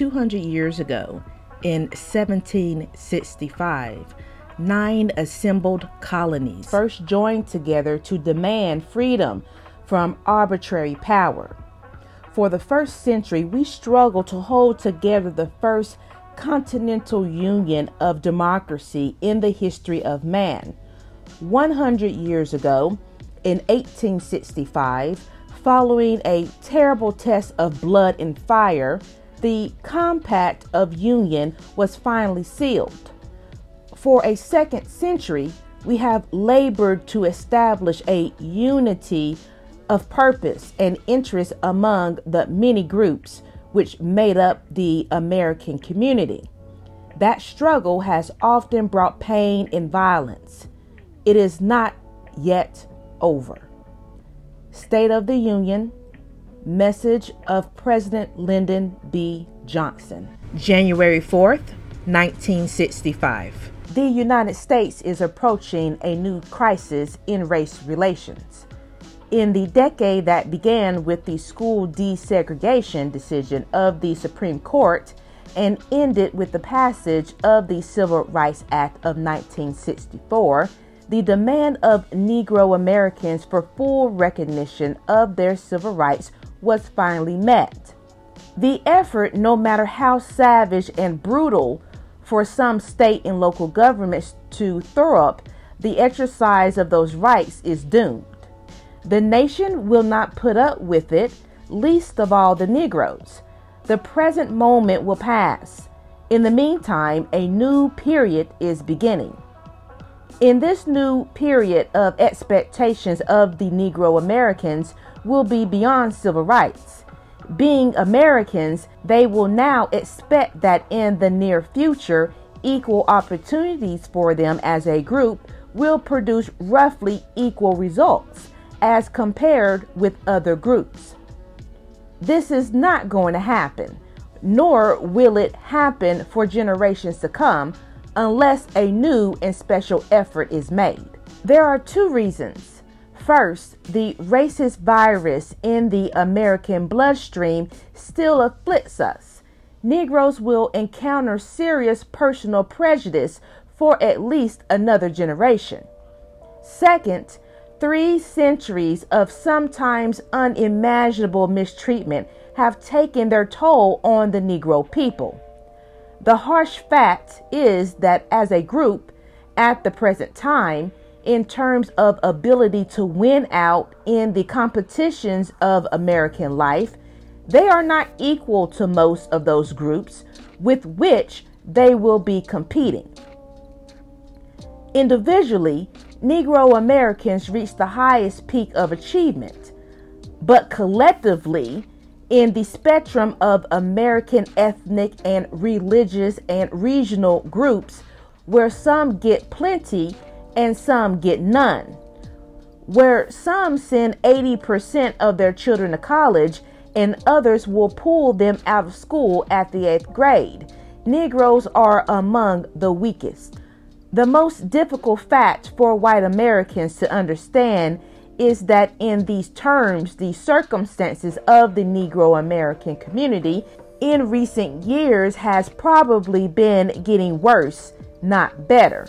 200 years ago, in 1765, nine assembled colonies first joined together to demand freedom from arbitrary power. For the first century, we struggled to hold together the first continental union of democracy in the history of man. 100 years ago, in 1865, following a terrible test of blood and fire, the Compact of Union was finally sealed. For a second century, we have labored to establish a unity of purpose and interest among the many groups which made up the American community. That struggle has often brought pain and violence. It is not yet over. State of the Union, message of President Lyndon B. Johnson. January 4th, 1965. The United States is approaching a new crisis in race relations. In the decade that began with the school desegregation decision of the Supreme Court and ended with the passage of the Civil Rights Act of 1964, the demand of Negro Americans for full recognition of their civil rights was finally met. The effort, no matter how savage and brutal for some state and local governments to throw up the exercise of those rights, is doomed. The nation will not put up with it, least of all the Negroes. The present moment will pass. In the meantime, a new period is beginning. In this new period of expectations of the Negro Americans will be beyond civil rights. Being Americans, they will now expect that in the near future, equal opportunities for them as a group will produce roughly equal results as compared with other groups. This is not going to happen, nor will it happen for generations to come unless a new and special effort is made. There are two reasons. First, the racist virus in the American bloodstream still afflicts us. Negroes will encounter serious personal prejudice for at least another generation. Second, Three centuries of sometimes unimaginable mistreatment have taken their toll on the Negro people. The harsh fact is that as a group, at the present time, in terms of ability to win out in the competitions of American life, they are not equal to most of those groups with which they will be competing. Individually, Negro Americans reach the highest peak of achievement, but collectively, in the spectrum of American ethnic and religious and regional groups, where some get plenty and some get none, where some send 80% of their children to college and others will pull them out of school at the eighth grade. Negroes are among the weakest. The most difficult fact for white Americans to understand is that in these terms, the circumstances of the Negro American community in recent years has probably been getting worse, not better.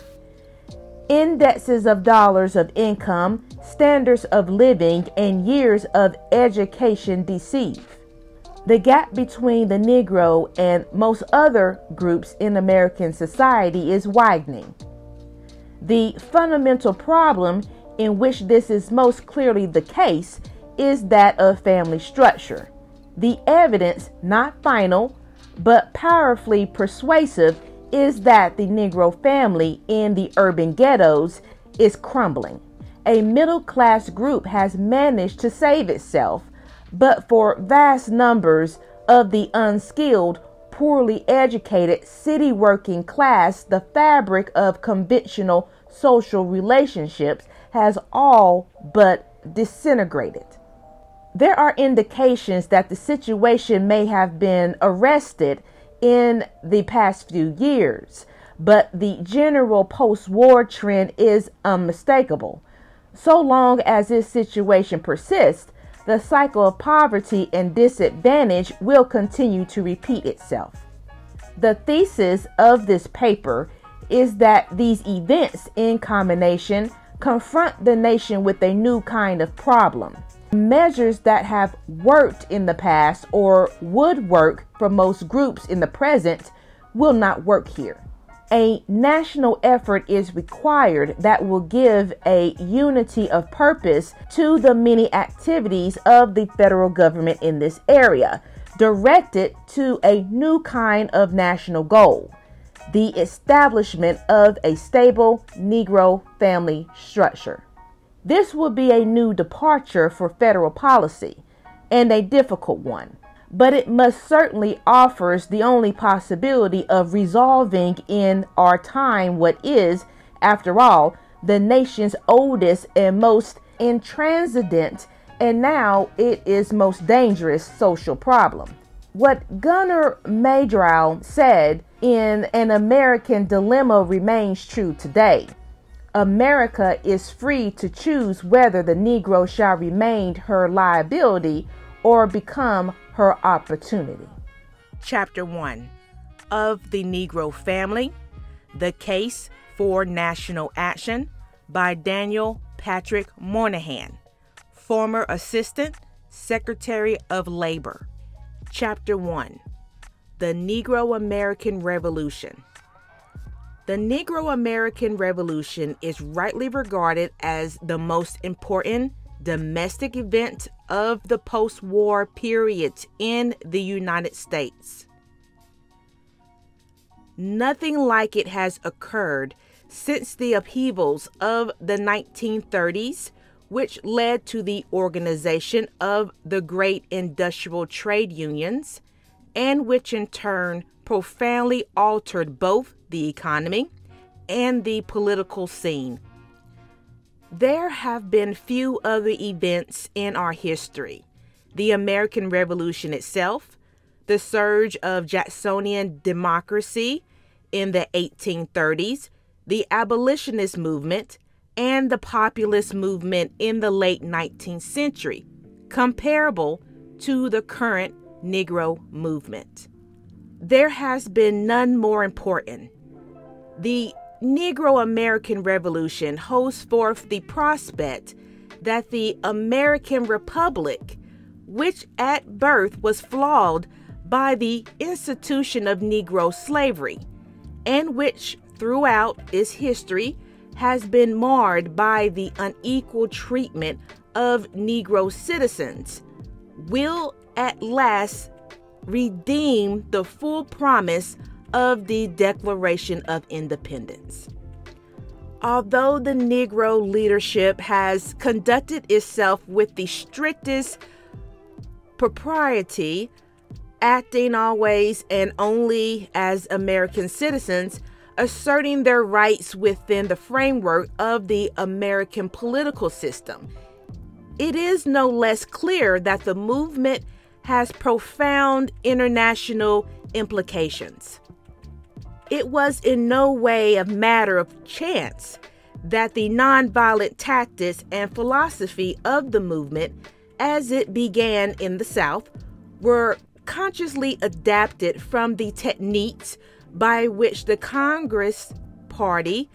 Indexes of dollars of income, standards of living, and years of education deceive. The gap between the Negro and most other groups in American society is widening. The fundamental problem in which this is most clearly the case is that of family structure. The evidence, not final, but powerfully persuasive, is that the Negro family in the urban ghettos is crumbling. A middle class group has managed to save itself, but for vast numbers of the unskilled poorly educated city working class, the fabric of conventional social relationships has all but disintegrated. There are indications that the situation may have been arrested in the past few years, but the general post war trend is unmistakable. So long as this situation persists, the cycle of poverty and disadvantage will continue to repeat itself. The thesis of this paper is that these events in combination confront the nation with a new kind of problem. Measures that have worked in the past or would work for most groups in the present will not work here. A national effort is required that will give a unity of purpose to the many activities of the federal government in this area, directed to a new kind of national goal the establishment of a stable Negro family structure. This will be a new departure for federal policy and a difficult one, but it most certainly offers the only possibility of resolving in our time what is, after all, the nation's oldest and most intransigent, and now it is most dangerous social problem. What Gunnar Myrdal said in An American Dilemma remains true today. America is free to choose whether the Negro shall remain her liability or become her opportunity. Chapter 1 of the Negro Family The Case for National Action by Daniel Patrick Moynihan, former Assistant Secretary of Labor. Chapter 1 The Negro American Revolution. The Negro American Revolution is rightly regarded as the most important domestic event of the post war period in the United States. Nothing like it has occurred since the upheavals of the 1930s which led to the organization of the great industrial trade unions, and which in turn profoundly altered both the economy and the political scene. There have been few other events in our history the American Revolution itself, the surge of Jacksonian democracy in the 1830s, the abolitionist movement, and the populist movement in the late 19th century, comparable to the current Negro movement. There has been none more important. The Negro American Revolution holds forth the prospect that the American Republic, which at birth was flawed by the institution of Negro slavery, and which throughout its history has been marred by the unequal treatment of Negro citizens, will at last redeem the full promise of the Declaration of Independence. Although the Negro leadership has conducted itself with the strictest propriety, acting always and only as American citizens, asserting their rights within the framework of the American political system. It is no less clear that the movement has profound international implications. It was in no way a matter of chance that the nonviolent tactics and philosophy of the movement, as it began in the South, were consciously adapted from the techniques by which the Congress Party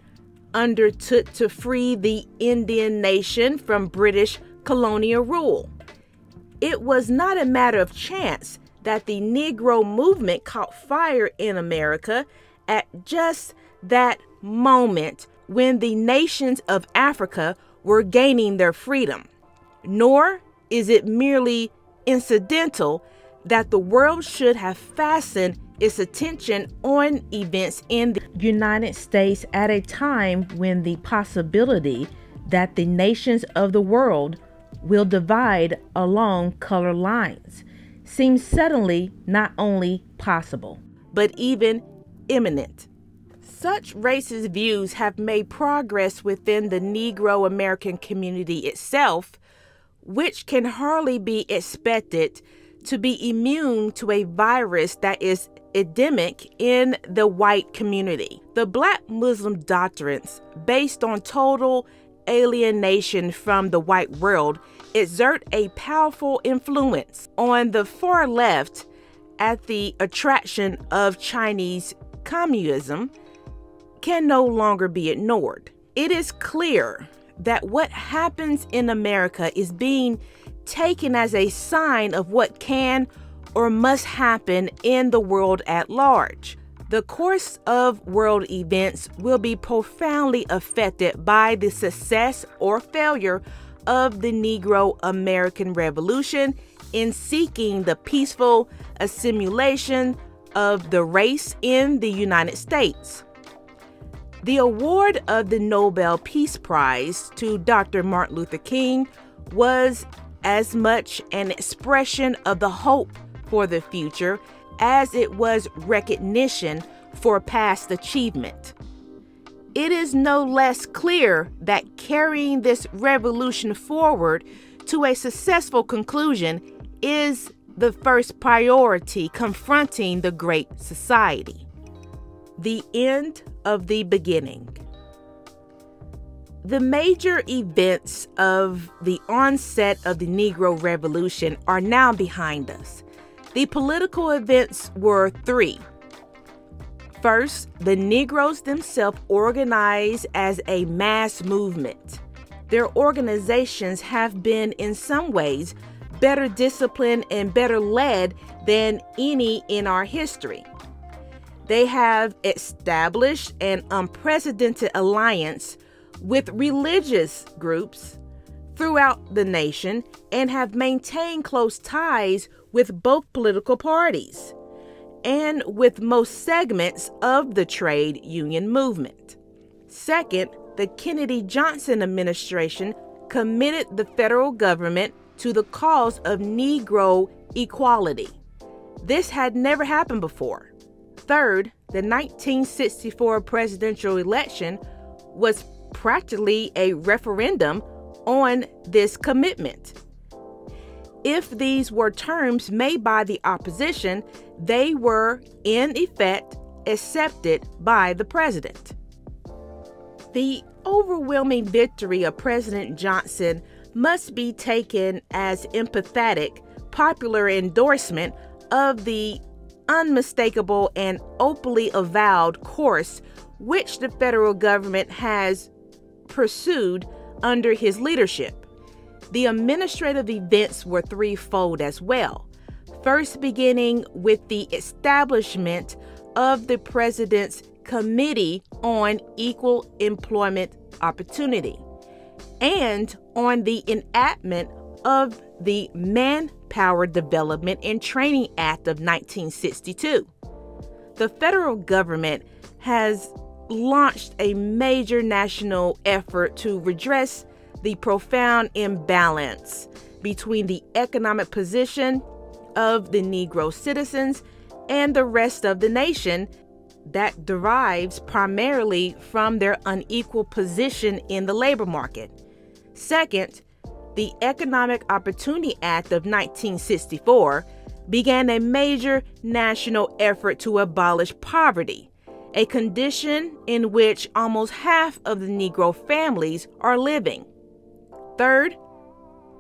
undertook to free the Indian nation from British colonial rule. It was not a matter of chance that the Negro movement caught fire in America at just that moment when the nations of Africa were gaining their freedom. Nor is it merely incidental that the world should have fastened its attention on events in the United States at a time when the possibility that the nations of the world will divide along color lines seems suddenly not only possible, but even imminent. Such racist views have made progress within the Negro American community itself, which can hardly be expected to be immune to a virus that is endemic in the white community. The black Muslim doctrines, based on total alienation from the white world exert a powerful influence on the far left at the attraction of Chinese communism can no longer be ignored. It is clear that what happens in America is being taken as a sign of what can or must happen in the world at large. The course of world events will be profoundly affected by the success or failure of the Negro American Revolution in seeking the peaceful assimilation of the race in the United States. The award of the Nobel Peace Prize to Dr. Martin Luther King was as much an expression of the hope for the future as it was recognition for past achievement. It is no less clear that carrying this revolution forward to a successful conclusion is the first priority confronting the Great Society. The end of the beginning. The major events of the onset of the Negro Revolution are now behind us. The political events were three. First, the Negroes themselves organized as a mass movement. Their organizations have been, in some ways, better disciplined and better led than any in our history. They have established an unprecedented alliance with religious groups throughout the nation and have maintained close ties with both political parties and with most segments of the trade union movement. Second, the Kennedy Johnson administration committed the federal government to the cause of Negro equality. This had never happened before. Third, the 1964 presidential election was practically a referendum on this commitment. If these were terms made by the opposition, they were, in effect, accepted by the president. The overwhelming victory of President Johnson must be taken as empathetic, popular endorsement of the unmistakable and openly avowed course which the federal government has pursued under his leadership. The administrative events were threefold as well. First, beginning with the establishment of the President's Committee on Equal Employment Opportunity and on the enactment of the Manpower Development and Training Act of 1962. The federal government has launched a major national effort to redress the profound imbalance between the economic position of the Negro citizens and the rest of the nation that derives primarily from their unequal position in the labor market. Second, the Economic Opportunity Act of 1964 began a major national effort to abolish poverty, a condition in which almost half of the Negro families are living. Third,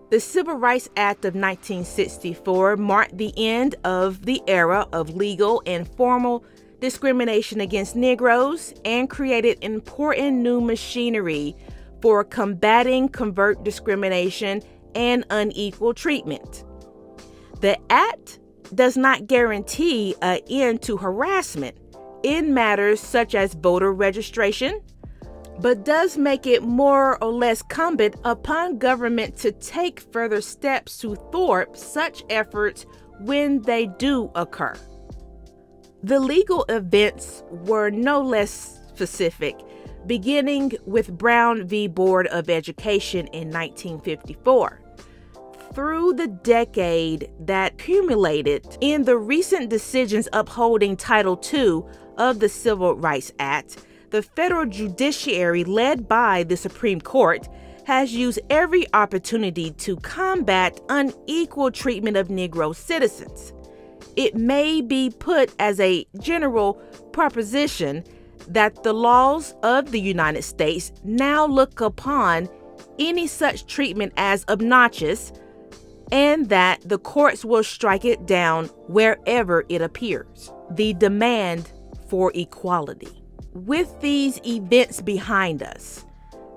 the Civil Rights Act of 1964 marked the end of the era of legal and formal discrimination against Negroes and created important new machinery for combating covert discrimination and unequal treatment. The Act does not guarantee an end to harassment in matters such as voter registration, but does make it more or less incumbent upon government to take further steps to thwart such efforts when they do occur. The legal events were no less specific beginning with Brown v. Board of Education in 1954. Through the decade that accumulated in the recent decisions upholding Title II of the Civil Rights Act, the federal judiciary, led by the Supreme Court, has used every opportunity to combat unequal treatment of Negro citizens. It may be put as a general proposition that the laws of the United States now look upon any such treatment as obnoxious and that the courts will strike it down wherever it appears. The demand for equality. With these events behind us,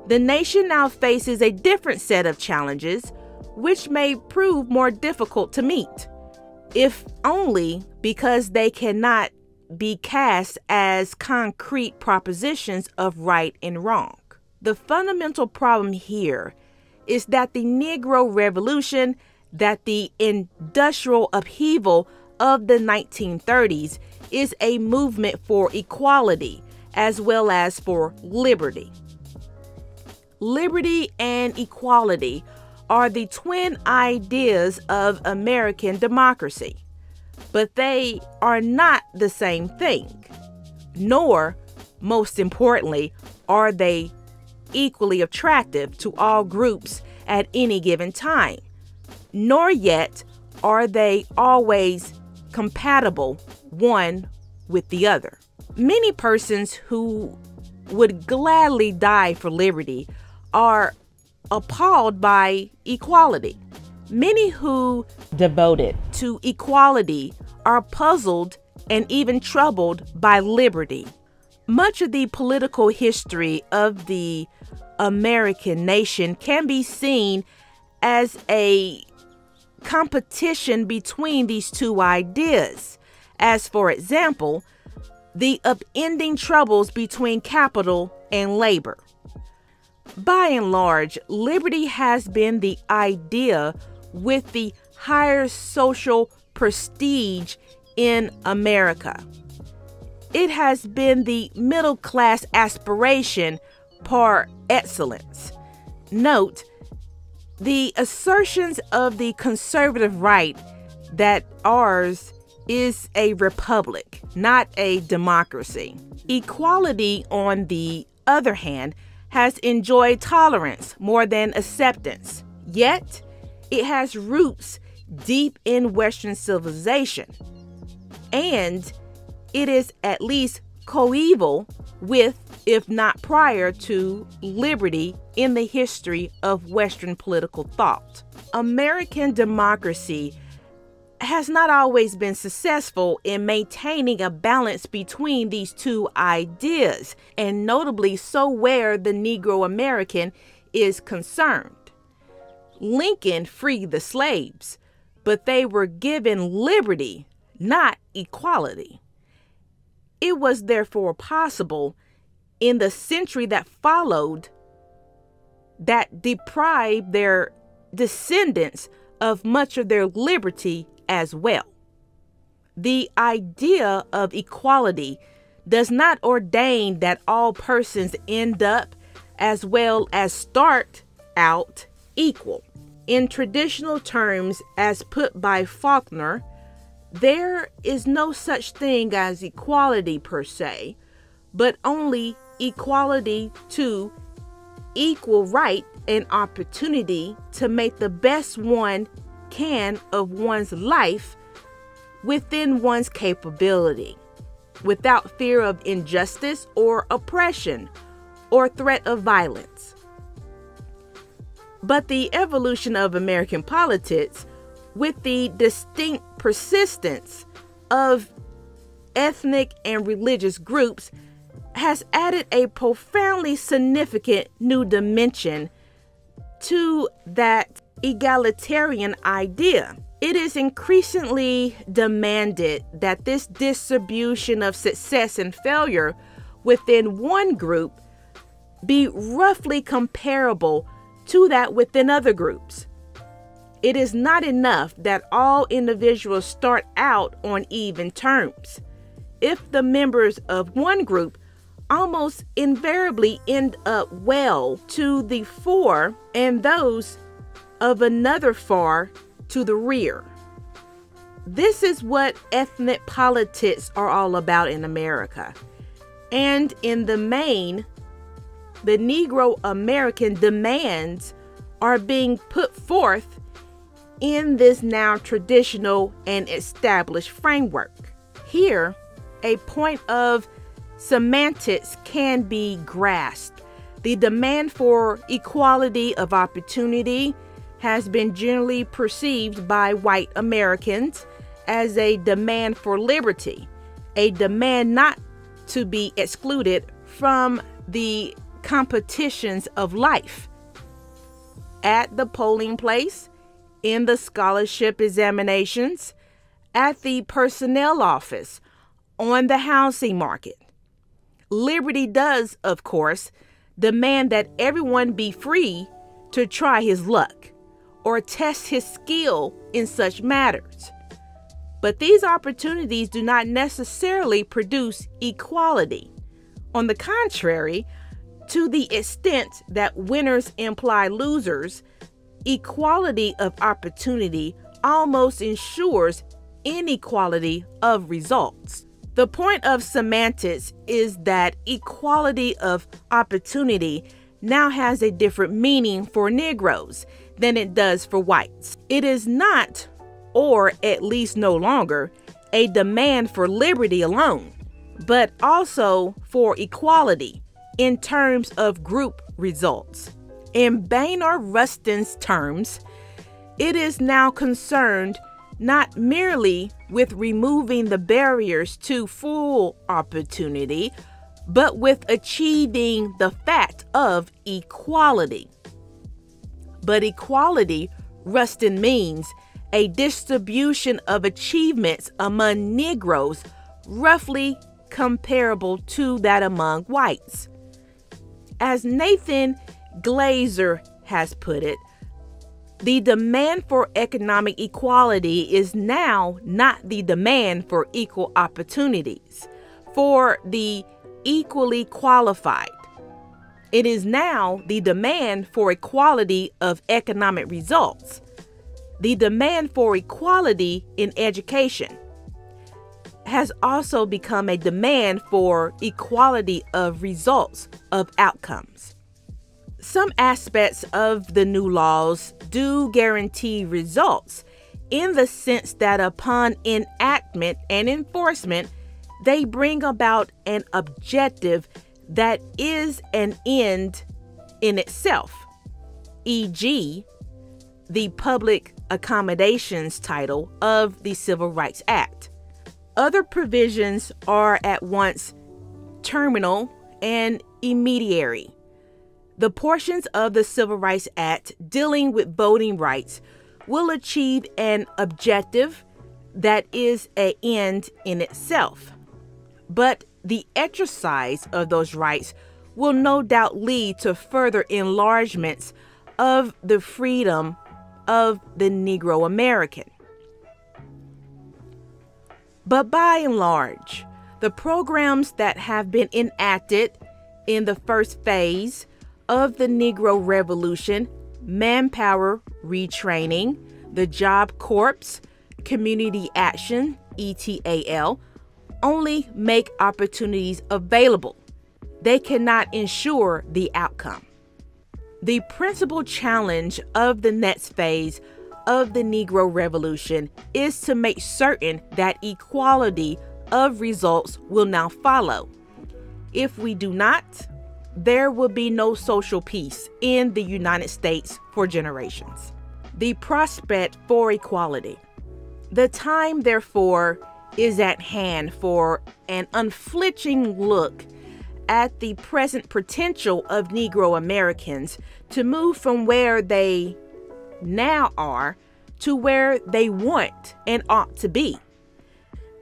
the nation now faces a different set of challenges, which may prove more difficult to meet, if only because they cannot be cast as concrete propositions of right and wrong. The fundamental problem here is that the Negro Revolution, that the industrial upheaval of the 1930s is a movement for equality as well as for liberty. Liberty and equality are the twin ideas of American democracy but they are not the same thing. Nor, most importantly, are they equally attractive to all groups at any given time. Nor yet are they always compatible one with the other. Many persons who would gladly die for liberty are appalled by equality. Many who devoted to equality are puzzled and even troubled by liberty. Much of the political history of the American nation can be seen as a competition between these two ideas, as, for example, the upending troubles between capital and labor. By and large, liberty has been the idea with the higher social prestige in America. It has been the middle class aspiration par excellence. Note the assertions of the conservative right that ours is a republic, not a democracy. Equality, on the other hand, has enjoyed tolerance more than acceptance. Yet, it has roots deep in Western civilization, and it is at least coeval with, if not prior to, liberty in the history of Western political thought. American democracy has not always been successful in maintaining a balance between these two ideas, and notably so where the Negro American is concerned. Lincoln freed the slaves, but they were given liberty, not equality. It was therefore possible in the century that followed that deprived their descendants of much of their liberty as well. The idea of equality does not ordain that all persons end up as well as start out equal. In traditional terms, as put by Faulkner, there is no such thing as equality per se, but only equality to equal right and opportunity to make the best one can of one's life within one's capability, without fear of injustice or oppression or threat of violence. But the evolution of American politics, with the distinct persistence of ethnic and religious groups, has added a profoundly significant new dimension to that egalitarian idea. It is increasingly demanded that this distribution of success and failure within one group be roughly comparable to that within other groups. It is not enough that all individuals start out on even terms. If the members of one group almost invariably end up well to the fore and those of another far to the rear. This is what ethnic politics are all about in America. And in the main, the Negro American demands are being put forth in this now traditional and established framework. Here, a point of semantics can be grasped The demand for equality of opportunity has been generally perceived by white Americans as a demand for liberty, a demand not to be excluded from the competitions of life. At the polling place, in the scholarship examinations, at the personnel office, on the housing market. Liberty does, of course, demand that everyone be free to try his luck or test his skill in such matters. But these opportunities do not necessarily produce equality. On the contrary, to the extent that winners imply losers, equality of opportunity almost ensures inequality of results. The point of semantics is that equality of opportunity now has a different meaning for Negroes than it does for whites. It is not, or at least no longer, a demand for liberty alone, but also for equality in terms of group results. In Bayard Rustin's terms, it is now concerned not merely with removing the barriers to full opportunity, but with achieving the fact of equality. But equality, Rustin means a distribution of achievements among Negroes roughly comparable to that among whites. As Nathan Glazer has put it, the demand for economic equality is now not the demand for equal opportunities for the equally qualified. It is now the demand for equality of economic results, the demand for equality in education has also become a demand for equality of results of outcomes. Some aspects of the new laws do guarantee results in the sense that upon enactment and enforcement, they bring about an objective that is an end in itself, e.g., the public accommodations title of the Civil Rights Act. Other provisions are at once terminal and immediary. The portions of the Civil Rights Act dealing with voting rights will achieve an objective that is an end in itself. But the exercise of those rights will no doubt lead to further enlargements of the freedom of the Negro American. But by and large, the programs that have been enacted in the first phase of the Negro Revolution, manpower retraining, the Job Corps, Community Action, ETAL, only make opportunities available. They cannot ensure the outcome. The principal challenge of the next phase of the Negro Revolution is to make certain that equality of results will now follow. If we do not, there will be no social peace in the United States for generations. The prospect for equality. The time, therefore, is at hand for an unflinching look at the present potential of Negro Americans to move from where they now are to where they want and ought to be.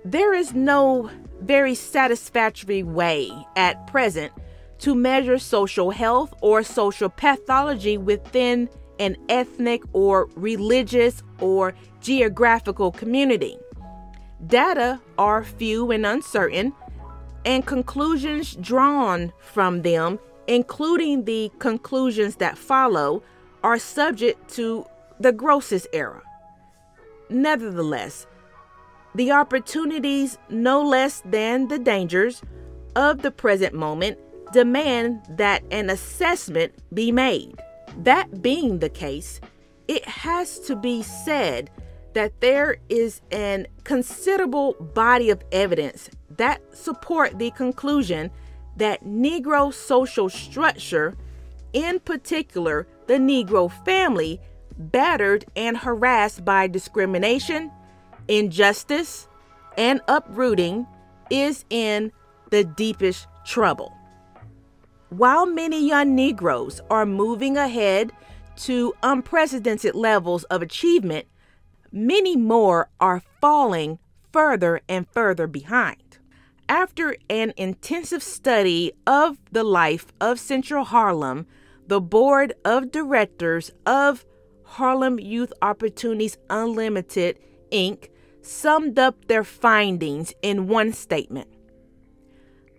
There is no very satisfactory way at present to measure social health or social pathology within an ethnic or religious or geographical community. Data are few and uncertain, and conclusions drawn from them, including the conclusions that follow, are subject to the grossest error. Nevertheless, the opportunities, no less than the dangers of the present moment, demand that an assessment be made. That being the case, it has to be said that there is an considerable body of evidence that support the conclusion that Negro social structure in particular the Negro family, battered and harassed by discrimination, injustice, and uprooting, is in the deepest trouble. While many young Negroes are moving ahead to unprecedented levels of achievement, many more are falling further and further behind. After an intensive study of the life of Central Harlem, the board of directors of Harlem Youth Opportunities Unlimited, Inc., summed up their findings in one statement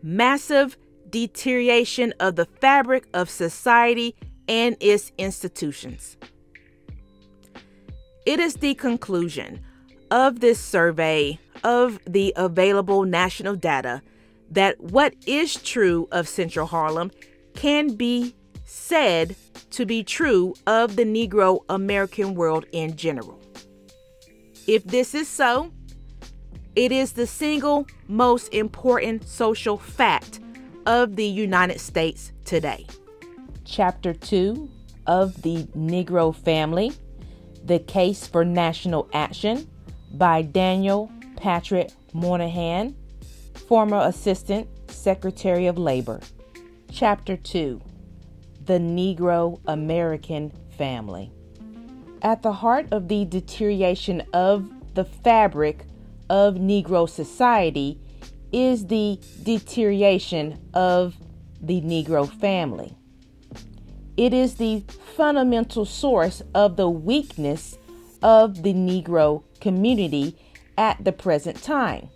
massive deterioration of the fabric of society and its institutions. It is the conclusion of this survey of the available national data that what is true of Central Harlem can be said to be true of the Negro American world in general. If this is so, it is the single most important social fact of the United States today. Chapter 2 of The Negro Family The Case for National Action by Daniel Patrick Moynihan, former Assistant Secretary of Labor. Chapter 2 The Negro American Family. At the heart of the deterioration of the fabric of Negro society is the deterioration of the Negro family. It is the fundamental source of the weakness of the Negro community at the present time.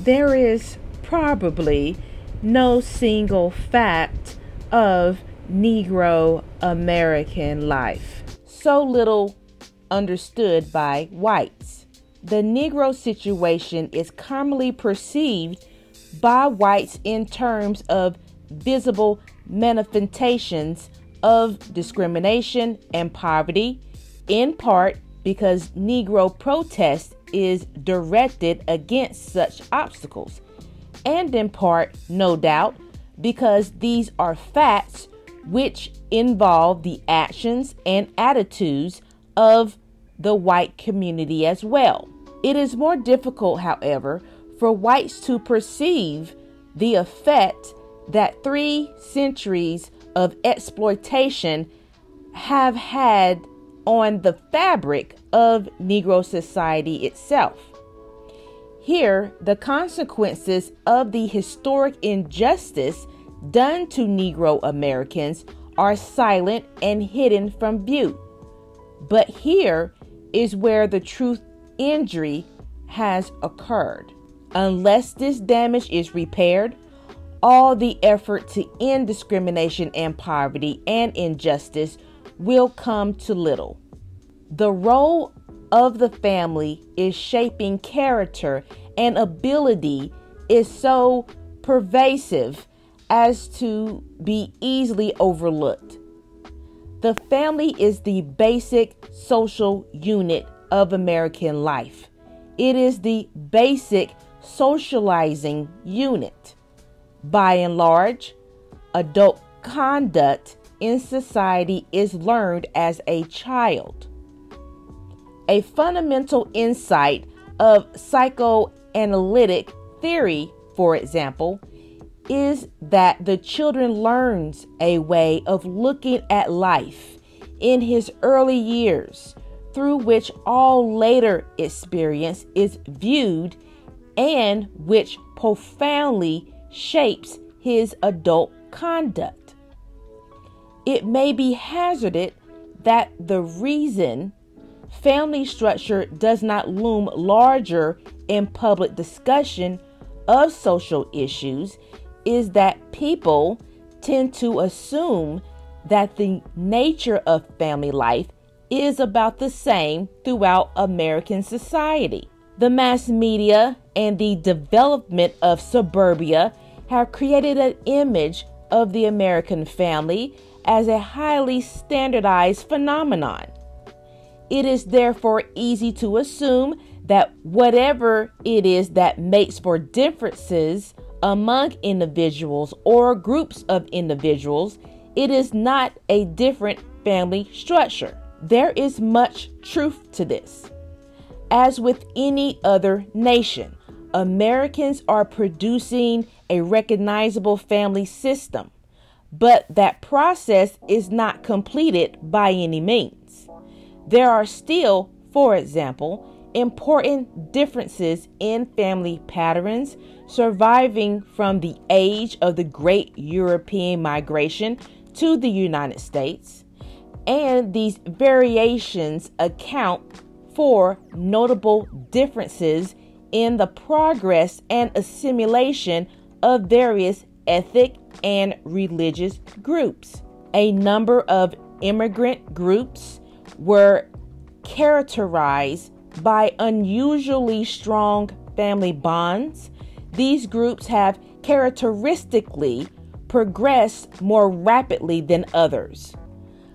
There is probably no single fact of Negro American life, so little understood by whites. The Negro situation is commonly perceived by whites in terms of visible manifestations of discrimination and poverty, in part because Negro protest is directed against such obstacles, and in part, no doubt, because these are facts which involve the actions and attitudes of the white community as well. It is more difficult, however, for whites to perceive the effect that three centuries of exploitation have had on the fabric of Negro society itself. Here, the consequences of the historic injustice done to Negro Americans are silent and hidden from view. But here is where the truth injury has occurred. Unless this damage is repaired, all the effort to end discrimination and poverty and injustice will come to little. The role of the family is shaping character and ability is so pervasive as to be easily overlooked. The family is the basic social unit of American life. It is the basic socializing unit. By and large, adult conduct in society is learned as a child. A fundamental insight of psychoanalytic theory, for example, is that the children learns a way of looking at life in his early years through which all later experience is viewed and which profoundly shapes his adult conduct. It may be hazarded that the reason family structure does not loom larger in public discussion of social issues is that people tend to assume that the nature of family life is about the same throughout American society. The mass media and the development of suburbia have created an image of the American family as a highly standardized phenomenon. It is therefore easy to assume that whatever it is that makes for differences among individuals or groups of individuals it is not a different family structure. There is much truth to this. As with any other nation, Americans are producing a recognizable family system, but that process is not completed by any means. There are still, for example, important differences in family patterns surviving from the age of the great European migration to the United States, and these variations account for notable differences in the progress and assimilation of various ethnic and religious groups. A number of immigrant groups were characterized by unusually strong family bonds. These groups have characteristically progressed more rapidly than others.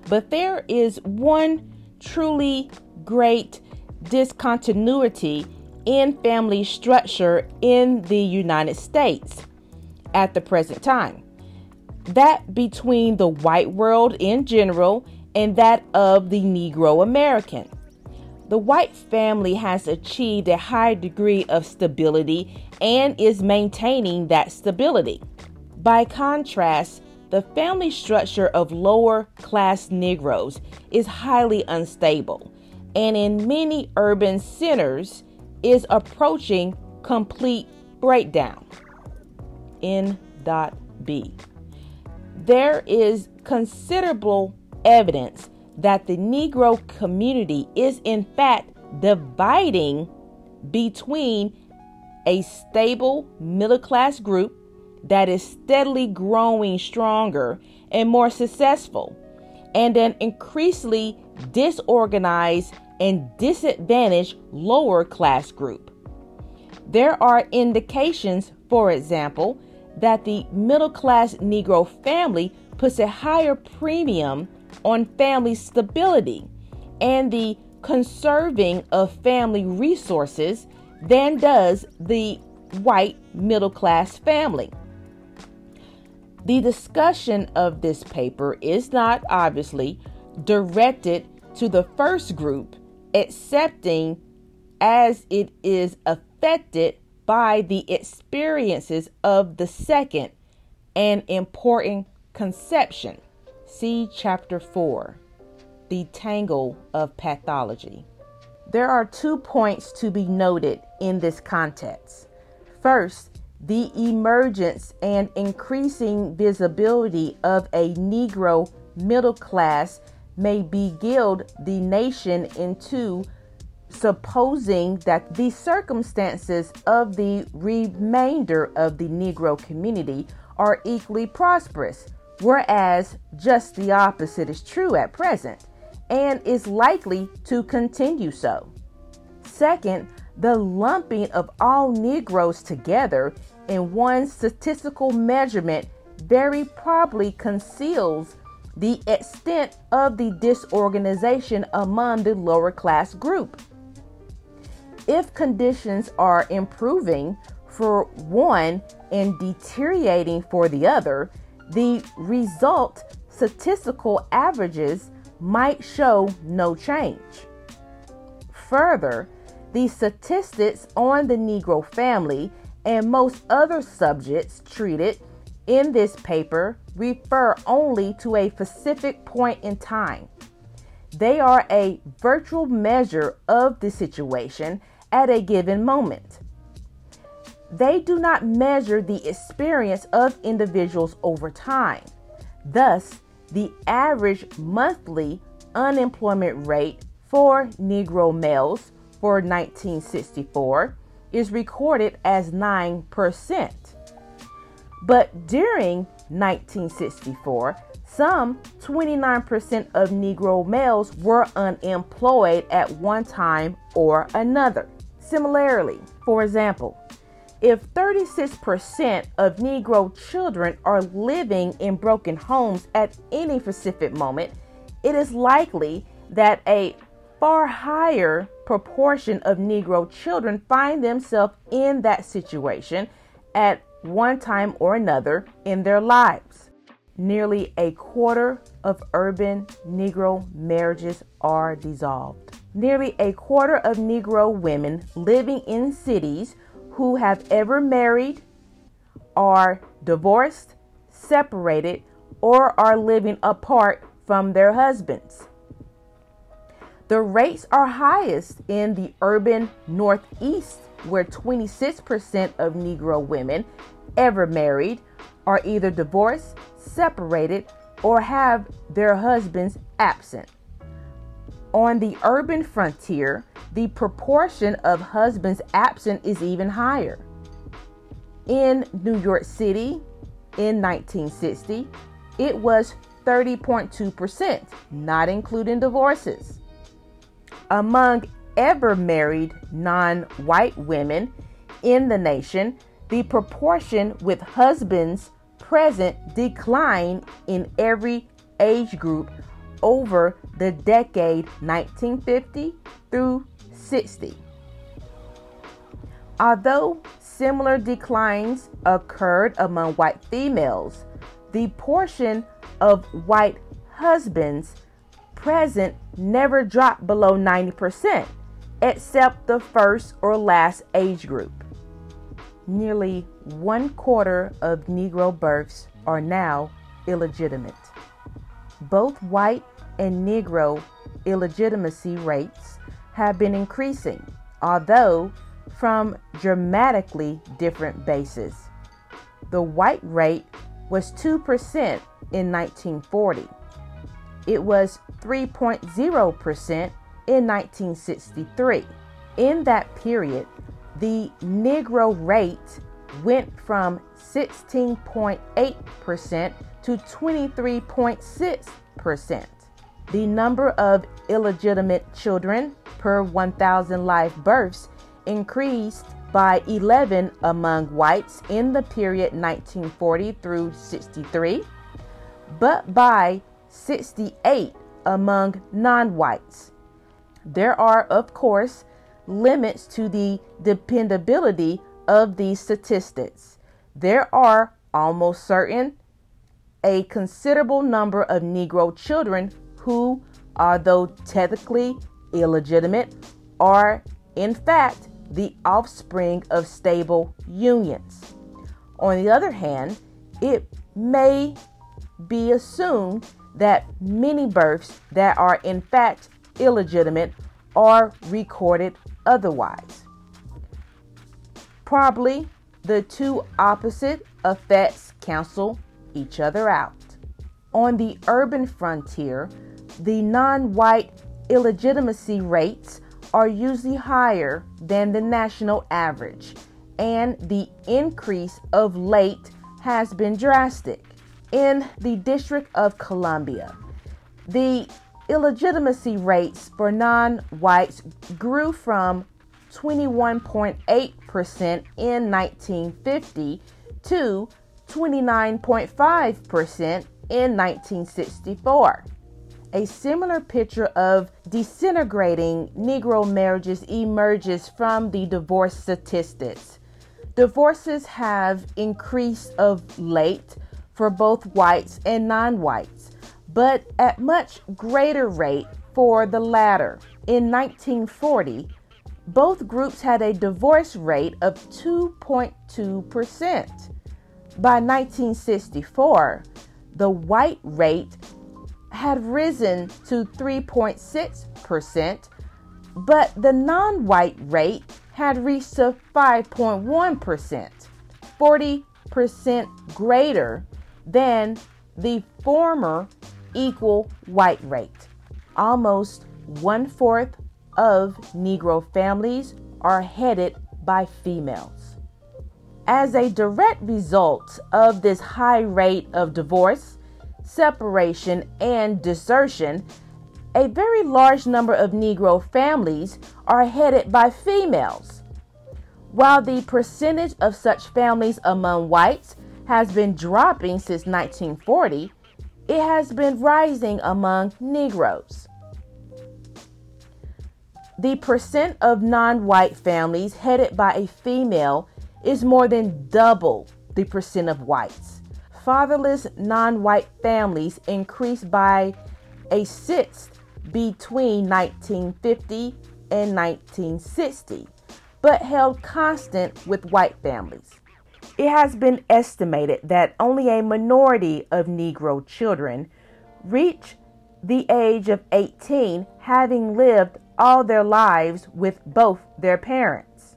But there is one truly great discontinuity in family structure in the United States at the present time. That between the white world in general and that of the Negro American. The white family has achieved a high degree of stability and is maintaining that stability. By contrast, the family structure of lower class Negroes is highly unstable and in many urban centers is approaching complete breakdown. N. B. There is considerable evidence that the Negro community is in fact dividing between a stable middle class group that is steadily growing stronger and more successful, and an increasingly disorganized and disadvantaged lower class group. There are indications, for example, that the middle class Negro family puts a higher premium on family stability and the conserving of family resources than does the white middle class family. The discussion of this paper is not obviously directed to the first group, accepting as it is affected by the experiences of the second an important conception. See chapter 4, The Tangle of Pathology. There are two points to be noted in this context. First, the emergence and increasing visibility of a Negro middle class may beguile the nation into supposing that the circumstances of the remainder of the Negro community are equally prosperous whereas just the opposite is true at present and is likely to continue so. Second, the lumping of all Negroes together in one statistical measurement very probably conceals the extent of the disorganization among the lower class group. If conditions are improving for one and deteriorating for the other, the result statistical averages might show no change. Further, the statistics on the Negro family and most other subjects treated in this paper refer only to a specific point in time. They are a virtual measure of the situation at a given moment they do not measure the experience of individuals over time. Thus, the average monthly unemployment rate for Negro males for 1964 is recorded as 9%. But during 1964, some 29% of Negro males were unemployed at one time or another. Similarly, for example, if 36% of Negro children are living in broken homes at any specific moment, it is likely that a far higher proportion of Negro children find themselves in that situation at one time or another in their lives. nearly a quarter of urban Negro marriages are dissolved. Nearly a quarter of Negro women living in cities who have ever married are divorced, separated, or are living apart from their husbands. The rates are highest in the urban Northeast, where 26% of Negro women ever married are either divorced, separated, or have their husbands absent. On the urban frontier, the proportion of husbands absent is even higher. In New York City in 1960, it was 30.2%, not including divorces. Among ever married non white women in the nation, the proportion with husbands present declined in every age group over the decade 1950 through 60. Although similar declines occurred among white females, the portion of white husbands present never dropped below 90%, except the first or last age group. Nearly one quarter of Negro births are now illegitimate. Both white and Negro illegitimacy rates have been increasing, although from dramatically different bases. The white rate was 2% in 1940. It was 3.0% in 1963. In that period, the Negro rate went from 16.8% to 23.6%. The number of illegitimate children per 1,000 live births increased by 11 among whites in the period 1940 through 63, but by 68 among non whites. There are, of course, limits to the dependability of these statistics. There are almost certain a considerable number of Negro children who, although technically illegitimate, are in fact the offspring of stable unions. On the other hand, it may be assumed that many births that are in fact illegitimate are recorded otherwise. Probably the two opposite effects cancel each other out. On the urban frontier, the non white illegitimacy rates are usually higher than the national average, and the increase of late has been drastic. In the District of Columbia, the illegitimacy rates for non whites grew from 21.8% in 1950 to 29.5% in 1964. A similar picture of disintegrating Negro marriages emerges from the divorce statistics. Divorces have increased of late for both whites and non whites, but at much greater rate for the latter. In 1940, both groups had a divorce rate of 2.2%. By 1964, the white rate had risen to 3.6%, but the non white rate had reached to 5.1%, 40% greater than the former equal white rate. Almost one fourth of Negro families are headed by females. As a direct result of this high rate of divorce, separation, and desertion, a very large number of Negro families are headed by females. While the percentage of such families among whites has been dropping since 1940, it has been rising among Negroes. The percent of non white families headed by a female is more than double the percent of whites. Fatherless non white families increased by a sixth between 1950 and 1960, but held constant with white families. It has been estimated that only a minority of Negro children reach the age of 18 having lived all their lives with both their parents.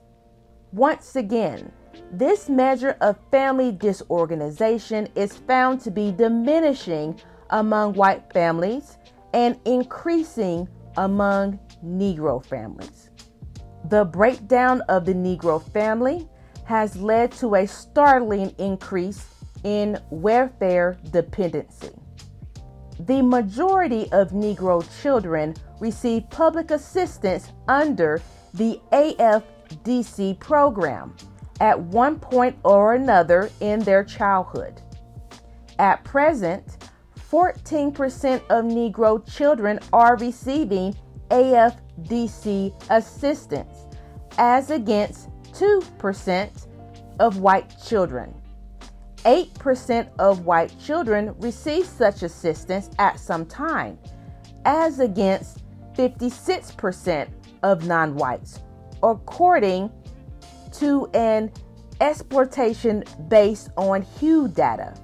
Once again, this measure of family disorganization is found to be diminishing among white families and increasing among Negro families. The breakdown of the Negro family has led to a startling increase in welfare dependency. The majority of Negro children receive public assistance under the AFDC program at one point or another in their childhood. At present, 14% of Negro children are receiving AFDC assistance, as against 2% of white children. 8% of white children receive such assistance at some time, as against 56% of non whites, according to an exploitation based on HEW data.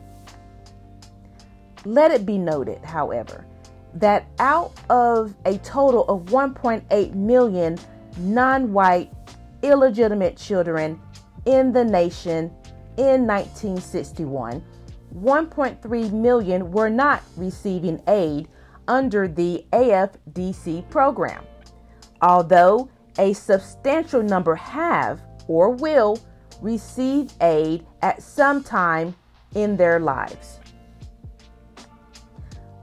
Let it be noted, however, that out of a total of 1.8 million non white illegitimate children in the nation in 1961, 1.3 million were not receiving aid under the AFDC program, although a substantial number have or will receive aid at some time in their lives.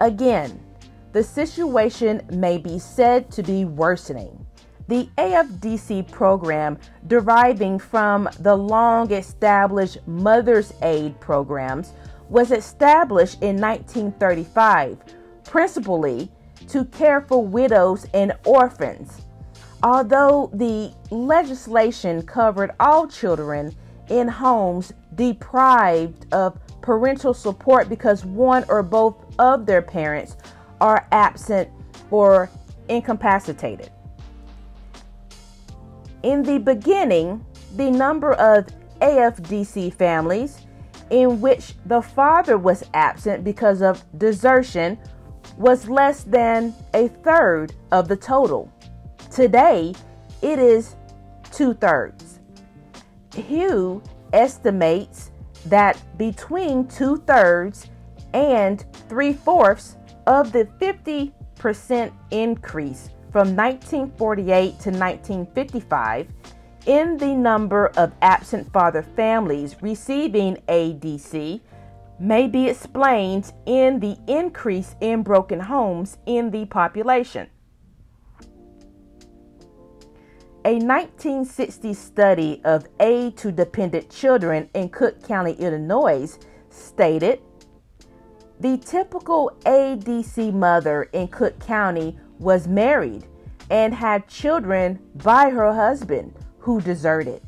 Again, the situation may be said to be worsening. The AFDC program, deriving from the long established Mother's Aid programs, was established in 1935 principally to care for widows and orphans Although the legislation covered all children in homes deprived of parental support because one or both of their parents are absent or incapacitated. In the beginning, the number of AFDC families in which the father was absent because of desertion was less than a third of the total. Today, it is two thirds. HEW estimates that between two thirds and three fourths of the 50% increase from 1948 to 1955 in the number of absent father families receiving ADC may be explained in the increase in broken homes in the population. A 1960 study of aid to dependent children in Cook County, Illinois, stated the typical ADC mother in Cook County was married and had children by her husband who deserted.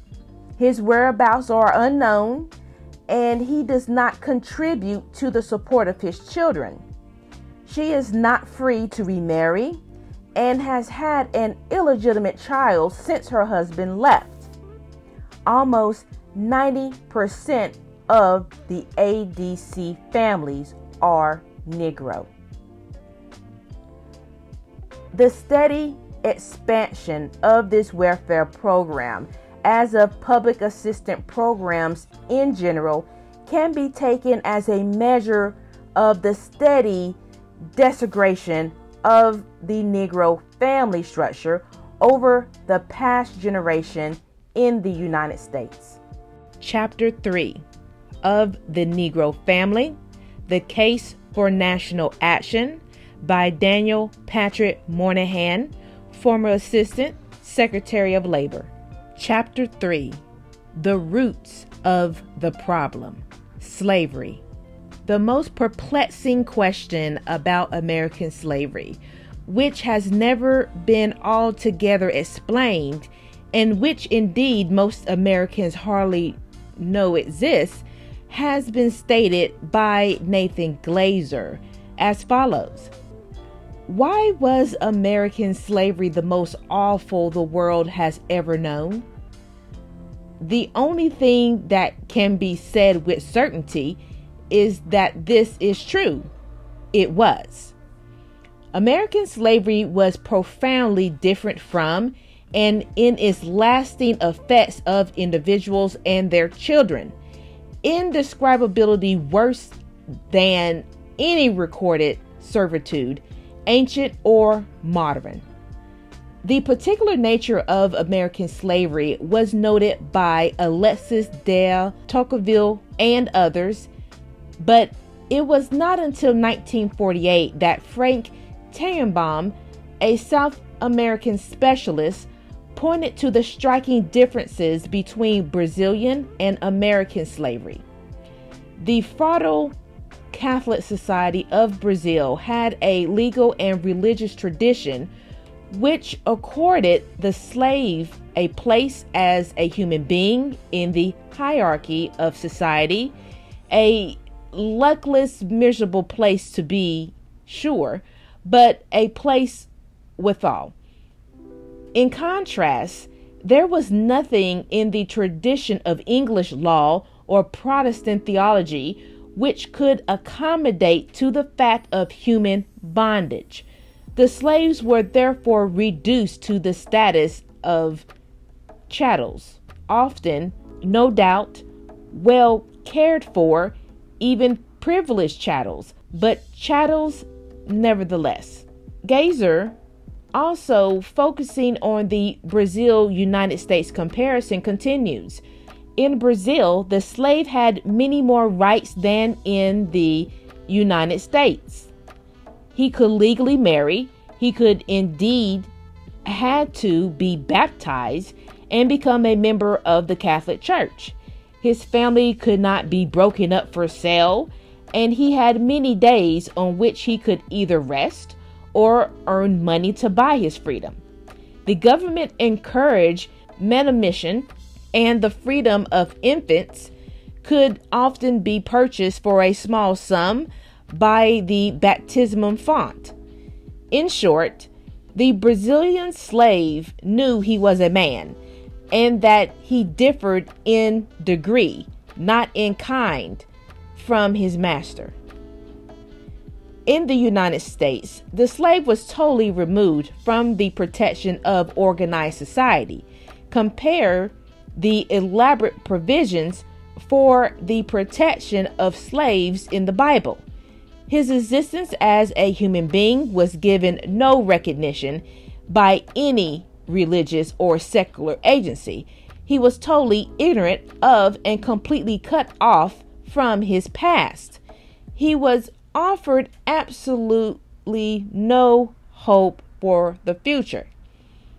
His whereabouts are unknown and he does not contribute to the support of his children. She is not free to remarry and has had an illegitimate child since her husband left. Almost 90% of the ADC families are Negro. The steady expansion of this welfare program, as of public assistance programs in general, can be taken as a measure of the steady desecration of the Negro family structure over the past generation in the United States. Chapter 3 of The Negro Family The Case for National Action by Daniel Patrick Moynihan, former Assistant Secretary of Labor. Chapter 3 The Roots of the Problem Slavery the most perplexing question about American slavery, which has never been altogether explained, and which indeed most Americans hardly know exists, has been stated by Nathan Glazer as follows Why was American slavery the most awful the world has ever known? The only thing that can be said with certainty is that this is true. It was. American slavery was profoundly different from and in its lasting effects of individuals and their children. Indescribability worse than any recorded servitude, ancient or modern. The particular nature of American slavery was noted by Alexis de Tocqueville and others, but it was not until 1948 that Frank Tannenbaum, a South American specialist, pointed to the striking differences between Brazilian and American slavery. The Frade Catholic Society of Brazil had a legal and religious tradition which accorded the slave a place as a human being in the hierarchy of society, a luckless, miserable place to be, sure, but a place withal. In contrast, there was nothing in the tradition of English law or Protestant theology which could accommodate to the fact of human bondage. The slaves were therefore reduced to the status of chattels, often, no doubt, well cared for, even privileged chattels, but chattels nevertheless. Glazer, also focusing on the Brazil United States comparison, continues. In Brazil, the slave had many more rights than in the United States. He could legally marry, he could indeed had to be baptized and become a member of the Catholic Church. His family could not be broken up for sale and he had many days on which he could either rest or earn money to buy his freedom. The government encouraged manumission, and the freedom of infants could often be purchased for a small sum by the baptismal font. In short, the Brazilian slave knew he was a man and that he differed in degree, not in kind, from his master. In the United States, the slave was totally removed from the protection of organized society. Compare the elaborate provisions for the protection of slaves in the Bible. His existence as a human being was given no recognition by any religious or secular agency. He was totally ignorant of and completely cut off from his past. He was offered absolutely no hope for the future.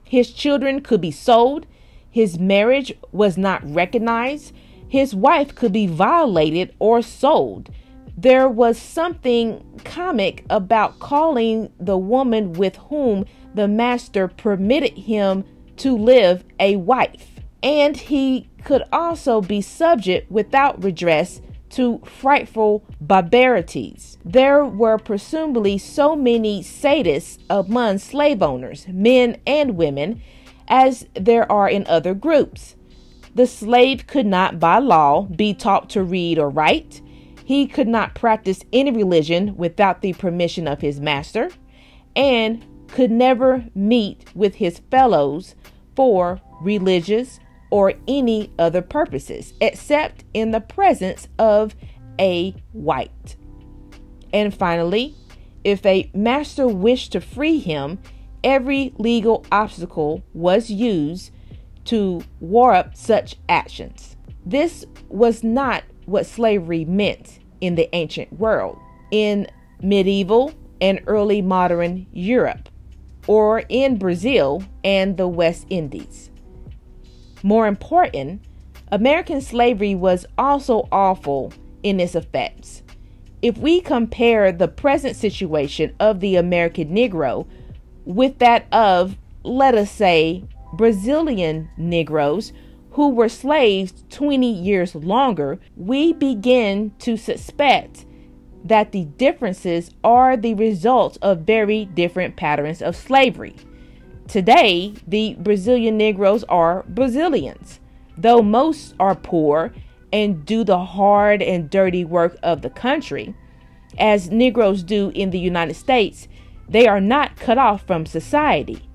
His children could be sold, his marriage was not recognized, his wife could be violated or sold. There was something comic about calling the woman with whom the master permitted him to live a wife, and he could also be subject without redress to frightful barbarities. There were presumably so many sadists among slave owners, men and women, as there are in other groups. The slave could not, by law, be taught to read or write. He could not practice any religion without the permission of his master, and could never meet with his fellows for religious, or any other purposes except in the presence of a white. And finally, if a master wished to free him, every legal obstacle was used to warp such actions. This was not what slavery meant in the ancient world, in medieval and early modern Europe, or in Brazil and the West Indies. More important, American slavery was also awful in its effects. If we compare the present situation of the American Negro with that of, let us say, Brazilian Negroes who were slaves 20 years longer, we begin to suspect that the differences are the result of very different patterns of slavery. Today, the Brazilian Negroes are Brazilians, though most are poor and do the hard and dirty work of the country. As Negroes do in the United States, they are not cut off from society.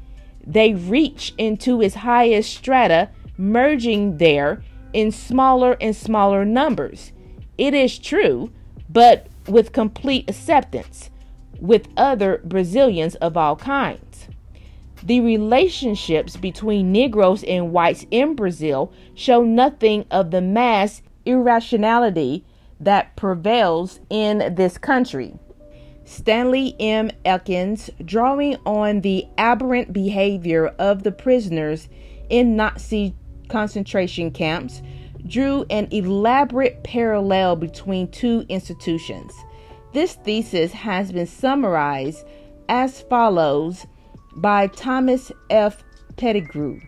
They reach into its highest strata, merging there in smaller and smaller numbers. It is true, but with complete acceptance with other Brazilians of all kinds. The relationships between Negroes and whites in Brazil show nothing of the mass irrationality that prevails in this country. Stanley M. Elkins, drawing on the aberrant behavior of the prisoners in Nazi concentration camps, drew an elaborate parallel between two institutions. This thesis has been summarized as follows by Thomas F. Pettigrew.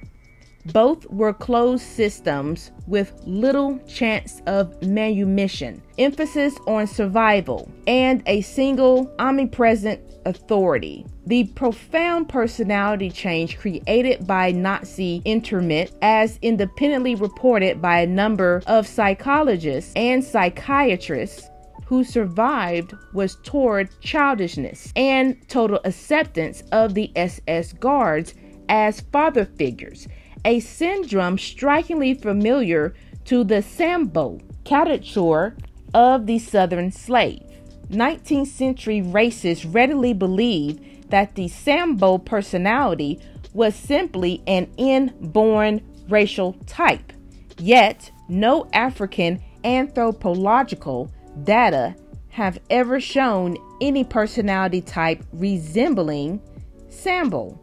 Both were closed systems with little chance of manumission, emphasis on survival, and a single omnipresent authority. The profound personality change created by Nazi interment, as independently reported by a number of psychologists and psychiatrists, who survived was toward childishness and total acceptance of the SS guards as father figures a syndrome strikingly familiar to the Sambo caricature of the Southern slave. 19th century racists readily believed that the Sambo personality was simply an inborn racial type. Yet, no African anthropological data have ever shown any personality type resembling Sambo.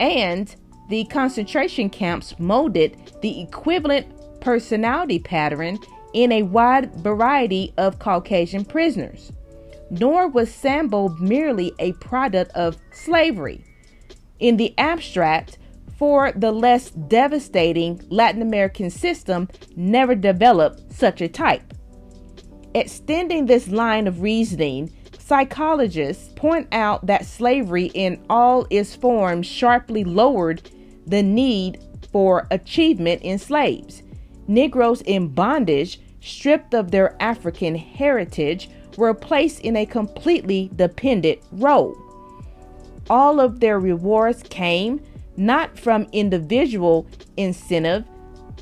And the concentration camps molded the equivalent personality pattern in a wide variety of Caucasian prisoners. Nor was Sambo merely a product of slavery. In the abstract, for the less devastating Latin American system never developed such a type. Extending this line of reasoning, psychologists point out that slavery in all its forms sharply lowered the need for achievement in slaves. Negroes in bondage, stripped of their African heritage, were placed in a completely dependent role. All of their rewards came not from individual incentive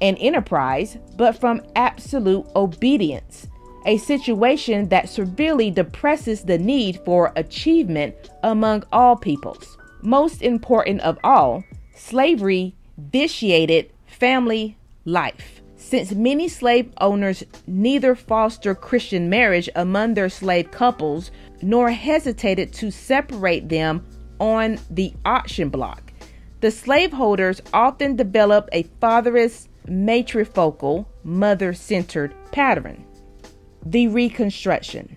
and enterprise, but from absolute obedience, a situation that severely depresses the need for achievement among all peoples. Most important of all, slavery vitiated family life. Since many slave owners neither fostered Christian marriage among their slave couples nor hesitated to separate them on the auction block, the slaveholders often developed a fatherless, matrifocal, mother centered pattern. The Reconstruction.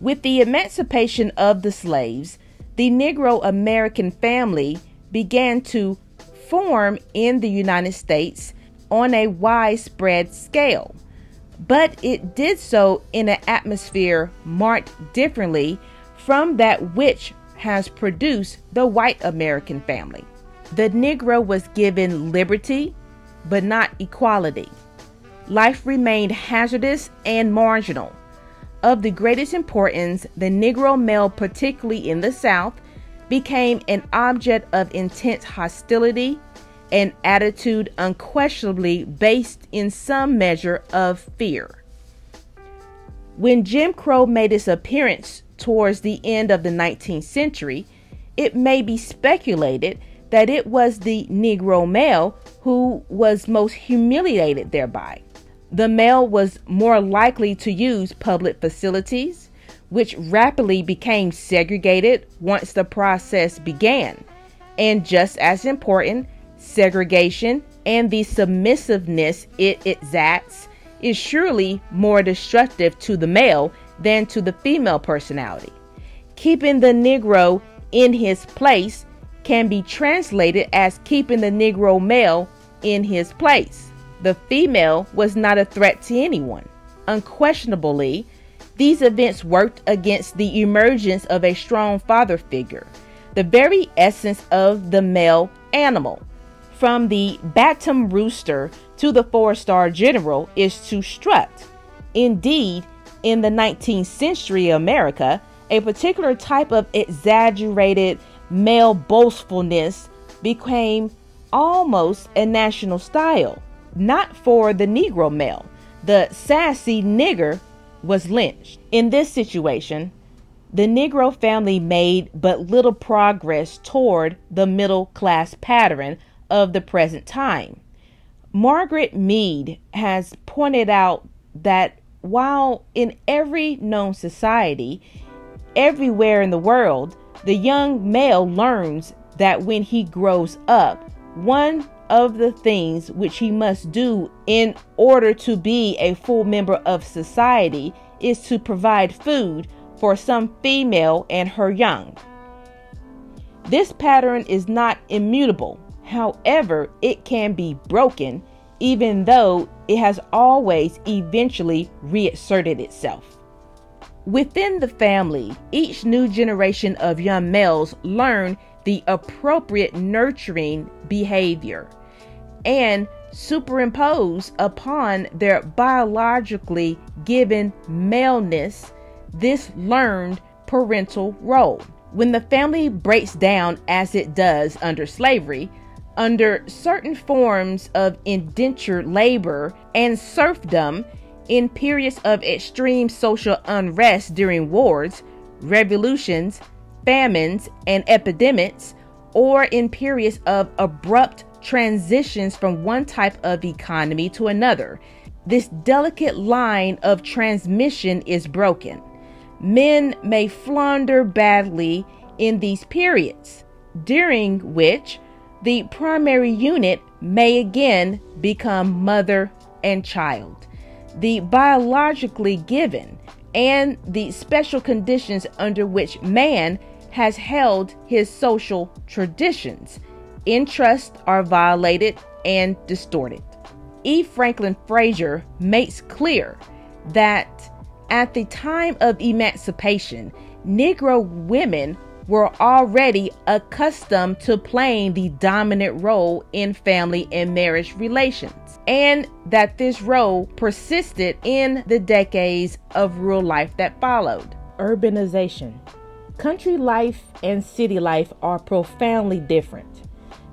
With the emancipation of the slaves, the Negro American family began to form in the United States on a widespread scale. But it did so in an atmosphere marked differently from that which has produced the white American family. The Negro was given liberty, but not equality. Life remained hazardous and marginal. Of the greatest importance, the Negro male, particularly in the South, became an object of intense hostility and attitude unquestionably based in some measure of fear. When Jim Crow made its appearance towards the end of the 19th century, it may be speculated that it was the Negro male who was most humiliated thereby. The male was more likely to use public facilities, which rapidly became segregated once the process began. And just as important, segregation and the submissiveness it exacts is surely more destructive to the male than to the female personality. Keeping the Negro in his place can be translated as keeping the Negro male in his place. The female was not a threat to anyone. Unquestionably, these events worked against the emergence of a strong father figure, the very essence of the male animal. From the Bantam rooster to the four star general is to strut. Indeed, in the 19th century America, a particular type of exaggerated male boastfulness became almost a national style, not for the Negro male. The sassy nigger was lynched. In this situation, the Negro family made but little progress toward the middle class pattern of the present time. Margaret Mead has pointed out that while in every known society, everywhere in the world, the young male learns that when he grows up, one of the things which he must do in order to be a full member of society is to provide food for some female and her young. This pattern is not immutable. However, it can be broken even though it has always eventually reasserted itself. Within the family, each new generation of young males learn the appropriate nurturing behavior and superimpose upon their biologically given maleness this learned parental role. When the family breaks down as it does under slavery, under certain forms of indentured labor and serfdom in periods of extreme social unrest during wars, revolutions, famines, and epidemics, or in periods of abrupt transitions from one type of economy to another. This delicate line of transmission is broken. Men may flounder badly in these periods, during which the primary unit may again become mother and child. The biologically given and the special conditions under which man has held his social traditions in trust are violated and distorted. E. Franklin Frazier makes clear that at the time of emancipation, Negro women were already accustomed to playing the dominant role in family and marriage relations, and that this role persisted in the decades of rural life that followed. Urbanization Country life and city life are profoundly different.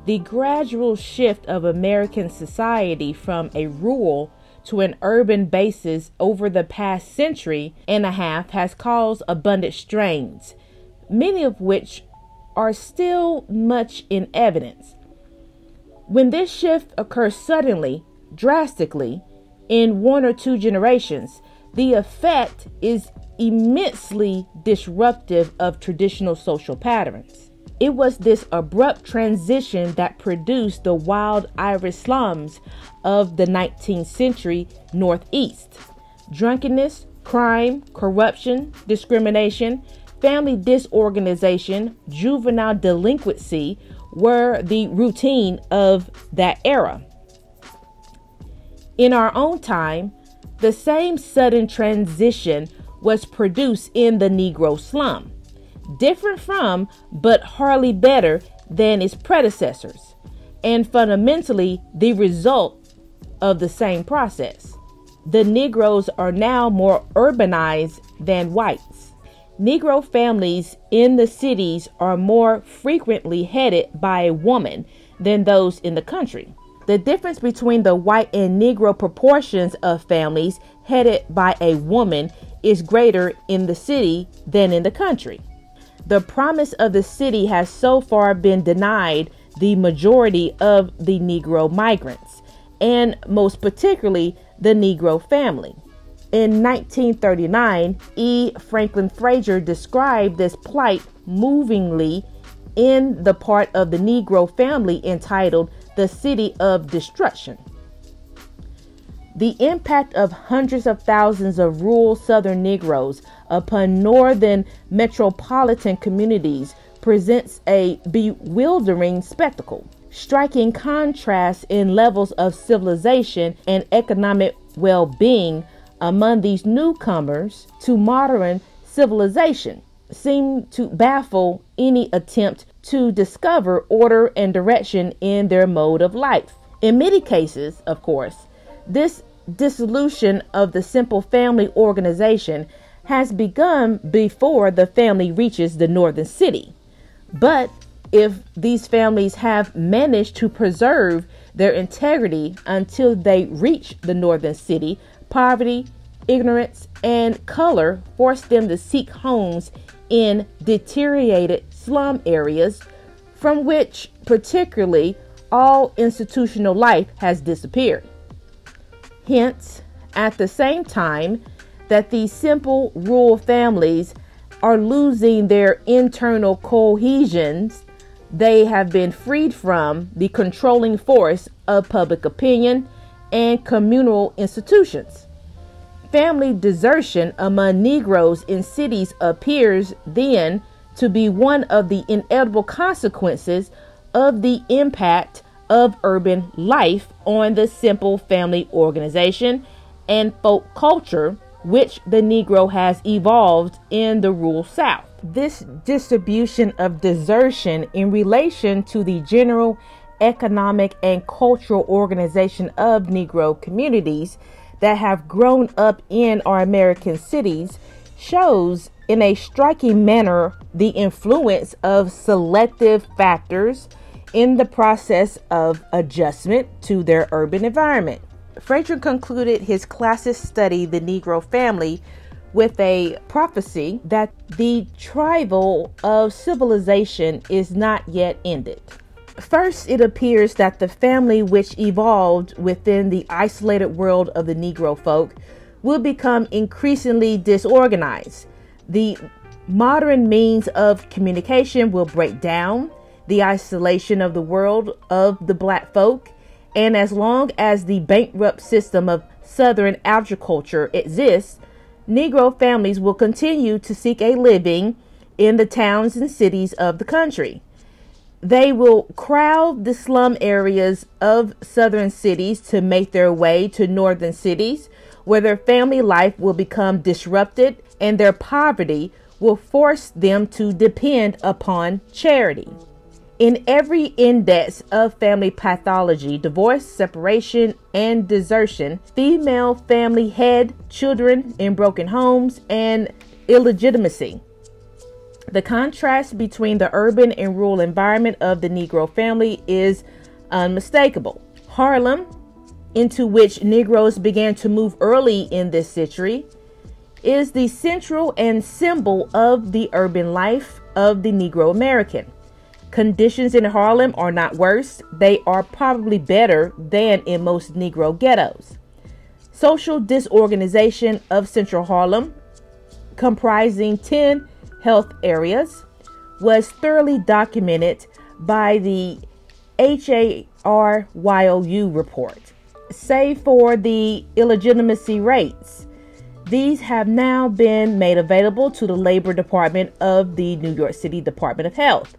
The gradual shift of American society from a rural to an urban basis over the past century and a half has caused abundant strains, many of which are still much in evidence. When this shift occurs suddenly, drastically, in one or two generations, the effect is immensely disruptive of traditional social patterns. It was this abrupt transition that produced the wild Irish slums of the 19th century Northeast. Drunkenness, crime, corruption, discrimination, family disorganization, juvenile delinquency were the routine of that era. In our own time, the same sudden transition was produced in the Negro slum, different from, but hardly better than its predecessors, and fundamentally the result of the same process. The Negroes are now more urbanized than whites. Negro families in the cities are more frequently headed by a woman than those in the country. The difference between the white and Negro proportions of families headed by a woman is greater in the city than in the country. The promise of the city has so far been denied the majority of the Negro migrants, and most particularly the Negro family. In 1939, E. Franklin Frazier described this plight movingly in the part of the Negro family entitled The City of Destruction. The impact of hundreds of thousands of rural Southern Negroes upon northern metropolitan communities presents a bewildering spectacle. striking contrasts in levels of civilization and economic well being among these newcomers to modern civilization seem to baffle any attempt to discover order and direction in their mode of life. In many cases, of course, this dissolution of the simple family organization has begun before the family reaches the northern city. But if these families have managed to preserve their integrity until they reach the northern city, poverty, ignorance, and color force them to seek homes in deteriorated slum areas from which, particularly, all institutional life has disappeared. Hence, at the same time that these simple rural families are losing their internal cohesions, they have been freed from the controlling force of public opinion and communal institutions. Family desertion among Negroes in cities appears then to be one of the inevitable consequences of the impact of urban life on the simple family organization and folk culture which the Negro has evolved in the rural South. This distribution of desertion in relation to the general economic and cultural organization of Negro communities that have grown up in our American cities shows in a striking manner the influence of selective factors in the process of adjustment to their urban environment. Frazier concluded his classist study, The Negro Family, with a prophecy that the tribal of civilization is not yet ended. First, it appears that the family which evolved within the isolated world of the Negro folk will become increasingly disorganized. The modern means of communication will break down the isolation of the world of the black folk, and as long as the bankrupt system of Southern agriculture exists, Negro families will continue to seek a living in the towns and cities of the country. They will crowd the slum areas of southern cities to make their way to northern cities, where their family life will become disrupted and their poverty will force them to depend upon charity. In every index of family pathology, divorce, separation, and desertion, female family head, children in broken homes, and illegitimacy the contrast between the urban and rural environment of the Negro family is unmistakable. Harlem, into which Negroes began to move early in this century, is the central and symbol of the urban life of the Negro American. Conditions in Harlem are not worse, they are probably better than in most Negro ghettos. Social disorganization of Central Harlem, comprising 10 health areas was thoroughly documented by the HARYOU report. Save for the illegitimacy rates, these have now been made available to the Labor Department of the New York City Department of Health.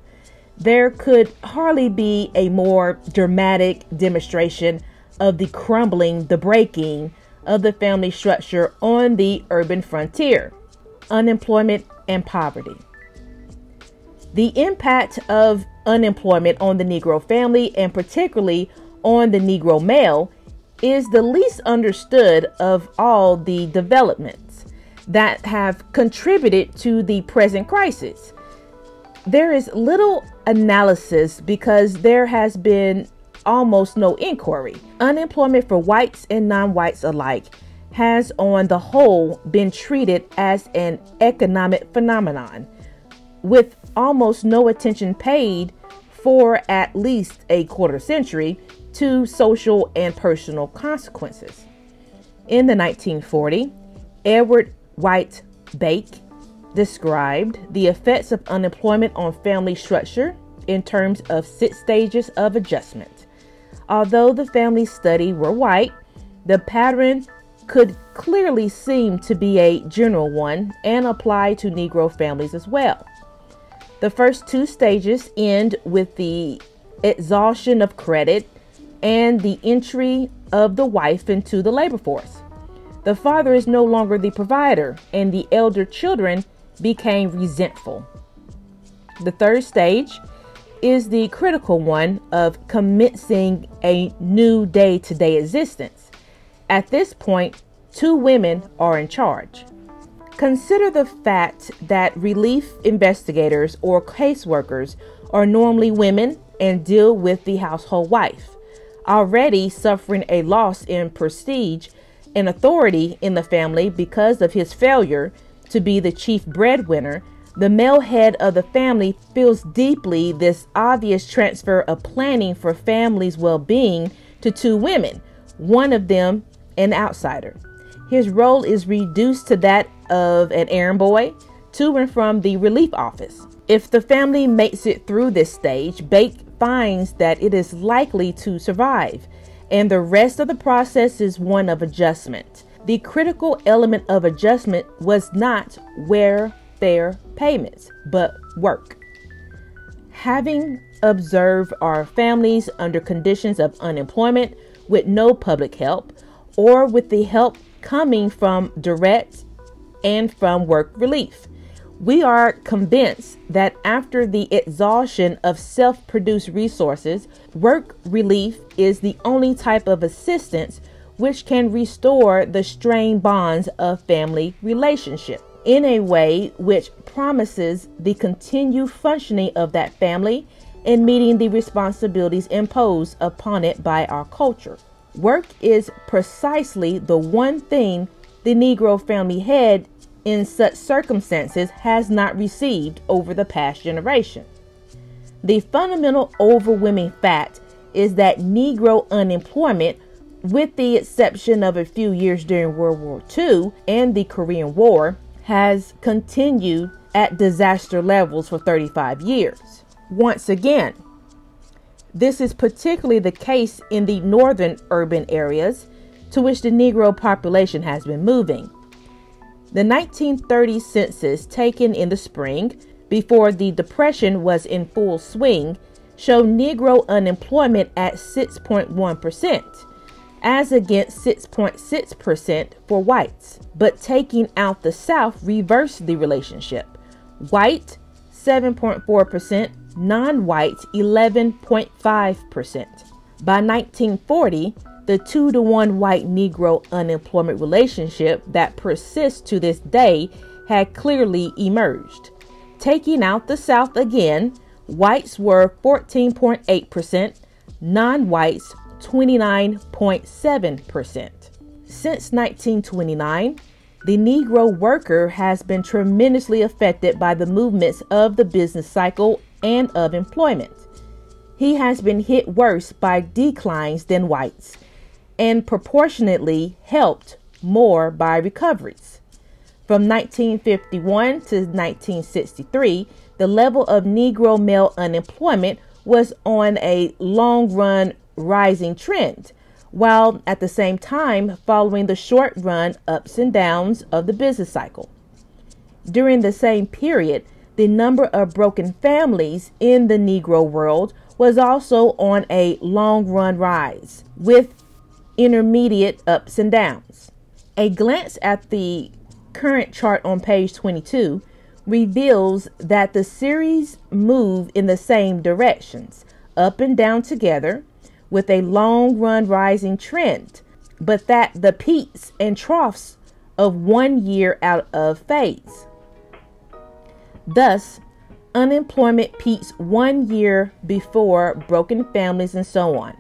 There could hardly be a more dramatic demonstration of the crumbling, the breaking of the family structure on the urban frontier. Unemployment and poverty. The impact of unemployment on the Negro family, and particularly on the Negro male, is the least understood of all the developments that have contributed to the present crisis. There is little analysis because there has been almost no inquiry. Unemployment for whites and non whites alike has, on the whole, been treated as an economic phenomenon, with almost no attention paid for at least a quarter century to social and personal consequences. In the 1940, Edward Wight Bakke described the effects of unemployment on family structure in terms of six stages of adjustment. Although the families studied were white, the pattern could clearly seem to be a general one and apply to Negro families as well. The first two stages end with the exhaustion of credit, and the entry of the wife into the labor force. The father is no longer the provider, and the elder children became resentful. The third stage is the critical one of commencing a new day to day existence. At this point, two women are in charge. Consider the fact that relief investigators or caseworkers are normally women and deal with the household wife. Already suffering a loss in prestige and authority in the family because of his failure to be the chief breadwinner, the male head of the family feels deeply this obvious transfer of planning for family's well being to two women, one of them an outsider. His role is reduced to that of an errand boy to and from the relief office. If the family makes it through this stage, Bakke finds that it is likely to survive, and the rest of the process is one of adjustment. The critical element of adjustment was not where fair payments, but work. Having observed our families under conditions of unemployment with no public help, or with the help coming from direct and from work relief. We are convinced that after the exhaustion of self produced resources, work relief is the only type of assistance which can restore the strained bonds of family relationship in a way which promises the continued functioning of that family and meeting the responsibilities imposed upon it by our culture. Work is precisely the one thing the Negro family head in such circumstances has not received over the past generation. The fundamental overwhelming fact is that Negro unemployment, with the exception of a few years during World War II and the Korean War, has continued at disaster levels for 35 years. Once again, this is particularly the case in the northern urban areas to which the Negro population has been moving. The 1930 census, taken in the spring before the Depression was in full swing, showed Negro unemployment at 6.1%, as against 6.6% for whites. But taking out the South reversed the relationship. White, 7.4%, non whites, 11.5%. By 1940, the two to one white Negro unemployment relationship that persists to this day had clearly emerged. Taking out the South again, whites were 14.8%, non whites 29.7%. Since 1929, the Negro worker has been tremendously affected by the movements of the business cycle and of employment. He has been hit worse by declines than whites and proportionately helped more by recoveries. From 1951 to 1963, the level of Negro male unemployment was on a long run rising trend, while at the same time following the short run ups and downs of the business cycle. During the same period, the number of broken families in the Negro world was also on a long run rise, with intermediate ups and downs. A glance at the current chart on page 22 reveals that the series move in the same directions, up and down together, with a long run rising trend, but that the peaks and troughs of one year out of phase. Thus, unemployment peaks one year before broken families and so on.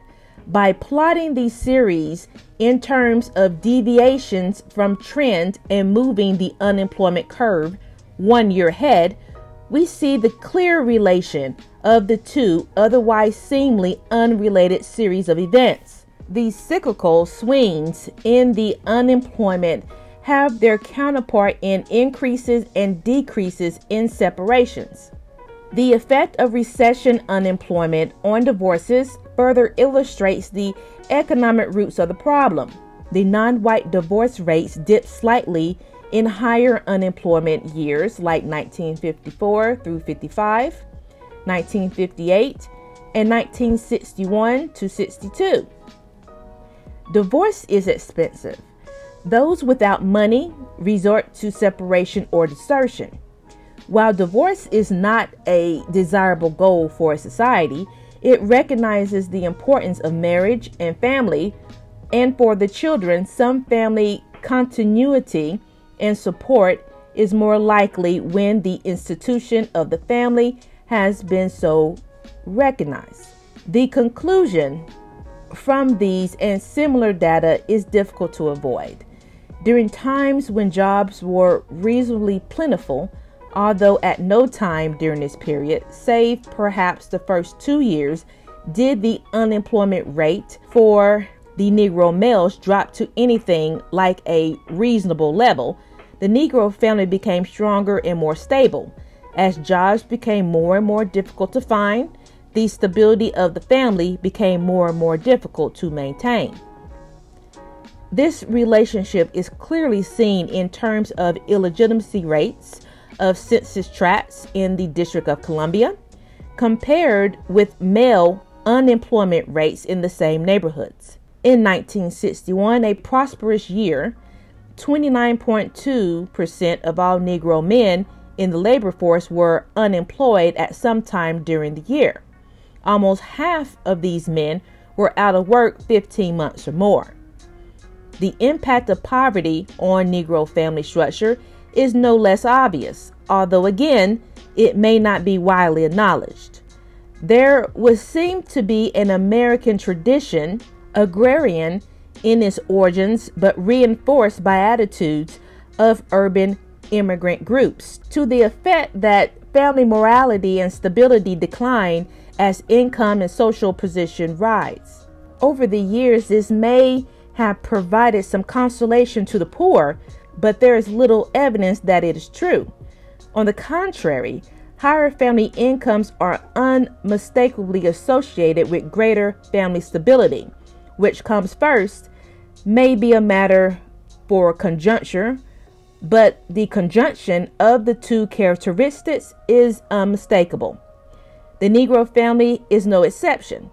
By plotting these series in terms of deviations from trend and moving the unemployment curve one year ahead, we see the clear relation of the two otherwise seemingly unrelated series of events. These cyclical swings in the unemployment have their counterpart in increases and decreases in separations. The effect of recession unemployment on divorces further illustrates the economic roots of the problem. The non white divorce rates dipped slightly in higher unemployment years like 1954 through 55, 1958, and 1961 to 62. Divorce is expensive. Those without money resort to separation or desertion. While divorce is not a desirable goal for a society, it recognizes the importance of marriage and family, and for the children, some family continuity and support is more likely when the institution of the family has been so recognized. The conclusion from these and similar data is difficult to avoid. During times when jobs were reasonably plentiful, although at no time during this period, save perhaps the first two years, did the unemployment rate for the Negro males drop to anything like a reasonable level, the Negro family became stronger and more stable. As jobs became more and more difficult to find, the stability of the family became more and more difficult to maintain. This relationship is clearly seen in terms of illegitimacy rates of census tracts in the District of Columbia compared with male unemployment rates in the same neighborhoods. In 1961, a prosperous year, 29.2% of all Negro men in the labor force were unemployed at some time during the year. Almost half of these men were out of work 15 months or more. The impact of poverty on Negro family structure is no less obvious, although again, it may not be widely acknowledged. There would seem to be an American tradition, agrarian in its origins, but reinforced by attitudes of urban immigrant groups, to the effect that family morality and stability decline as income and social position rise. Over the years, this may have provided some consolation to the poor, but there is little evidence that it is true. On the contrary, higher family incomes are unmistakably associated with greater family stability. Which comes first may be a matter for conjuncture, but the conjunction of the two characteristics is unmistakable. The Negro family is no exception.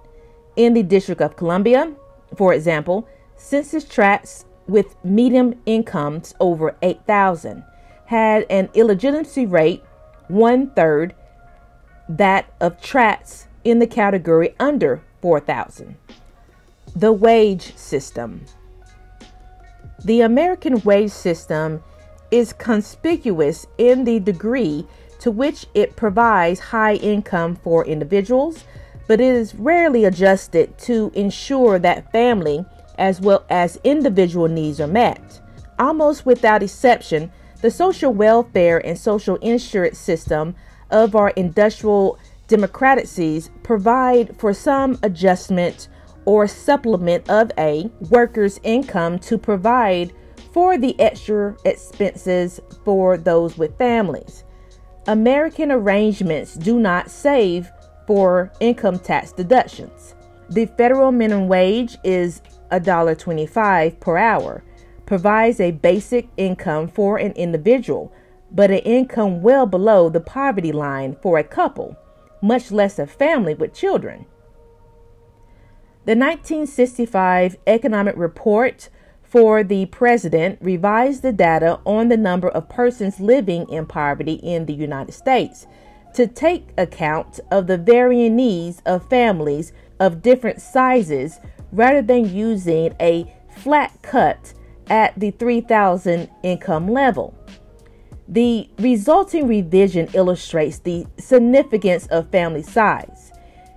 In the District of Columbia, for example, census tracts with medium incomes over 8,000 had an illegitimacy rate one third that of tracts in the category under 4,000. The wage system. The American wage system is conspicuous in the degree to which it provides high income for individuals, but it is rarely adjusted to ensure that family as well as individual needs are met. Almost without exception, the social welfare and social insurance system of our industrial democracies provide for some adjustment or supplement of a worker's income to provide for the extra expenses for those with families. American arrangements do not save for income tax deductions. The federal minimum wage is $1.25 per hour, provides a basic income for an individual, but an income well below the poverty line for a couple, much less a family with children. The 1965 Economic Report for the President revised the data on the number of persons living in poverty in the United States to take account of the varying needs of families of different sizes rather than using a flat cut at the 3000 income level. The resulting revision illustrates the significance of family size.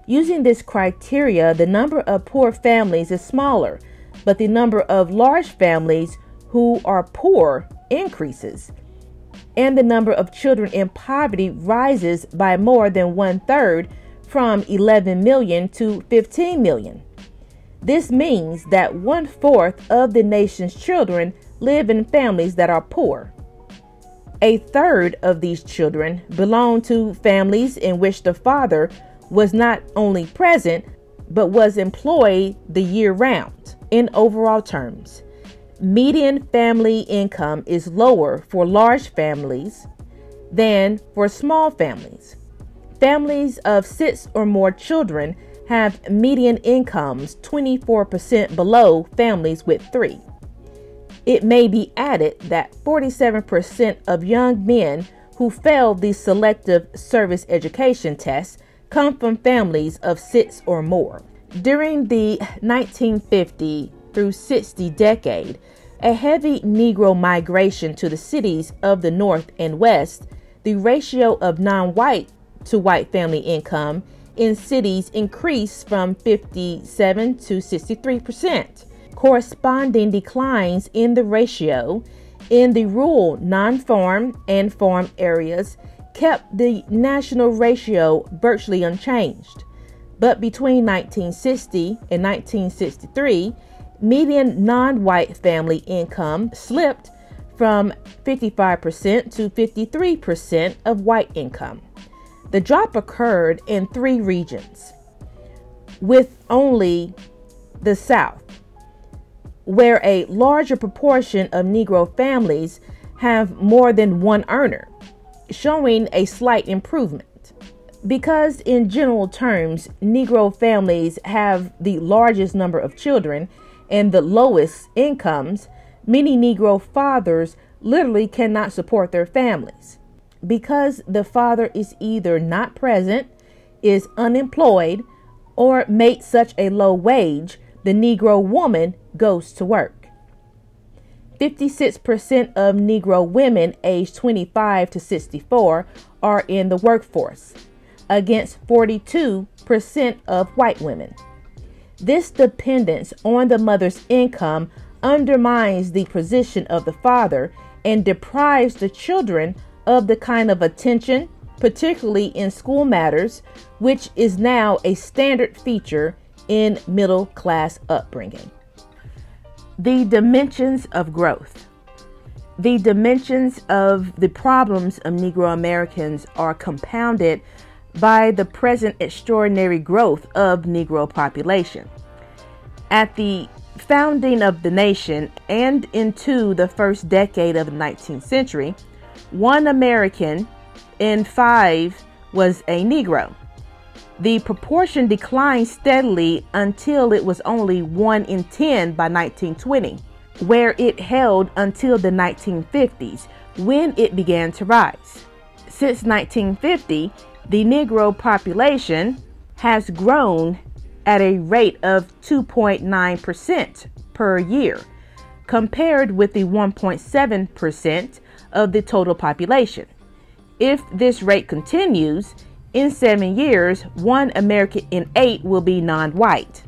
Using this criteria, the number of poor families is smaller but the number of large families who are poor increases, and the number of children in poverty rises by more than one third from 11 million to 15 million. This means that one fourth of the nation's children live in families that are poor. A third of these children belong to families in which the father was not only present but was employed the year round in overall terms. Median family income is lower for large families than for small families. Families of six or more children have median incomes 24% below families with three. It may be added that 47% of young men who fail the selective service education test come from families of six or more. During the 1950 through 60 decade, a heavy Negro migration to the cities of the North and West, the ratio of non white to white family income in cities increased from 57 to 63 percent. Corresponding declines in the ratio in the rural, non farm, and farm areas kept the national ratio virtually unchanged. But between 1960 and 1963, median non white family income slipped from 55% to 53% of white income. The drop occurred in three regions, with only the South, where a larger proportion of Negro families have more than one earner, showing a slight improvement. Because, in general terms, Negro families have the largest number of children and the lowest incomes, many Negro fathers literally cannot support their families because the father is either not present, is unemployed, or makes such a low wage, the Negro woman goes to work. 56% of Negro women aged 25 to 64 are in the workforce, against 42% of white women. This dependence on the mother's income undermines the position of the father and deprives the children of the kind of attention, particularly in school matters, which is now a standard feature in middle class upbringing. The dimensions of growth. The dimensions of the problems of Negro Americans are compounded by the present extraordinary growth of Negro population. At the founding of the nation and into the first decade of the 19th century, one American in five was a Negro. The proportion declined steadily until it was only 1 in 10 by 1920, where it held until the 1950s when it began to rise. Since 1950, the Negro population has grown at a rate of 2.9% per year, compared with the 1.7% of the total population. If this rate continues, in seven years, one American in eight will be non white.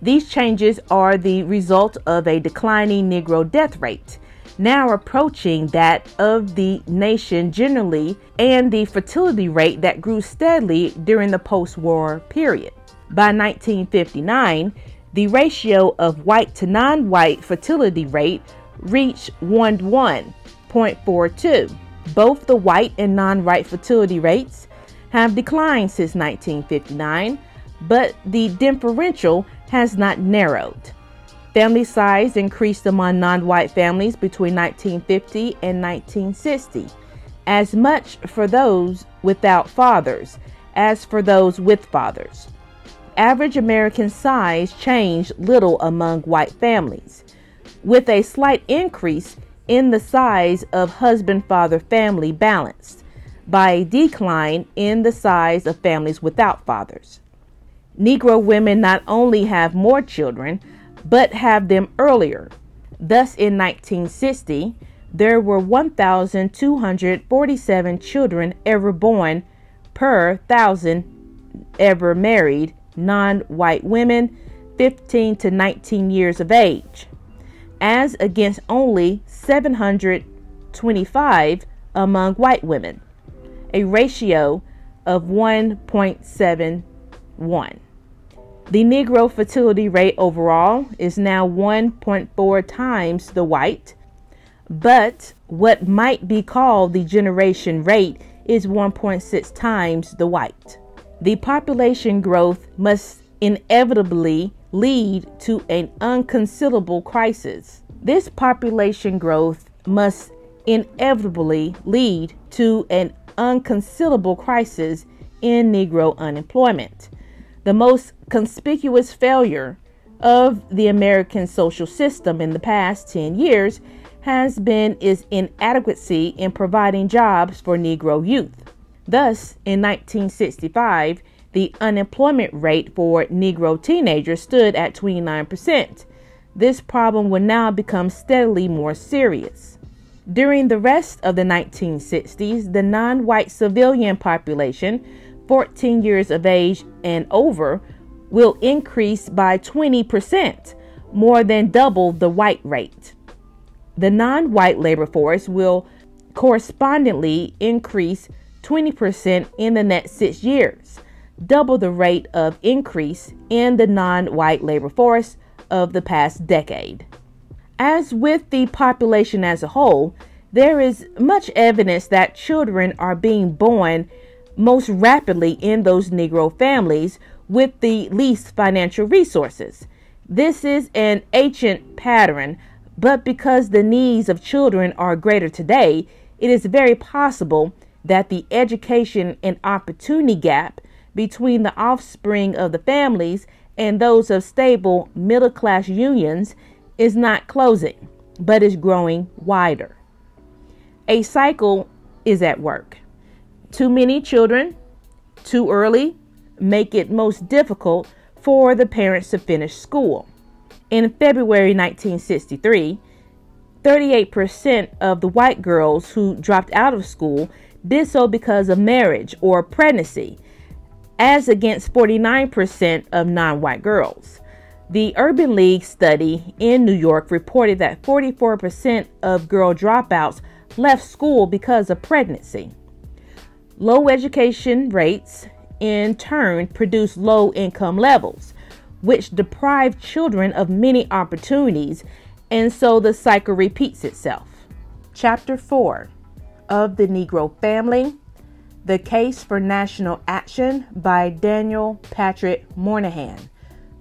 These changes are the result of a declining Negro death rate, now approaching that of the nation generally, and the fertility rate that grew steadily during the post war period. By 1959, the ratio of white to non white fertility rate reached 1 to 1 0.42. Both the white and non white fertility rates have declined since 1959, but the differential has not narrowed. Family size increased among non white families between 1950 and 1960, as much for those without fathers as for those with fathers. Average American size changed little among white families, with a slight increase in the size of husband father family balanced by a decline in the size of families without fathers. Negro women not only have more children, but have them earlier. Thus, in 1960, there were 1,247 children ever born per thousand ever married non white women 15 to 19 years of age as against only 725 among white women, a ratio of 1.71. The Negro fertility rate overall is now 1.4 times the white, but what might be called the generation rate is 1.6 times the white. The population growth must inevitably lead to an unconcealable crisis. This population growth must inevitably lead to an unconcealable crisis in Negro unemployment. The most conspicuous failure of the American social system in the past 10 years has been its inadequacy in providing jobs for Negro youth. Thus, in 1965, the unemployment rate for Negro teenagers stood at 29%. This problem will now become steadily more serious. During the rest of the 1960s, the non white civilian population, 14 years of age and over, will increase by 20%, more than double the white rate. The non white labor force will correspondingly increase 20% in the next six years, double the rate of increase in the non white labor force of the past decade. As with the population as a whole, there is much evidence that children are being born most rapidly in those Negro families with the least financial resources. This is an ancient pattern, but because the needs of children are greater today, it is very possible that the education and opportunity gap between the offspring of the families and those of stable middle class unions is not closing, but is growing wider. A cycle is at work. Too many children, too early, make it most difficult for the parents to finish school. In February 1963, 38% of the white girls who dropped out of school did so because of marriage or pregnancy, as against 49% of non white girls. The Urban League study in New York reported that 44% of girl dropouts left school because of pregnancy. Low education rates, in turn, produce low income levels, which deprive children of many opportunities, and so the cycle repeats itself. Chapter 4 of the Negro Family The Case for National Action by Daniel Patrick Moynihan,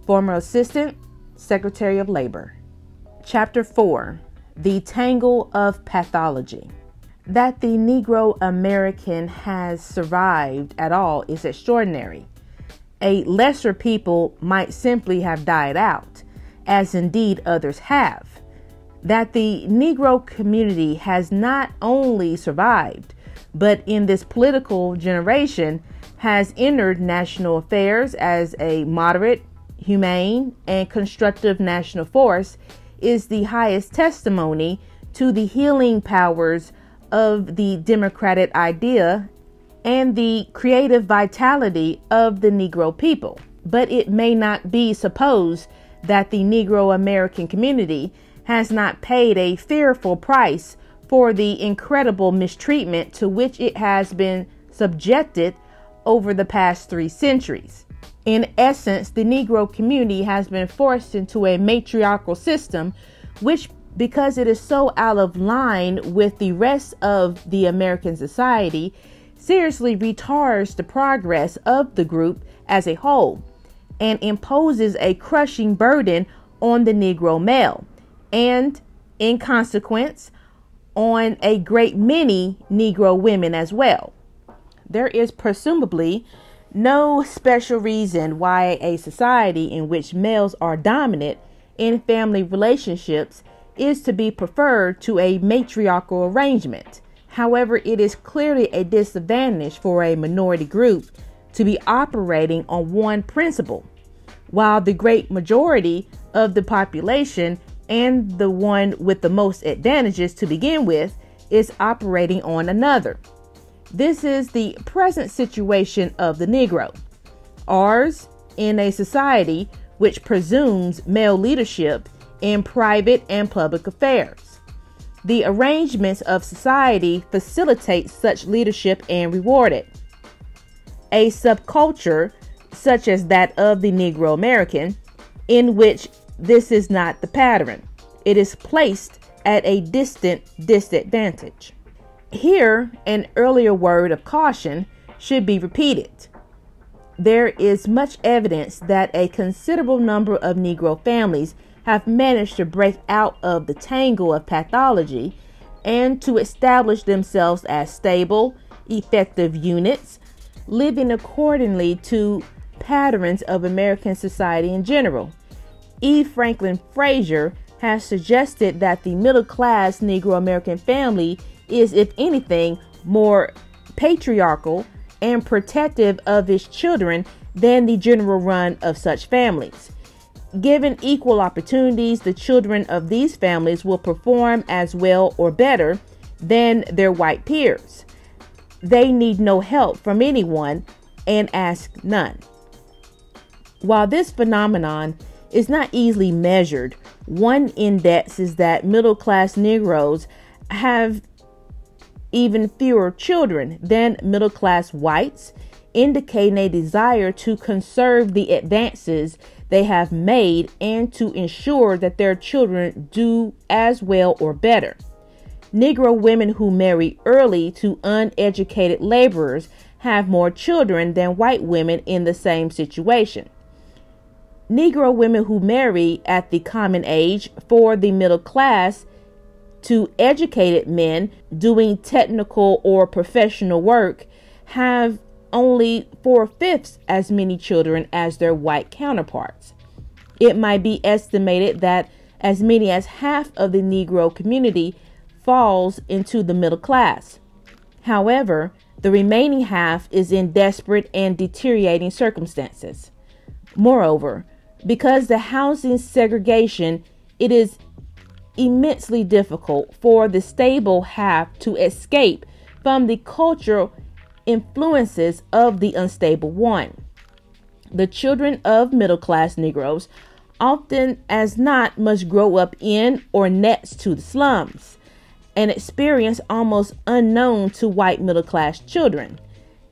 former Assistant Secretary of Labor. Chapter 4 The Tangle of Pathology. That the Negro American has survived at all is extraordinary. A lesser people might simply have died out, as indeed others have that the Negro community has not only survived, but in this political generation has entered national affairs as a moderate, humane, and constructive national force is the highest testimony to the healing powers of the democratic idea and the creative vitality of the Negro people. But it may not be supposed that the Negro American community has not paid a fearful price for the incredible mistreatment to which it has been subjected over the past three centuries. In essence, the Negro community has been forced into a matriarchal system, which, because it is so out of line with the rest of the American society, seriously retards the progress of the group as a whole and imposes a crushing burden on the Negro male and, in consequence, on a great many Negro women as well. There is presumably no special reason why a society in which males are dominant in family relationships is to be preferred to a matriarchal arrangement. However, it is clearly a disadvantage for a minority group to be operating on one principle, while the great majority of the population and the one with the most advantages to begin with is operating on another. This is the present situation of the Negro. Ours in a society which presumes male leadership in private and public affairs. The arrangements of society facilitate such leadership and reward it. A subculture, such as that of the Negro American, in which this is not the pattern. It is placed at a distant disadvantage. Here, an earlier word of caution should be repeated. There is much evidence that a considerable number of Negro families have managed to break out of the tangle of pathology and to establish themselves as stable, effective units, living accordingly to patterns of American society in general. E. Franklin Frazier has suggested that the middle class Negro American family is, if anything, more patriarchal and protective of its children than the general run of such families. Given equal opportunities, the children of these families will perform as well or better than their white peers. They need no help from anyone and ask none. While this phenomenon is not easily measured, one index is that middle class Negroes have even fewer children than middle class whites, indicating a desire to conserve the advances they have made and to ensure that their children do as well or better. Negro women who marry early to uneducated laborers have more children than white women in the same situation. Negro women who marry at the common age for the middle class to educated men doing technical or professional work have only four fifths as many children as their white counterparts. It might be estimated that as many as half of the Negro community falls into the middle class. However, the remaining half is in desperate and deteriorating circumstances. Moreover, because the housing segregation, it is immensely difficult for the stable half to escape from the cultural influences of the unstable one. The children of middle class Negroes often as not must grow up in or next to the slums an experience almost unknown to white middle class children.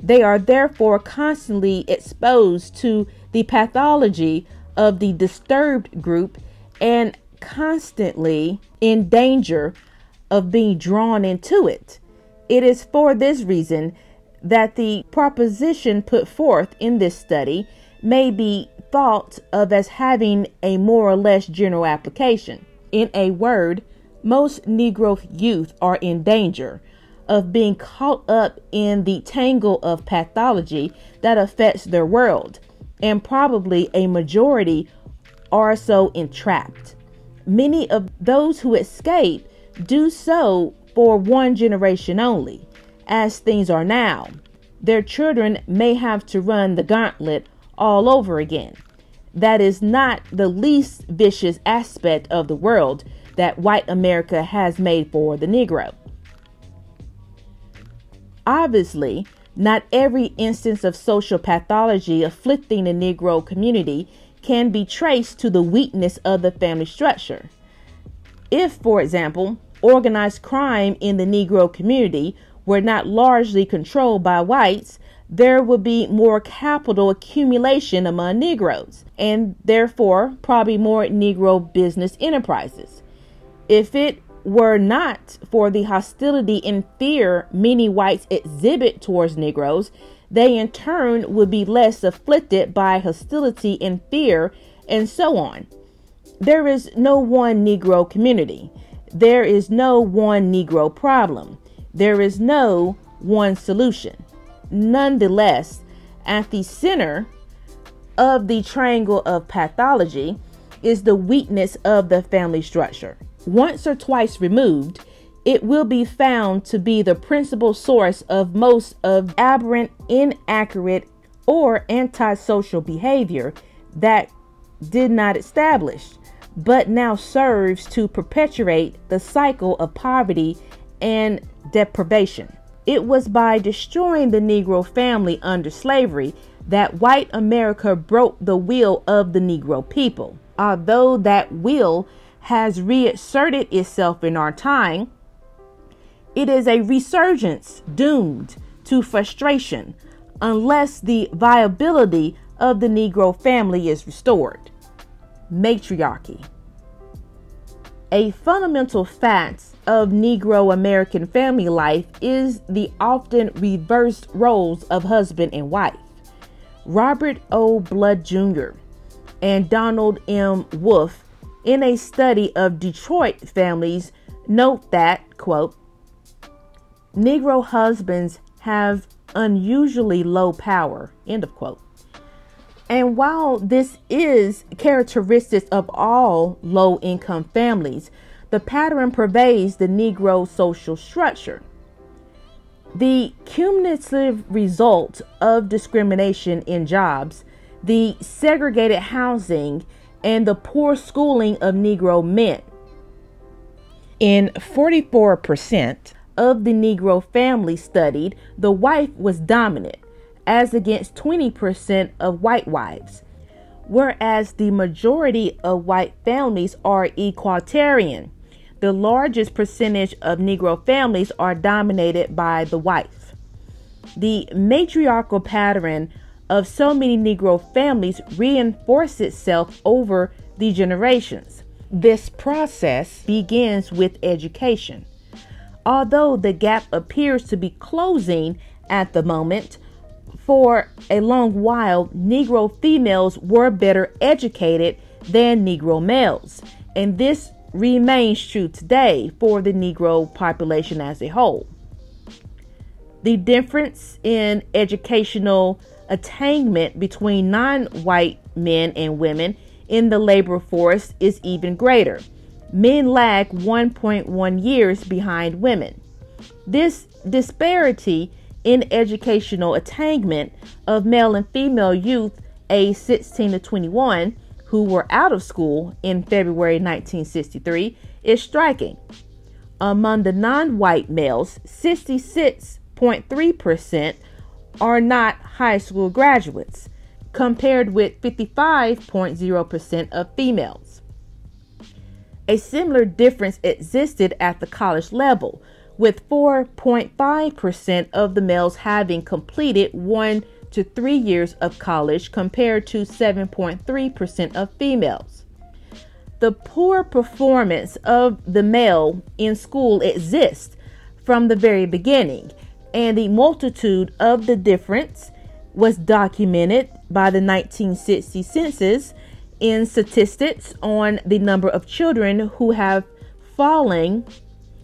They are therefore constantly exposed to the pathology of the disturbed group and constantly in danger of being drawn into it. It is for this reason that the proposition put forth in this study may be thought of as having a more or less general application. In a word, most Negro youth are in danger of being caught up in the tangle of pathology that affects their world, and probably a majority are so entrapped. Many of those who escape do so for one generation only, as things are now. Their children may have to run the gauntlet all over again. That is not the least vicious aspect of the world that white America has made for the Negro. Obviously, not every instance of social pathology afflicting the Negro community can be traced to the weakness of the family structure. If, for example, organized crime in the Negro community were not largely controlled by whites, there would be more capital accumulation among Negroes, and therefore probably more Negro business enterprises. If it were not for the hostility and fear many whites exhibit towards Negroes, they in turn would be less afflicted by hostility and fear, and so on. There is no one Negro community. There is no one Negro problem. There is no one solution. Nonetheless, at the center of the tangle of pathology is the weakness of the family structure once or twice removed, it will be found to be the principal source of most of aberrant, inaccurate, or antisocial behavior that did not establish, but now serves to perpetuate the cycle of poverty and deprivation. It was by destroying the Negro family under slavery that white America broke the will of the Negro people. Although that will has reasserted itself in our time, it is a resurgence doomed to frustration unless the viability of the Negro family is restored. Matriarchy. A fundamental fact of Negro American family life is the often reversed roles of husband and wife. Robert O. Blood Jr. and Donald M. Wolfe in a study of Detroit families note that, quote, Negro husbands have unusually low power, end of quote. And while this is characteristic of all low income families, the pattern pervades the Negro social structure. The cumulative result of discrimination in jobs, the segregated housing, and the poor schooling of Negro men. In 44% of the Negro families studied, the wife was dominant, as against 20% of white wives, whereas the majority of white families are equalitarian. The largest percentage of Negro families are dominated by the wife. The matriarchal pattern of so many Negro families reinforces itself over the generations. This process begins with education. Although the gap appears to be closing at the moment, for a long while, Negro females were better educated than Negro males, and this remains true today for the Negro population as a whole. The difference in educational attainment between non white men and women in the labor force is even greater. Men lag 1.1 years behind women. This disparity in educational attainment of male and female youth aged 16 to 21 who were out of school in February 1963 is striking. Among the non white males, 66.3% are not high school graduates, compared with 55.0% of females. A similar difference existed at the college level, with 4.5% of the males having completed one to three years of college compared to 7.3% of females. The poor performance of the male in school exists from the very beginning, and the multitude of the difference was documented by the 1960 census in statistics on the number of children who have fallen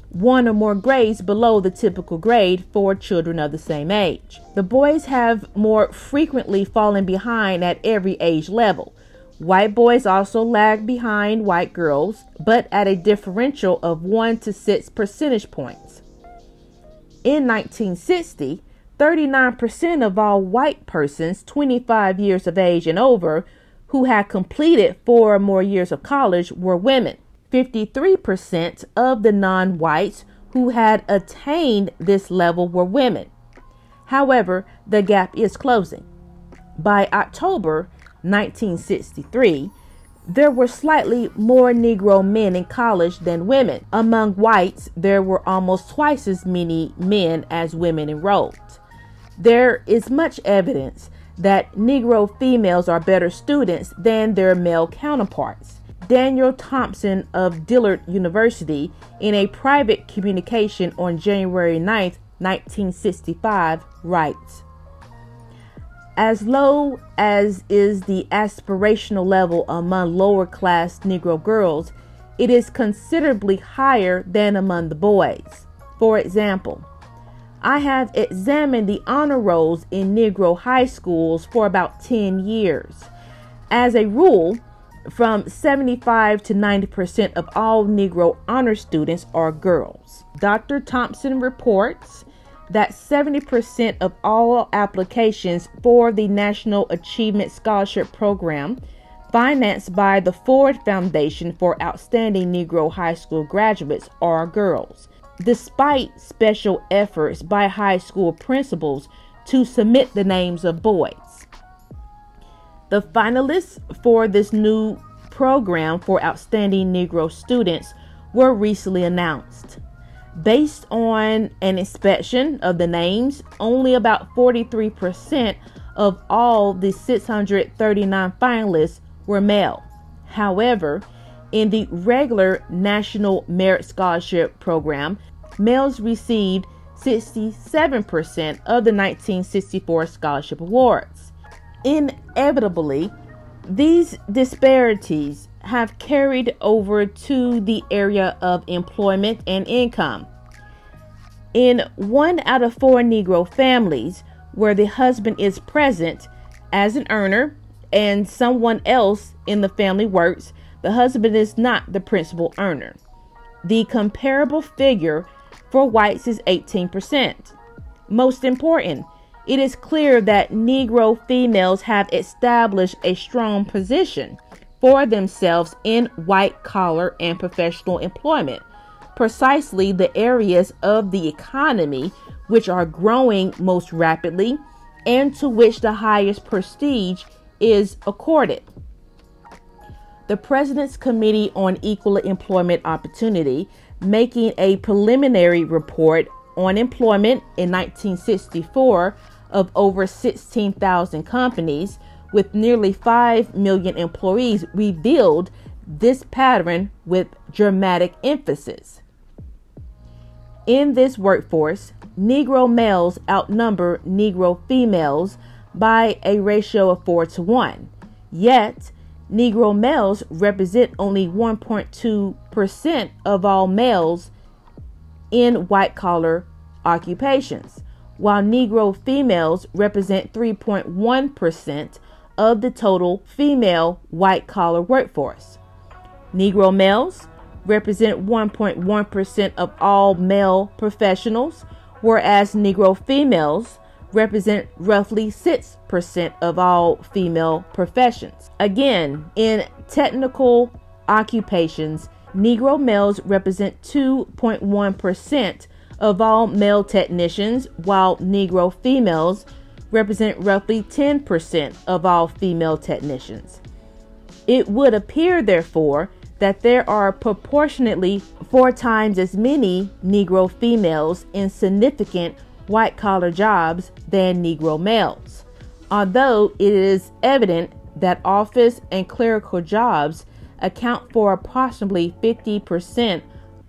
one or more grades below the typical grade for children of the same age. The boys have more frequently fallen behind at every age level. White boys also lag behind white girls, but at a differential of 1 to 6 percentage points. In 1960, 39% of all white persons 25 years of age and over who had completed four or more years of college were women. 53% of the non whites who had attained this level were women. However, the gap is closing. By October 1963, there were slightly more Negro men in college than women. Among whites, there were almost twice as many men as women enrolled. There is much evidence that Negro females are better students than their male counterparts. Daniel Thompson of Dillard University in a private communication on January 9, 1965, writes As low as is the aspirational level among lower class Negro girls, it is considerably higher than among the boys. For example, I have examined the honor rolls in Negro high schools for about 10 years. As a rule, from 75 to 90% of all Negro honor students are girls. Dr. Thompson reports that 70% of all applications for the National Achievement Scholarship Program, financed by the Ford Foundation for Outstanding Negro High School Graduates, are girls, despite special efforts by high school principals to submit the names of boys. The finalists for this new program for outstanding Negro students were recently announced. Based on an inspection of the names, only about 43% of all the 639 finalists were male. However, in the regular National Merit Scholarship Program, males received 67% of the 1964 scholarship awards. Inevitably, these disparities have carried over to the area of employment and income. In one out of four Negro families where the husband is present as an earner, and someone else in the family works, the husband is not the principal earner. The comparable figure for whites is 18%. Most important, it is clear that Negro females have established a strong position for themselves in white collar and professional employment, precisely the areas of the economy which are growing most rapidly and to which the highest prestige is accorded. The President's Committee on Equal Employment Opportunity, making a preliminary report on employment in 1964 of over 16,000 companies with nearly 5 million employees, revealed this pattern with dramatic emphasis. In this workforce, Negro males outnumber Negro females by a ratio of 4 to 1. Yet, Negro males represent only 1.2% of all males in white collar occupations, while Negro females represent 3.1% of the total female white collar workforce. Negro males represent 1.1% of all male professionals, whereas Negro females represent roughly 6% of all female professions. Again, in technical occupations, Negro males represent 2.1% of all male technicians, while Negro females represent roughly 10% of all female technicians. It would appear, therefore, that there are proportionately four times as many Negro females in significant white collar jobs than Negro males. Although it is evident that office and clerical jobs account for approximately 50%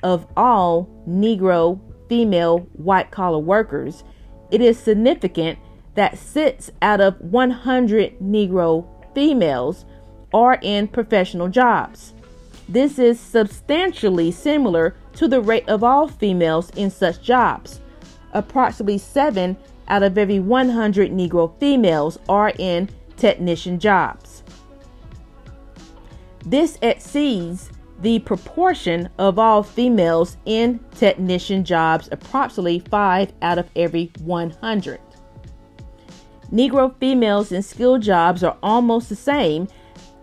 of all Negro female white collar workers, it is significant that six out of 100 Negro females are in professional jobs. This is substantially similar to the rate of all females in such jobs. Approximately 7 out of every 100 Negro females are in technician jobs. This exceeds the proportion of all females in technician jobs, approximately 5 out of every 100. Negro females in skilled jobs are almost the same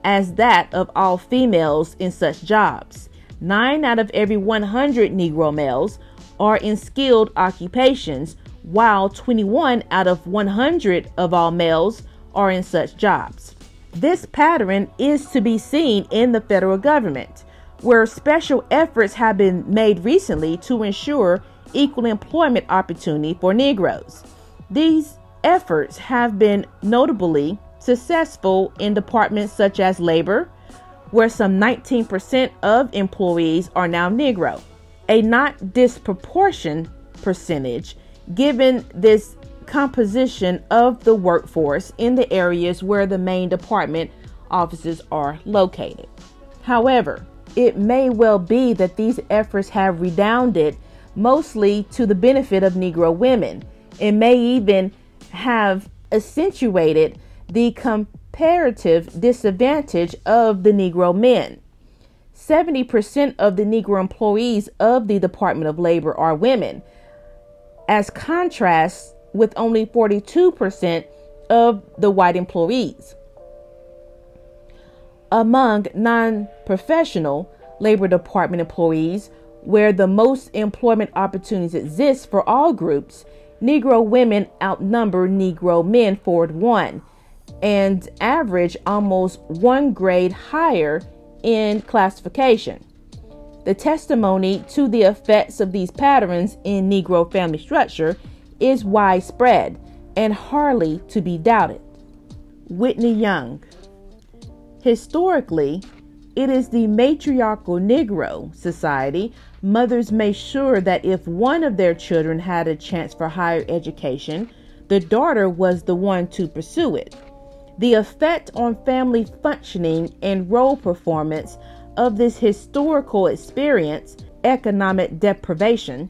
as that of all females in such jobs. 9 out of every 100 Negro males are in skilled occupations, while 21 out of 100 of all males are in such jobs. This pattern is to be seen in the federal government, where special efforts have been made recently to ensure equal employment opportunity for Negroes. These efforts have been notably successful in departments such as labor, where some 19% of employees are now Negro, a not disproportionate percentage given this composition of the workforce in the areas where the main department offices are located. However, it may well be that these efforts have redounded mostly to the benefit of Negro women. It may even have accentuated the comparative disadvantage of the Negro men. 70% of the Negro employees of the Department of Labor are women, as contrast with only 42% of the white employees. Among non professional Labor Department employees, where the most employment opportunities exist for all groups, Negro women outnumber Negro men 4 to 1 and average almost one grade higher in classification. The testimony to the effects of these patterns in Negro family structure is widespread and hardly to be doubted. Whitney Young. Historically, it is the matriarchal Negro society. Mothers made sure that if one of their children had a chance for higher education, the daughter was the one to pursue it. The effect on family functioning and role performance of this historical experience, economic deprivation,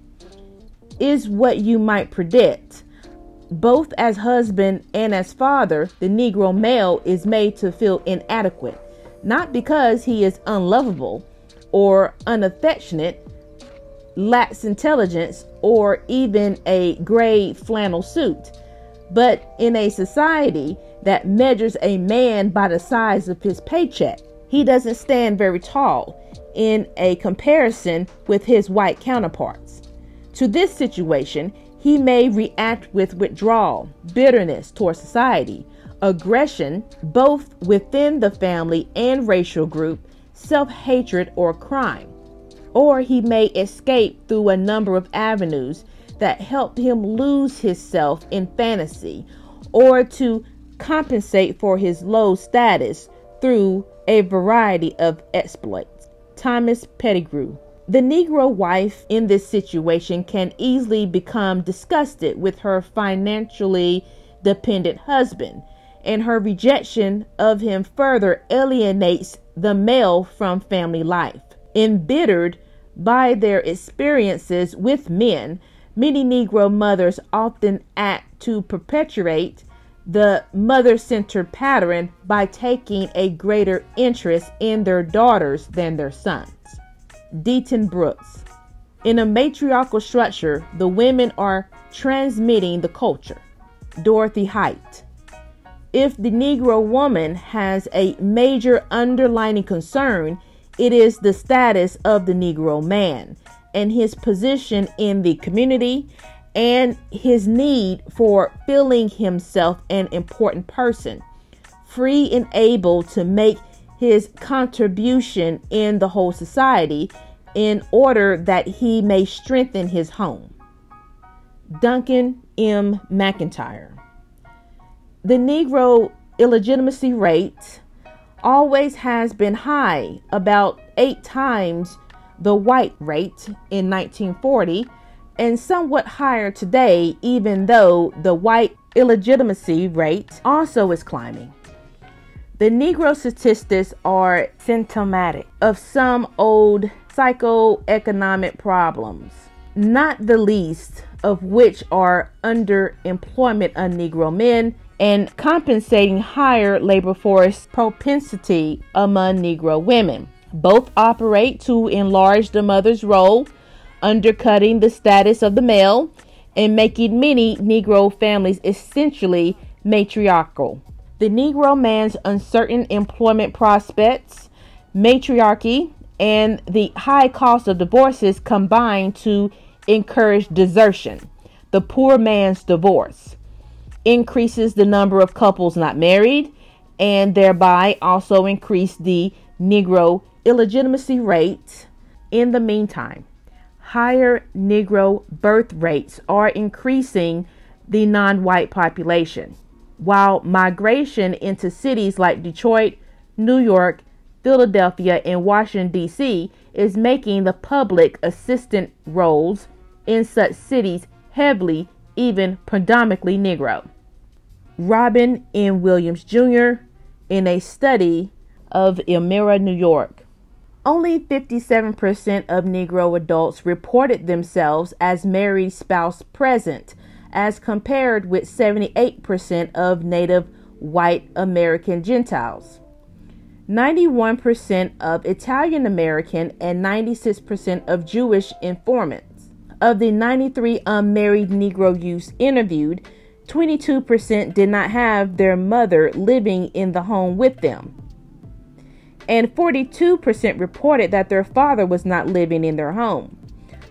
is what you might predict. Both as husband and as father, the Negro male is made to feel inadequate, not because he is unlovable or unaffectionate, lacks intelligence, or even a gray flannel suit, but in a society that measures a man by the size of his paycheck. He doesn't stand very tall in a comparison with his white counterparts. To this situation, he may react with withdrawal, bitterness toward society, aggression, both within the family and racial group, self hatred, or crime. Or he may escape through a number of avenues that help him lose himself in fantasy or to compensate for his low status through a variety of exploits. Thomas Pettigrew. The Negro wife in this situation can easily become disgusted with her financially dependent husband, and her rejection of him further alienates the male from family life. Embittered by their experiences with men, many Negro mothers often act to perpetuate the mother centered pattern by taking a greater interest in their daughters than their sons. Deton Brooks. In a matriarchal structure, the women are transmitting the culture. Dorothy Height. If the Negro woman has a major underlying concern, it is the status of the Negro man and his position in the community and his need for feeling himself an important person, free and able to make his contribution in the whole society in order that he may strengthen his home. Duncan M. McIntyre. The Negro illegitimacy rate always has been high, about eight times the white rate in 1940 and somewhat higher today, even though the white illegitimacy rate also is climbing. The Negro statistics are symptomatic of some old psychoeconomic problems, not the least of which are underemployment of Negro men and compensating higher labor force propensity among Negro women. Both operate to enlarge the mother's role undercutting the status of the male and making many Negro families essentially matriarchal. The Negro man's uncertain employment prospects, matriarchy, and the high cost of divorces combine to encourage desertion. The poor man's divorce increases the number of couples not married and thereby also increase the Negro illegitimacy rate. In the meantime, higher Negro birth rates are increasing the non white population, while migration into cities like Detroit, New York, Philadelphia, and Washington, D.C. is making the public assistant roles in such cities heavily, even predominantly Negro. Robin M. Williams Jr. in a study of Elmira, New York, only 57% of Negro adults reported themselves as married spouse present, as compared with 78% of Native white American Gentiles. 91% of Italian American and 96% of Jewish informants. Of the 93 unmarried Negro youths interviewed, 22% did not have their mother living in the home with them and 42% reported that their father was not living in their home.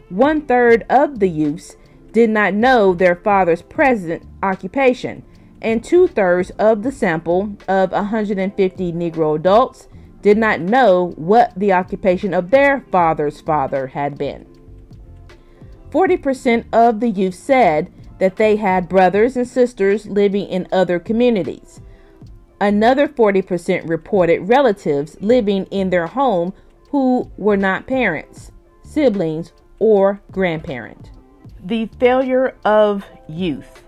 One third of the youths did not know their father's present occupation, and two thirds of the sample of 150 Negro adults did not know what the occupation of their father's father had been. 40% of the youth said that they had brothers and sisters living in other communities. Another 40% reported relatives living in their home who were not parents, siblings, or grandparent. The failure of youth.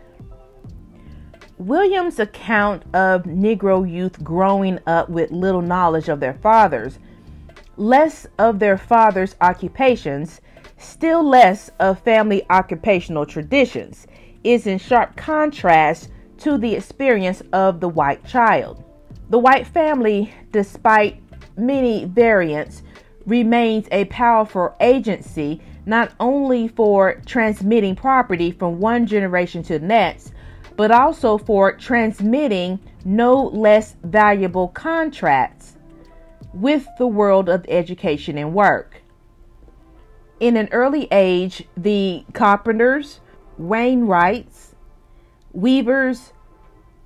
Williams' account of Negro youth growing up with little knowledge of their fathers, less of their fathers' occupations, still less of family occupational traditions, is in sharp contrast to the experience of the white child. The white family, despite many variants, remains a powerful agency not only for transmitting property from one generation to the next, but also for transmitting no less valuable contracts with the world of education and work. In an early age, the carpenters, Wainwrights, weavers,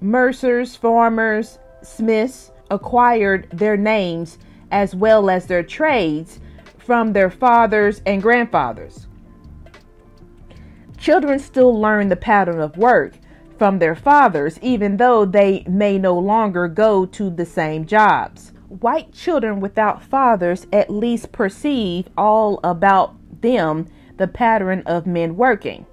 mercers, farmers, smiths acquired their names as well as their trades from their fathers and grandfathers. Children still learn the pattern of work from their fathers, even though they may no longer go to the same jobs. White children without fathers at least perceive all about them the pattern of men working.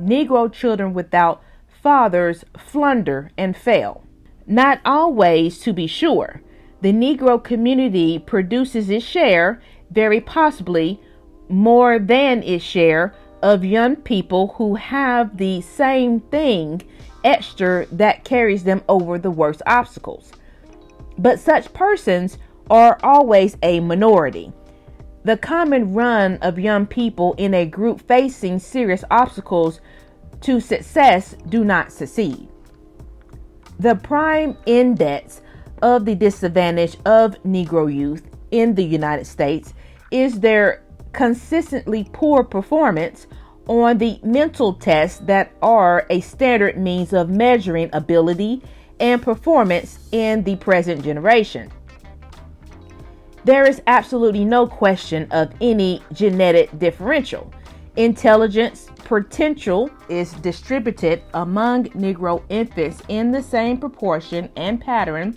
Negro children without fathers flounder and fail. Not always, to be sure. The Negro community produces its share, very possibly more than its share, of young people who have the same thing extra that carries them over the worst obstacles. But such persons are always a minority. The common run of young people in a group facing serious obstacles to success do not succeed. The prime index of the disadvantage of Negro youth in the United States is their consistently poor performance on the mental tests that are a standard means of measuring ability and performance in the present generation. There is absolutely no question of any genetic differential. Intelligence potential is distributed among Negro infants in the same proportion and pattern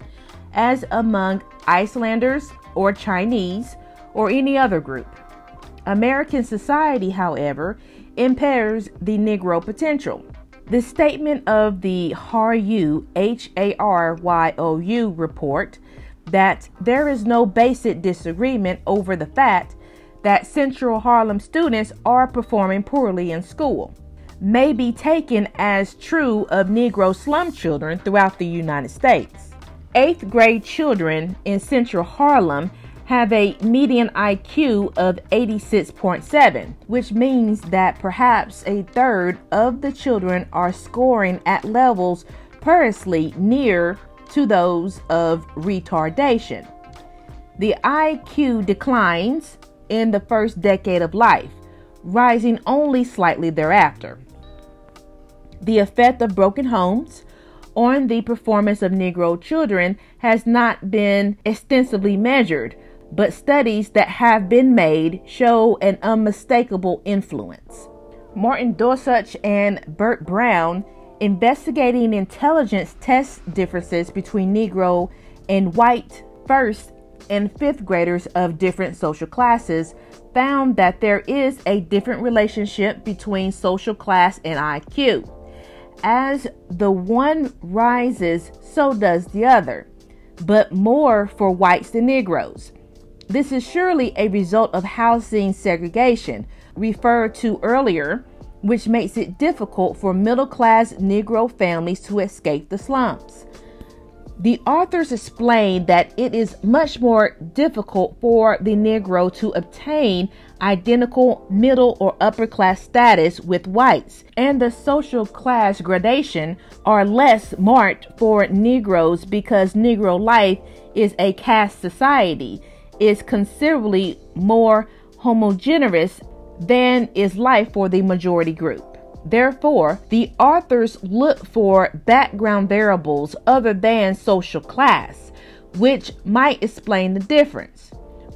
as among Icelanders or Chinese or any other group. American society, however, impairs the Negro potential. The statement of the HARYOU, H A R Y O U report that there is no basic disagreement over the fact that Central Harlem students are performing poorly in school may be taken as true of Negro slum children throughout the United States. Eighth grade children in Central Harlem have a median IQ of 86.7, which means that perhaps a third of the children are scoring at levels perilously near to those of retardation. The IQ declines in the first decade of life, rising only slightly thereafter. The effect of broken homes on the performance of Negro children has not been extensively measured, but studies that have been made show an unmistakable influence. Martin Deutsch and Bert Brown investigating intelligence test differences between Negro and white first and fifth graders of different social classes found that there is a different relationship between social class and IQ. As the one rises, so does the other, but more for whites than Negroes. This is surely a result of housing segregation, referred to earlier which makes it difficult for middle class Negro families to escape the slums. The authors explain that it is much more difficult for the Negro to obtain identical middle or upper class status with whites, and the social class gradation are less marked for Negroes because Negro life is a caste society, is considerably more homogeneous than is life for the majority group. Therefore, the authors look for background variables other than social class, which might explain the difference.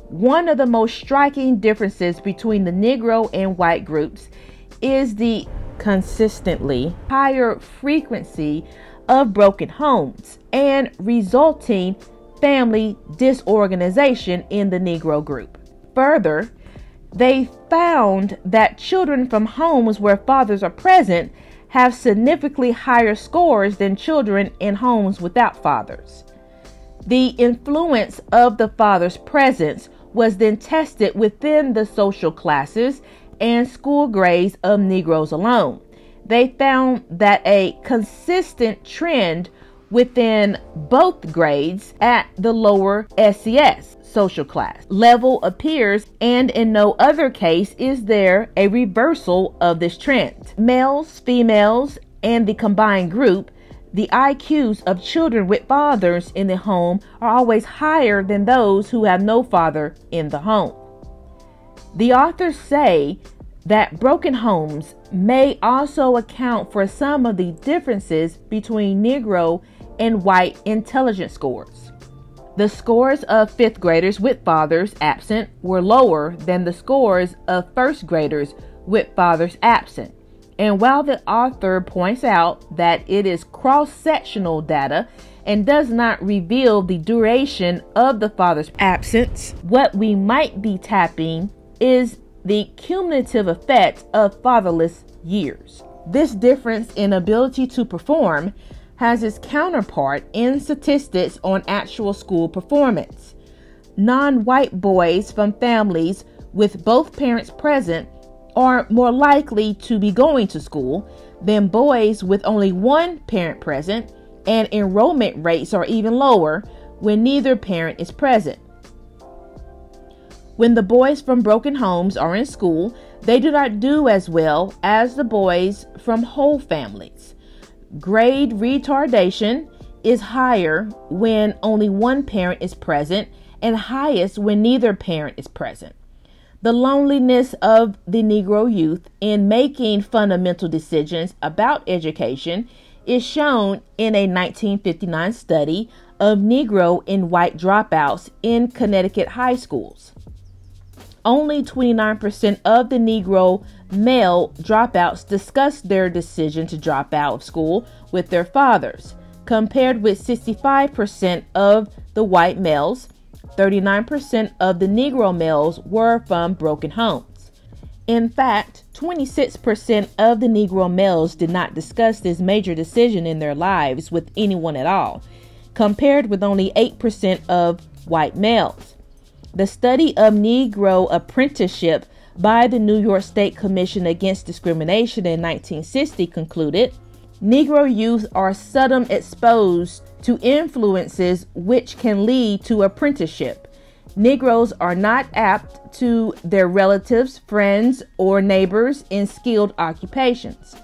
One of the most striking differences between the Negro and white groups is the consistently higher frequency of broken homes and resulting family disorganization in the Negro group. Further, they found that children from homes where fathers are present have significantly higher scores than children in homes without fathers. The influence of the father's presence was then tested within the social classes and school grades of Negroes alone. they found that a consistent trend within both grades at the lower SES social class level appears, and in no other case is there a reversal of this trend. Males, females, and the combined group, the IQs of children with fathers in the home are always higher than those who have no father in the home. The authors say that broken homes may also account for some of the differences between Negro and white intelligence scores. The scores of fifth graders with fathers absent were lower than the scores of first graders with fathers absent. And while the author points out that it is cross sectional data and does not reveal the duration of the father's absence, what we might be tapping is the cumulative effect of fatherless years. This difference in ability to perform has its counterpart in statistics on actual school performance. Non white boys from families with both parents present are more likely to be going to school than boys with only one parent present, and enrollment rates are even lower when neither parent is present. When the boys from broken homes are in school, they do not do as well as the boys from whole families. Grade retardation is higher when only one parent is present and highest when neither parent is present. The loneliness of the Negro youth in making fundamental decisions about education is shown in a 1959 study of Negro and white dropouts in Connecticut high schools. Only 29% of the Negro male dropouts discussed their decision to drop out of school with their fathers, compared with 65% of the white males. 39% of the Negro males were from broken homes. In fact, 26% of the Negro males did not discuss this major decision in their lives with anyone at all, compared with only 8% of white males. The study of Negro apprenticeship by the New York State Commission Against Discrimination in 1960 concluded Negro youth are seldom exposed to influences which can lead to apprenticeship. Negroes are not apt to their relatives, friends, or neighbors in skilled occupations,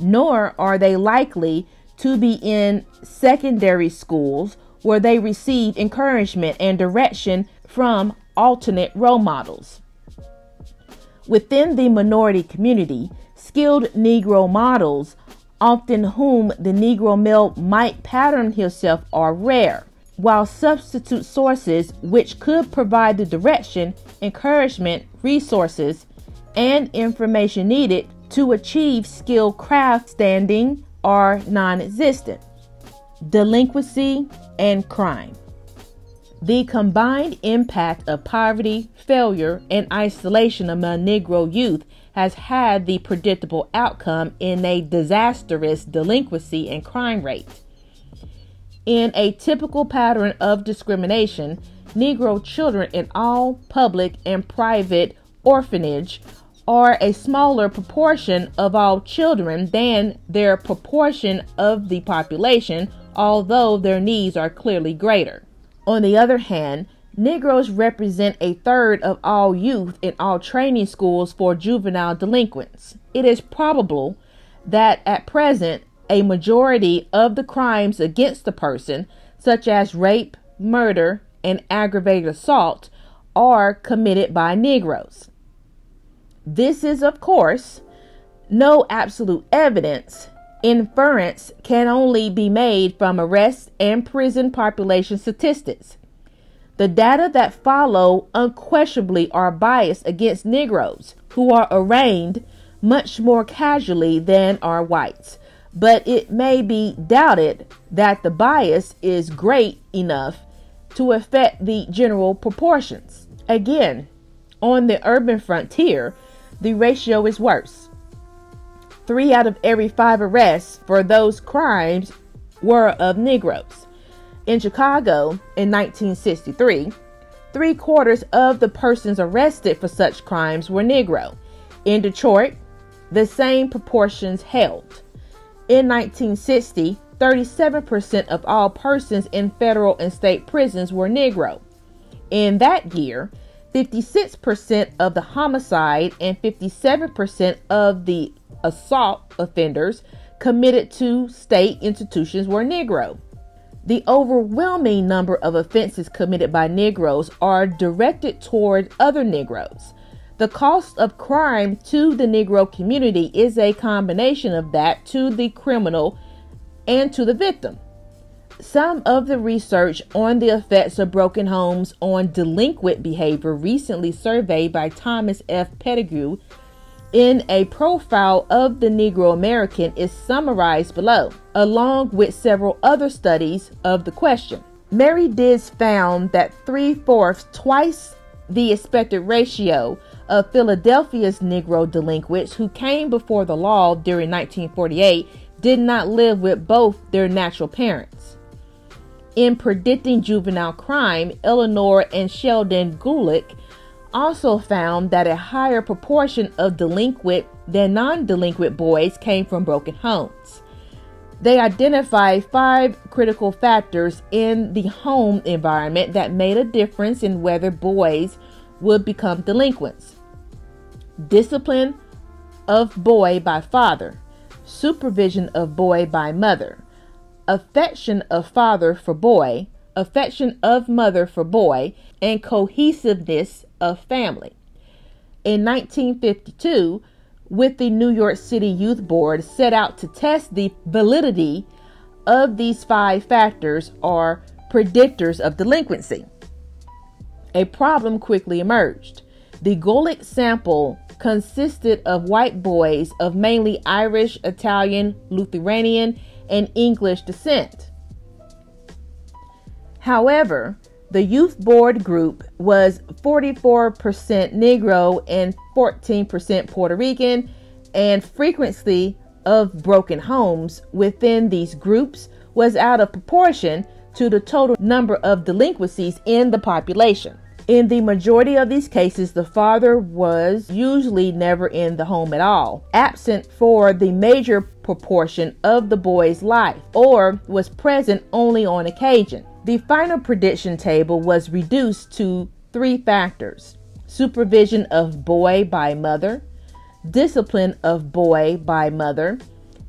nor are they likely to be in secondary schools where they receive encouragement and direction from alternate role models. Within the minority community, skilled Negro models, often whom the Negro male might pattern himself, are rare, while substitute sources which could provide the direction, encouragement, resources, and information needed to achieve skilled craft standing are non existent. Delinquency and crime. The combined impact of poverty, failure, and isolation among Negro youth has had the predictable outcome in a disastrous delinquency and crime rate. In a typical pattern of discrimination, Negro children in all public and private orphanage are a smaller proportion of all children than their proportion of the population, although their needs are clearly greater. On the other hand, Negroes represent a third of all youth in all training schools for juvenile delinquents. It is probable that at present a majority of the crimes against the person, such as rape, murder, and aggravated assault, are committed by Negroes. This is, of course, no absolute evidence. Inference can only be made from arrest and prison population statistics. The data that follow unquestionably are biased against Negroes, who are arraigned much more casually than are whites. But it may be doubted that the bias is great enough to affect the general proportions. Again, on the urban frontier, the ratio is worse. Three out of every five arrests for those crimes were of Negroes. In Chicago in 1963, three quarters of the persons arrested for such crimes were Negro. In Detroit, the same proportions held. In 1960, 37% of all persons in federal and state prisons were Negro. In that year, 56% of the homicide and 57% of the assault offenders committed to state institutions were Negro. The overwhelming number of offenses committed by Negroes are directed toward other Negroes. The cost of crime to the Negro community is a combination of that to the criminal and to the victim. Some of the research on the effects of broken homes on delinquent behavior recently surveyed by Thomas F. Pettigrew in a profile of the Negro American is summarized below, along with several other studies of the question. Mary Diggs found that three fourths, twice the expected ratio of Philadelphia's Negro delinquents who came before the law during 1948 did not live with both their natural parents. In predicting juvenile crime, Eleanor and Sheldon Glueck also found that a higher proportion of delinquent than non delinquent boys came from broken homes. They identified five critical factors in the home environment that made a difference in whether boys would become delinquents discipline of boy by father, supervision of boy by mother, affection of father for boy, affection of mother for boy, and cohesiveness of family. In 1952, with the New York City Youth Board set out to test the validity of these five factors or predictors of delinquency. A problem quickly emerged. The Glueck sample consisted of white boys of mainly Irish, Italian, Lithuanian, and English descent. However, the youth board group was 44% Negro and 14% Puerto Rican, and frequency of broken homes within these groups was out of proportion to the total number of delinquencies in the population. In the majority of these cases, the father was usually never in the home at all, absent for the major proportion of the boy's life, or was present only on occasion. The final prediction table was reduced to three factors supervision of boy by mother, discipline of boy by mother,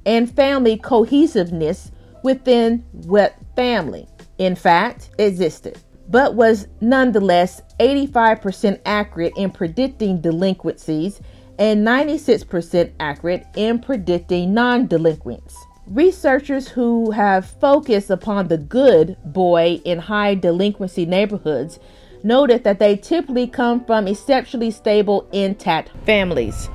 and family cohesiveness within what family, in fact, existed but was nonetheless 85% accurate in predicting delinquencies and 96% accurate in predicting non delinquents. Researchers who have focused upon the good boy in high delinquency neighborhoods noted that they typically come from exceptionally stable, intact families.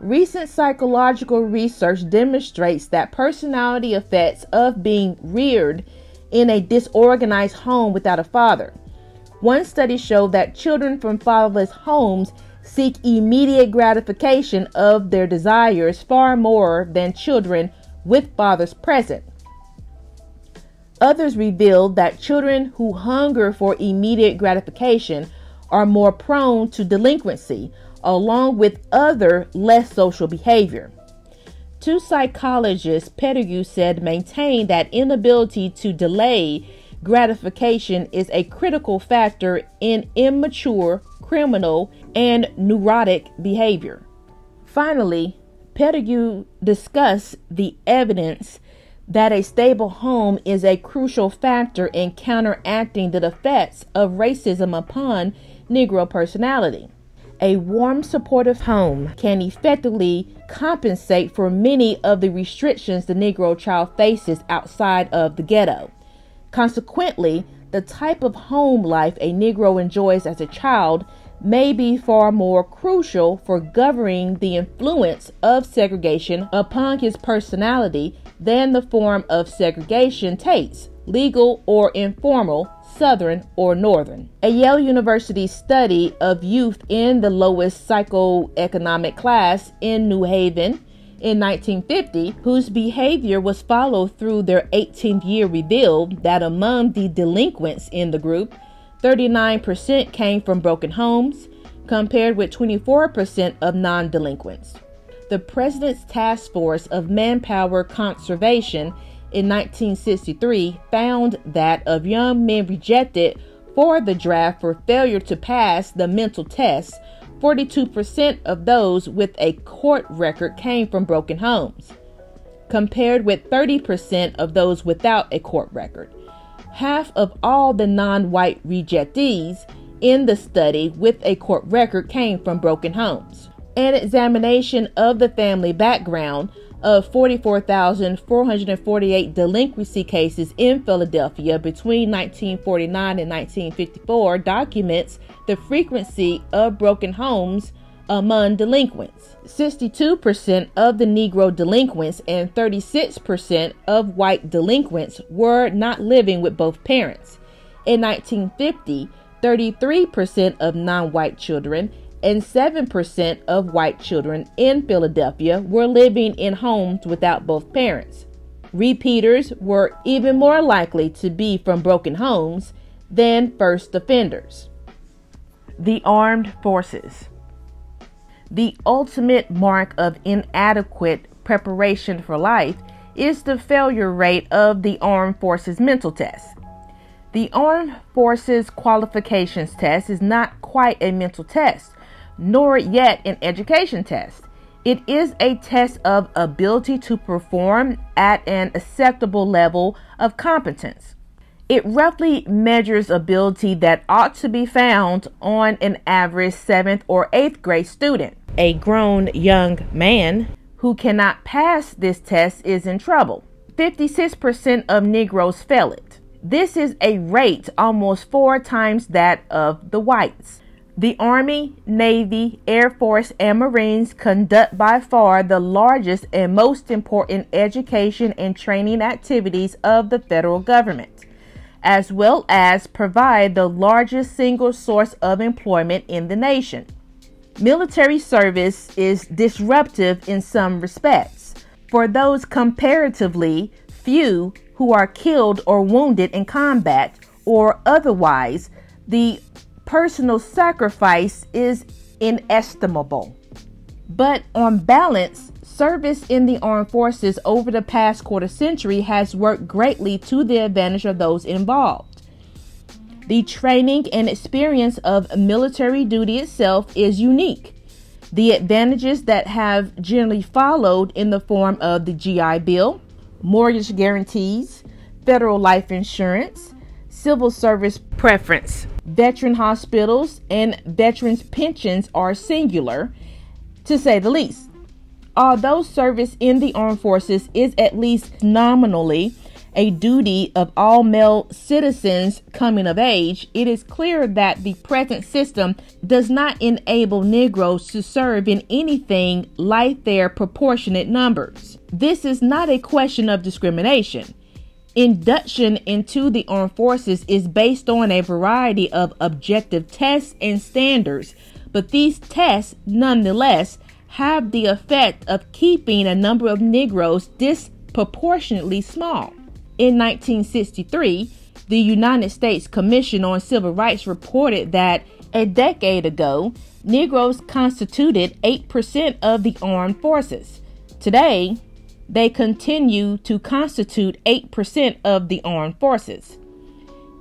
Recent psychological research demonstrates that personality effects of being reared in a disorganized home without a father. One study showed that children from fatherless homes seek immediate gratification of their desires far more than children with fathers present. Others revealed that children who hunger for immediate gratification are more prone to delinquency, along with other less social behavior. Two psychologists, Pettigrew said, maintain that inability to delay gratification is a critical factor in immature, criminal, and neurotic behavior. Finally, Pettigrew discussed the evidence that a stable home is a crucial factor in counteracting the effects of racism upon Negro personality. A warm, supportive home can effectively compensate for many of the restrictions the Negro child faces outside of the ghetto. Consequently, the type of home life a Negro enjoys as a child may be far more crucial for governing the influence of segregation upon his personality than the form of segregation takes, legal or informal, Southern or Northern. A Yale University study of youth in the lowest socioeconomic class in New Haven in 1950, whose behavior was followed through their 18th year, revealed that among the delinquents in the group, 39% came from broken homes, compared with 24% of non delinquents. the President's Task Force of Manpower Conservation in 1963 found that of young men rejected for the draft for failure to pass the mental test, 42% of those with a court record came from broken homes, compared with 30% of those without a court record. Half of all the non white rejectees in the study with a court record came from broken homes. An examination of the family background of 44,448 delinquency cases in Philadelphia between 1949 and 1954 documents the frequency of broken homes among delinquents. 62% of the Negro delinquents and 36% of white delinquents were not living with both parents. In 1950, 33% of non white children and 7% of white children in Philadelphia were living in homes without both parents. Repeaters were even more likely to be from broken homes than first offenders. The armed forces. The ultimate mark of inadequate preparation for life is the failure rate of the armed forces mental test. The Armed Forces Qualifications Test is not quite a mental test, nor yet an education test. It is a test of ability to perform at an acceptable level of competence. It roughly measures ability that ought to be found on an average 7th or 8th grade student. A grown young man who cannot pass this test is in trouble. 56% of Negroes fail it. This is a rate almost four times that of the whites. The Army, Navy, Air Force, and Marines conduct by far the largest and most important education and training activities of the federal government, as well as provide the largest single source of employment in the nation. Military service is disruptive in some respects. For those comparatively few who are killed or wounded in combat or otherwise, the personal sacrifice is inestimable. But on balance, service in the armed forces over the past quarter century has worked greatly to the advantage of those involved. The training and experience of military duty itself is unique. The advantages that have generally followed in the form of the GI Bill, mortgage guarantees, federal life insurance, civil service preference. Veteran hospitals and veterans' pensions are singular, to say the least. Although service in the armed forces is at least nominally a duty of all male citizens coming of age, it is clear that the present system does not enable Negroes to serve in anything like their proportionate numbers. This is not a question of discrimination. Induction into the armed forces is based on a variety of objective tests and standards, but these tests, nonetheless, have the effect of keeping a number of Negroes disproportionately small. In 1963, the United States Commission on Civil Rights reported that a decade ago, Negroes constituted 8% of the armed forces. Today, they continue to constitute 8% of the armed forces.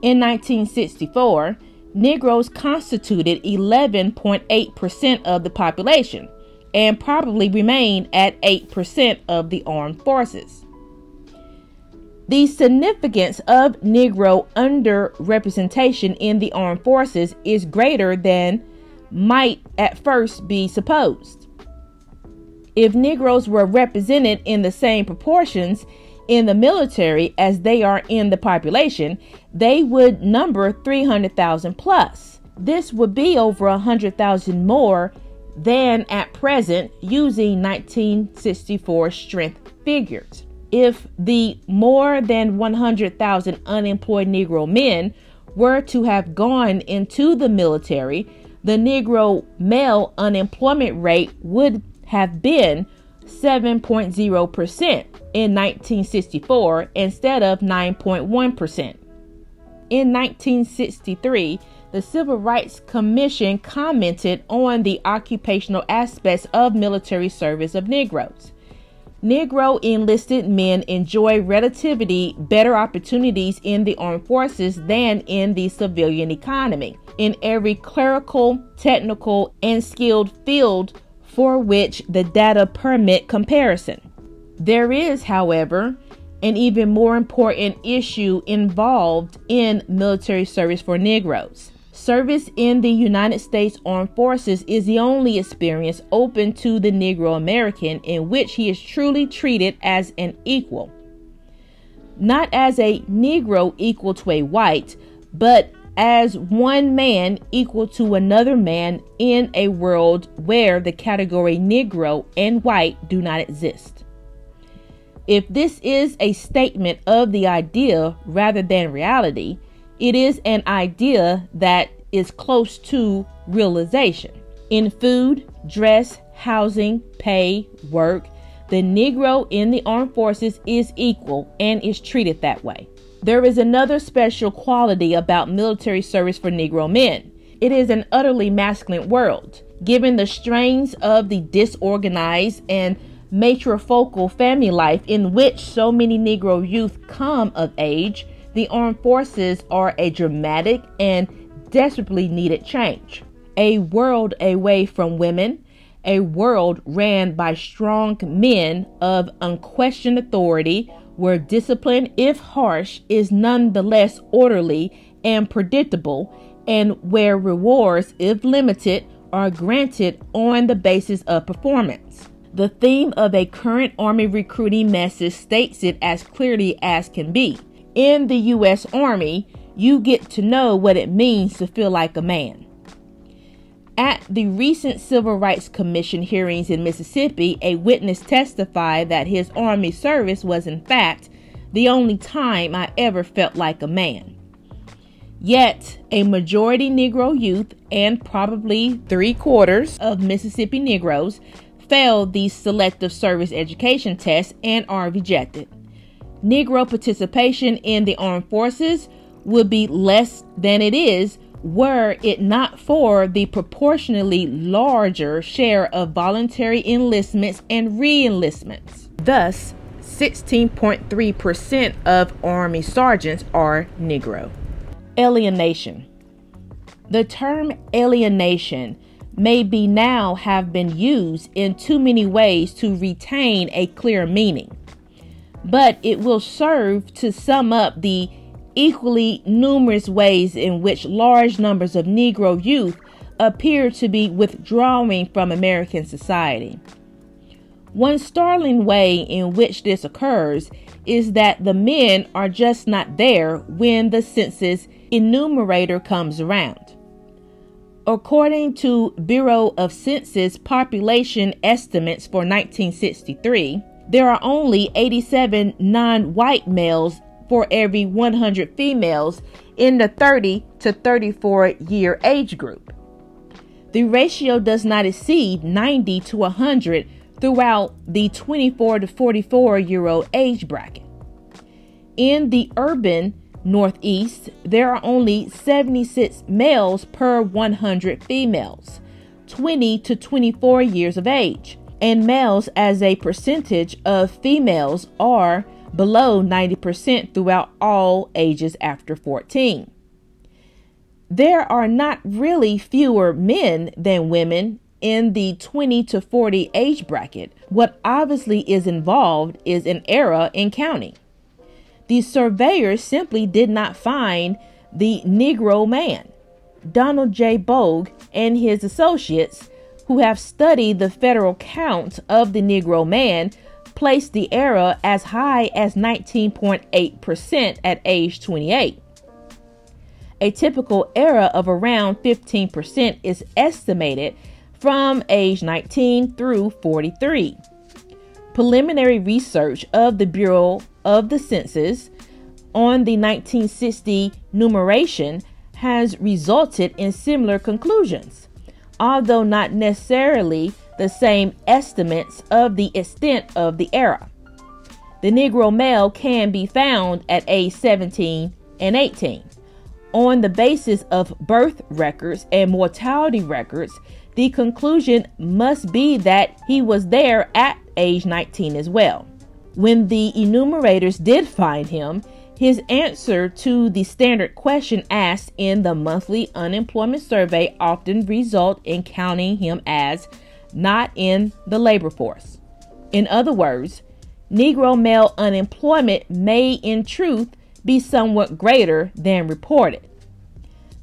In 1964, Negroes constituted 11.8% of the population and probably remain at 8% of the armed forces. The significance of Negro underrepresentation in the armed forces is greater than might at first be supposed. If Negroes were represented in the same proportions in the military as they are in the population, they would number 300,000 plus. This would be over 100,000 more than at present using 1964 strength figures if the more than 100,000 unemployed Negro men were to have gone into the military, the Negro male unemployment rate would have been 7.0% in 1964 instead of 9.1%. In 1963, the Civil Rights Commission commented on the occupational aspects of military service of Negroes. Negro enlisted men enjoy relatively better opportunities in the armed forces than in the civilian economy in every clerical, technical, and skilled field for which the data permit comparison. There is, however, an even more important issue involved in military service for Negroes. Service in the United States Armed Forces is the only experience open to the Negro American in which he is truly treated as an equal. Not as a Negro equal to a white, but as one man equal to another man in a world where the category Negro and white do not exist. If this is a statement of the idea rather than reality, it is an idea that is close to realization. In food, dress, housing, pay, work, the Negro in the armed forces is equal and is treated that way. There is another special quality about military service for Negro men. It is an utterly masculine world. Given the strains of the disorganized and matrifocal family life in which so many Negro youth come of age, the armed forces are a dramatic and desperately needed change. A world away from women, a world ran by strong men of unquestioned authority, where discipline, if harsh, is nonetheless orderly and predictable, and where rewards, if limited, are granted on the basis of performance. The theme of a current Army recruiting message states it as clearly as can be. In the U.S. Army, you get to know what it means to feel like a man. At the recent Civil Rights Commission hearings in Mississippi, a witness testified that his Army service was, in fact, the only time I ever felt like a man. Yet, a majority Negro youth and probably three quarters of Mississippi Negroes failed these selective service education tests and are rejected. Negro participation in the armed forces would be less than it is were it not for the proportionally larger share of voluntary enlistments and re-enlistments. Thus, 16.3% of Army sergeants are Negro. Alienation. The term alienation may be now have been used in too many ways to retain a clear meaning, but it will serve to sum up the equally numerous ways in which large numbers of Negro youth appear to be withdrawing from American society. One startling way in which this occurs is that the men are just not there when the census enumerator comes around. According to Bureau of Census population estimates for 1963, there are only 87 non white males for every 100 females in the 30 to 34 year age group. The ratio does not exceed 90 to 100 throughout the 24 to 44 year old age bracket. In the urban Northeast, there are only 76 males per 100 females, 20 to 24 years of age, and males as a percentage of females are below 90% throughout all ages after 14. There are not really fewer men than women in the 20 to 40 age bracket. What obviously is involved is an error in counting. The surveyors simply did not find the Negro man. Donald J. Bogue and his associates, who have studied the federal count of the Negro man, placed the error as high as 19.8% at age 28. A typical error of around 15% is estimated from age 19 through 43. Preliminary research of the Bureau of the Census on the 1960 numeration has resulted in similar conclusions, although not necessarily the same estimates of the extent of the error. The Negro male can be found at age 17 and 18. On the basis of birth records and mortality records, the conclusion must be that he was there at age 19 as well. When the enumerators did find him, his answer to the standard question asked in the monthly unemployment survey often result in counting him as not in the labor force. In other words, Negro male unemployment may in truth be somewhat greater than reported.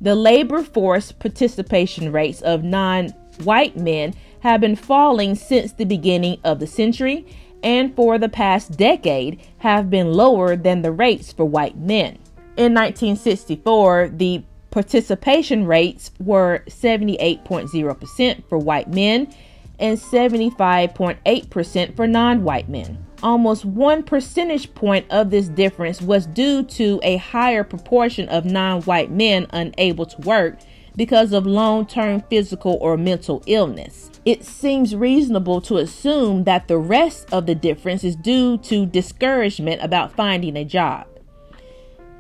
The labor force participation rates of non white men have been falling since the beginning of the century and for the past decade have been lower than the rates for white men. In 1964, the participation rates were 78.0% for white men and 75.8% for non white men. Almost one percentage point of this difference was due to a higher proportion of non white men unable to work because of long term physical or mental illness. It seems reasonable to assume that the rest of the difference is due to discouragement about finding a job.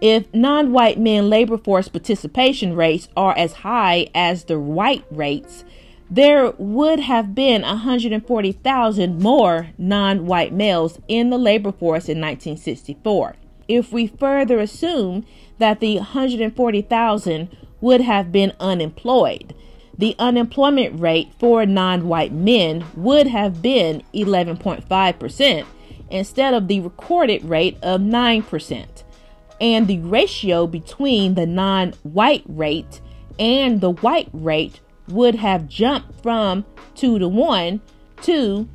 If non white men labor force participation rates are as high as the white rates, there would have been 140,000 more non white males in the labor force in 1964. If we further assume that the 140,000 would have been unemployed. The unemployment rate for non white men would have been 11.5% instead of the recorded rate of 9%. And the ratio between the non white rate and the white rate would have jumped from 2 to 1 to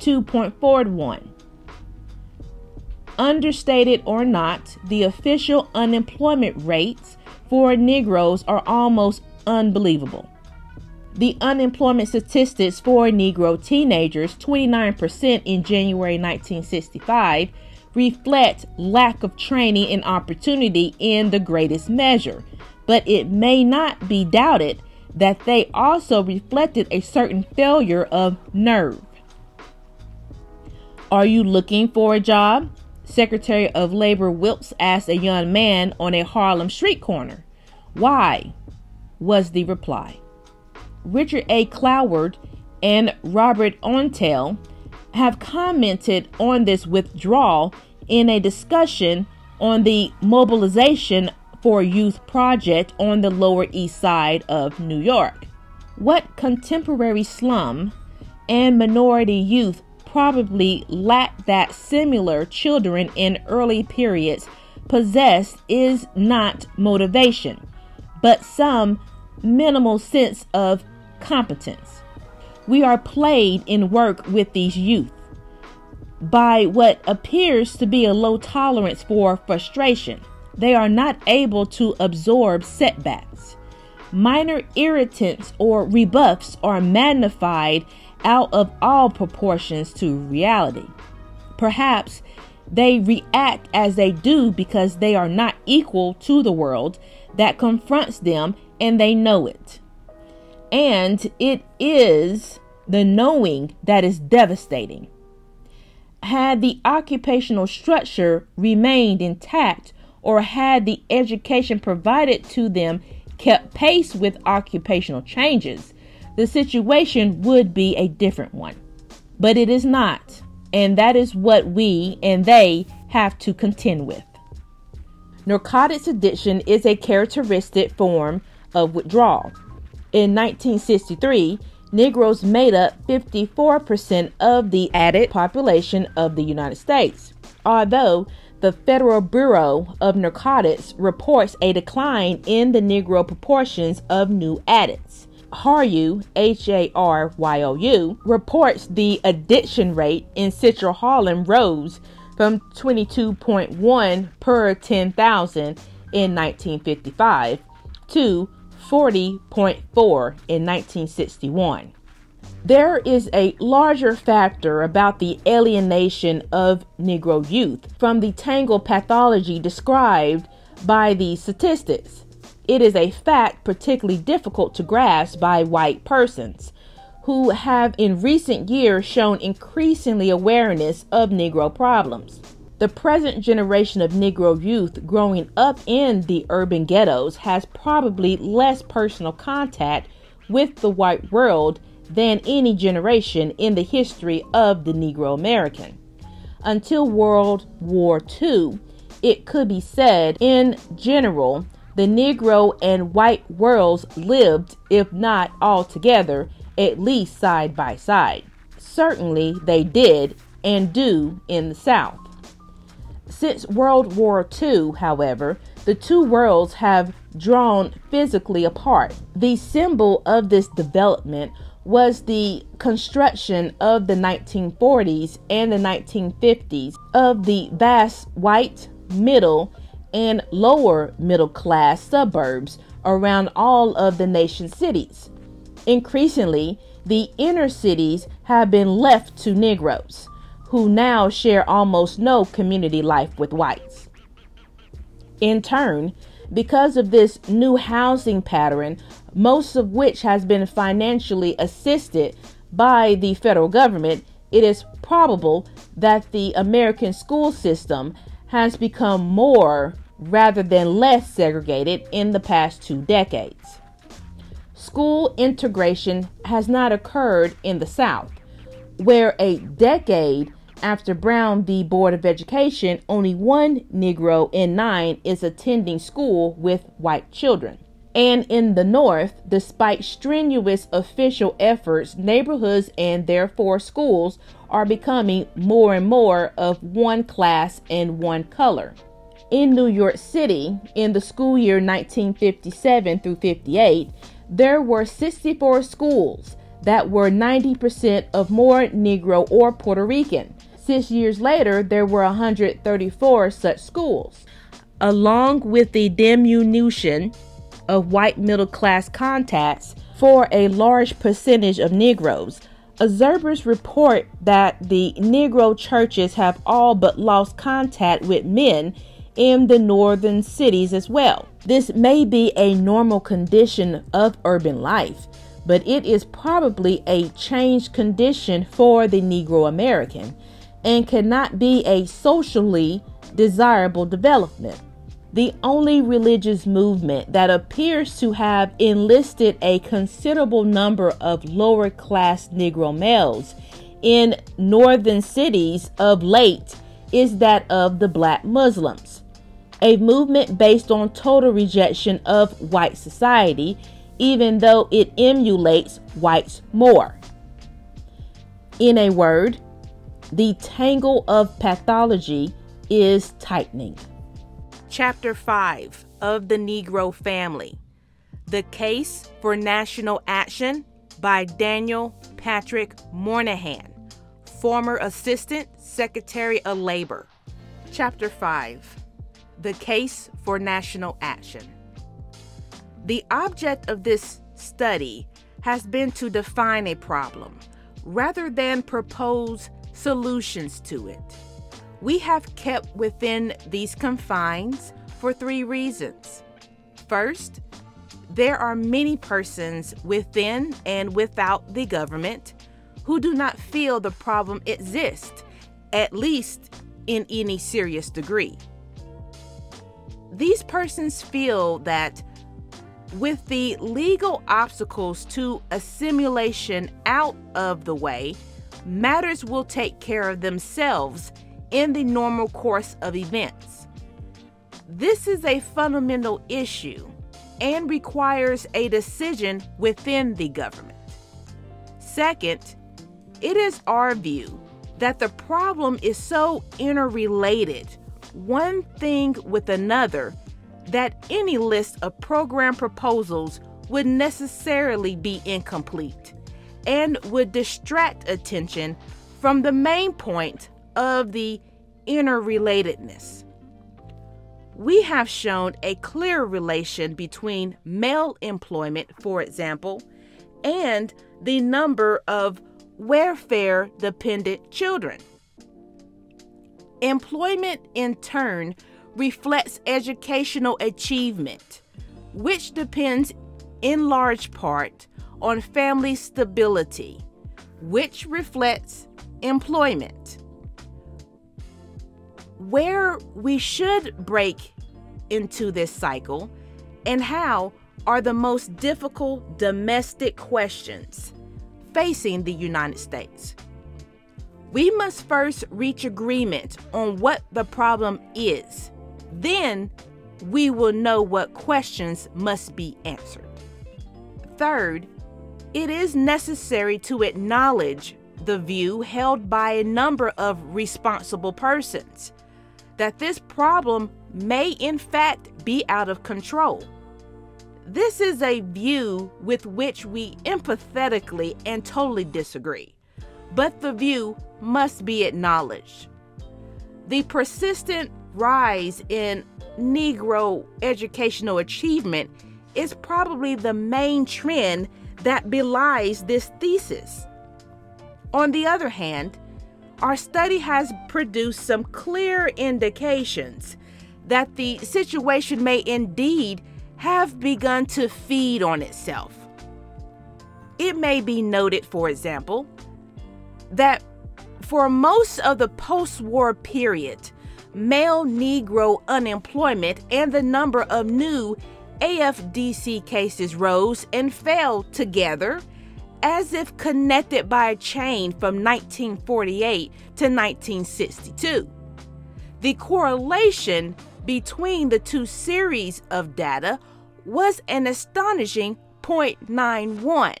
2.4 to 1. Understated or not, the official unemployment rates for Negroes are almost unbelievable. The unemployment statistics for Negro teenagers, 29% in January 1965, reflect lack of training and opportunity in the greatest measure. But it may not be doubted that they also reflected a certain failure of nerve. Are you looking for a job? Secretary of Labor Wilkes asked a young man on a Harlem street corner. Why? was the reply. Richard A. Cloward and Robert Ontell have commented on this withdrawal in a discussion on the mobilization for youth project on the Lower East Side of New York. What contemporary slum and minority youth probably lack that similar children in early periods possess is not motivation, but some minimal sense of competence. We are played in work with these youth by what appears to be a low tolerance for frustration. They are not able to absorb setbacks. Minor irritants or rebuffs are magnified out of all proportions to reality. Perhaps they react as they do because they are not equal to the world that confronts them and they know it. And it is the knowing that is devastating. Had the occupational structure remained intact or had the education provided to them kept pace with occupational changes, the situation would be a different one. But it is not, and that is what we and they have to contend with. Narcotics addiction is a characteristic form of withdrawal. In 1963, Negroes made up 54% of the addict population of the United States. Although the Federal Bureau of Narcotics reports a decline in the Negro proportions of new addicts. HARYOU, H A R Y O U, reports the addiction rate in Central Harlem rose from 22.1 per 10,000 in 1955 to 40.4 in 1961. There is a larger factor about the alienation of Negro youth from the tangled pathology described by the statistics. It is a fact particularly difficult to grasp by white persons who have in recent years shown increasingly awareness of Negro problems. The present generation of Negro youth growing up in the urban ghettos has probably less personal contact with the white world than any generation in the history of the Negro American. Until World War II, it could be said in general the Negro and white worlds lived, if not all together, at least side by side. Certainly they did and do in the South. Since World War II, however, the two worlds have drawn physically apart. The symbol of this development was the construction of the 1940s and the 1950s of the vast white, middle, and lower middle class suburbs around all of the nation's cities. Increasingly, the inner cities have been left to Negroes, who now share almost no community life with whites. In turn, because of this new housing pattern, most of which has been financially assisted by the federal government, it is probable that the American school system has become more rather than less segregated in the past two decades. School integration has not occurred in the South, where a decade after Brown v. Board of Education, only one Negro in nine is attending school with white children. And in the North, despite strenuous official efforts, neighborhoods and therefore schools are becoming more and more of one class and one color. In New York City, in the school year 1957 through 58, there were 64 schools that were 90% of more Negro or Puerto Rican. Six years later, there were 134 such schools. Along with the diminution of white middle class contacts for a large percentage of Negroes, observers report that the Negro churches have all but lost contact with men in the northern cities as well. This may be a normal condition of urban life, but it is probably a changed condition for the Negro American and cannot be a socially desirable development. The only religious movement that appears to have enlisted a considerable number of lower class Negro males in northern cities of late is that of the black Muslims a movement based on total rejection of white society, even though it emulates whites more. In a word, the tangle of pathology is tightening. Chapter 5 of The Negro Family The Case for National Action by Daniel Patrick Moynihan, former Assistant Secretary of Labor. Chapter 5 the case for national action. The object of this study has been to define a problem rather than propose solutions to it. We have kept within these confines for three reasons. First, there are many persons within and without the government who do not feel the problem exists, at least in any serious degree these persons feel that with the legal obstacles to assimilation out of the way, matters will take care of themselves in the normal course of events. This is a fundamental issue and requires a decision within the government. Second, it is our view that the problem is so interrelated one thing with another that any list of program proposals would necessarily be incomplete and would distract attention from the main point of the interrelatedness. We have shown a clear relation between male employment, for example, and the number of welfare dependent children. Employment, in turn, reflects educational achievement, which depends in large part on family stability, which reflects employment. where we should break into this cycle and how are the most difficult domestic questions facing the United States. We must first reach agreement on what the problem is. Then we will know what questions must be answered. Third, it is necessary to acknowledge the view held by a number of responsible persons that this problem may in fact be out of control. This is a view with which we empathetically and totally disagree, but the view must be acknowledged. The persistent rise in Negro educational achievement is probably the main trend that belies this thesis. On the other hand, our study has produced some clear indications that the situation may indeed have begun to feed on itself. It may be noted, for example, that for most of the post war period, male Negro unemployment and the number of new AFDC cases rose and fell together as if connected by a chain from 1948 to 1962. The correlation between the two series of data was an astonishing 0.91.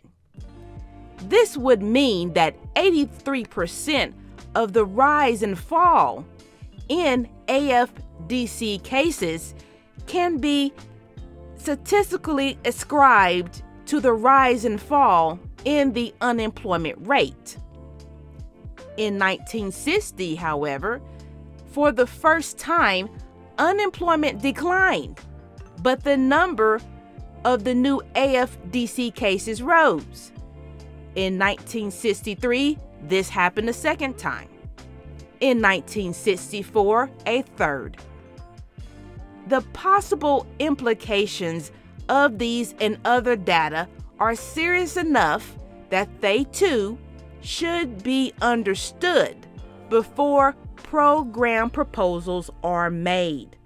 This would mean that 83% of the rise and fall in AFDC cases can be statistically ascribed to the rise and fall in the unemployment rate. In 1960, however, for the first time, unemployment declined, but the number of the new AFDC cases rose. In 1963, this happened a second time. In 1964, a third. The possible implications of these and other data are serious enough that they too should be understood before program proposals are made.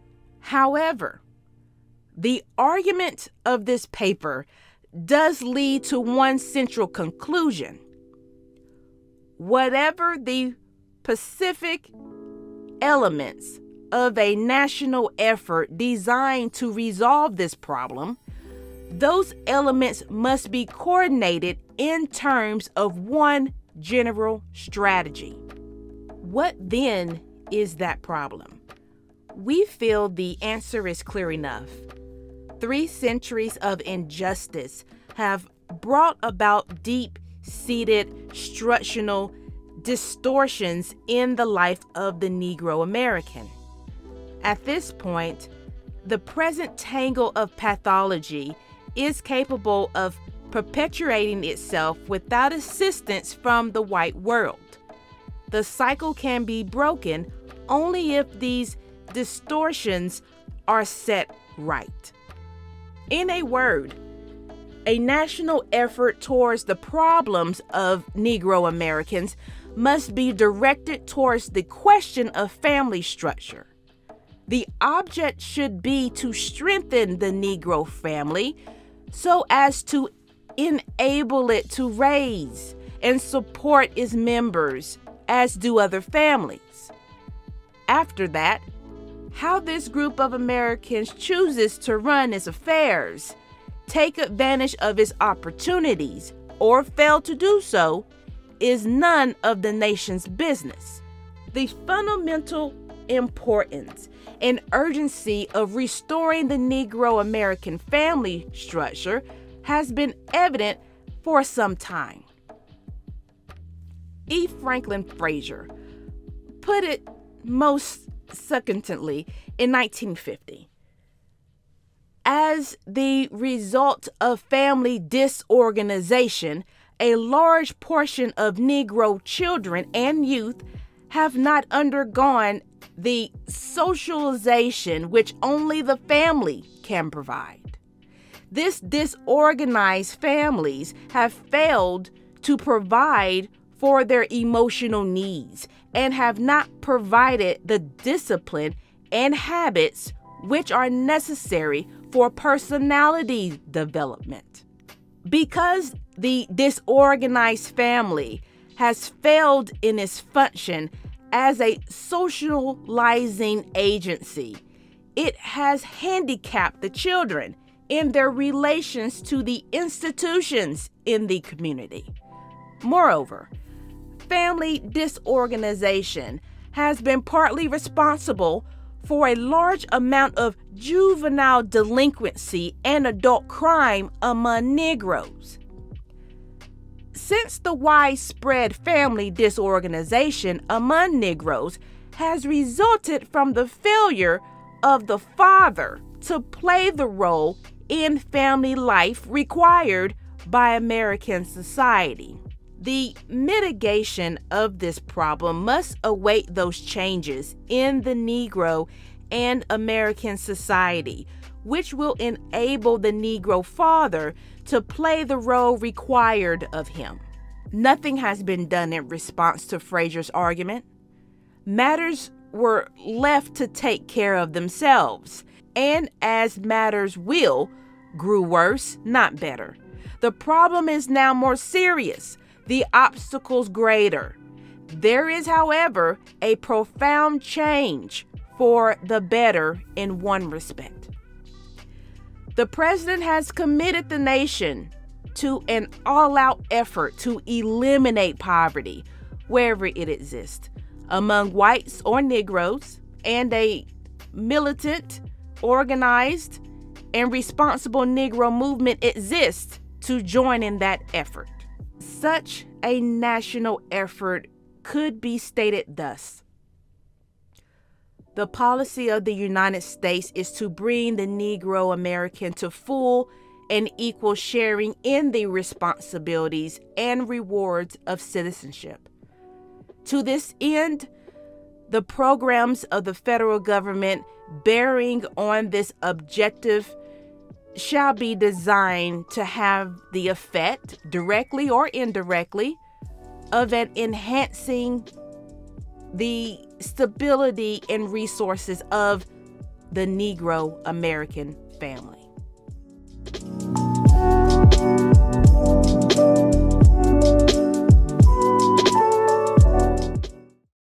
However, the argument of this paper does lead to one central conclusion. Whatever the specific elements of a national effort designed to resolve this problem, those elements must be coordinated in terms of one general strategy. What then is that problem? We feel the answer is clear enough. Three centuries of injustice have brought about deep seated structural distortions in the life of the Negro American. At this point, the present tangle of pathology is capable of perpetuating itself without assistance from the white world. The cycle can be broken only if these distortions are set right. In a word, a national effort towards the problems of Negro Americans must be directed towards the question of family structure. The object should be to strengthen the Negro family so as to enable it to raise and support its members as do other families. After that, how this group of Americans chooses to run its affairs, take advantage of its opportunities, or fail to do so is none of the nation's business. The fundamental importance and urgency of restoring the Negro American family structure has been evident for some time. E. Franklin Frazier put it most succinctly in 1950. As the result of family disorganization, a large portion of Negro children and youth have not undergone the socialization which only the family can provide. This disorganized families have failed to provide for their emotional needs and have not provided the discipline and habits which are necessary for personality development. Because the disorganized family has failed in its function as a socializing agency, it has handicapped the children in their relations to the institutions in the community. Moreover, family disorganization has been partly responsible for a large amount of juvenile delinquency and adult crime among Negroes. Since the widespread family disorganization among Negroes has resulted from the failure of the father to play the role in family life required by American society. The mitigation of this problem must await those changes in the Negro and American society, which will enable the Negro father to play the role required of him. Nothing has been done in response to Frazier's argument. Matters were left to take care of themselves, and as matters will, grew worse, not better. The problem is now more serious the obstacles greater. There is, however, a profound change for the better in one respect. The president has committed the nation to an all out effort to eliminate poverty wherever it exists among whites or Negroes and a militant, organized, and responsible Negro movement exists to join in that effort. Such a national effort could be stated thus The policy of the United States is to bring the Negro American to full and equal sharing in the responsibilities and rewards of citizenship. To this end, the programs of the federal government bearing on this objective shall be designed to have the effect, directly or indirectly, of an enhancing the stability and resources of the Negro American family.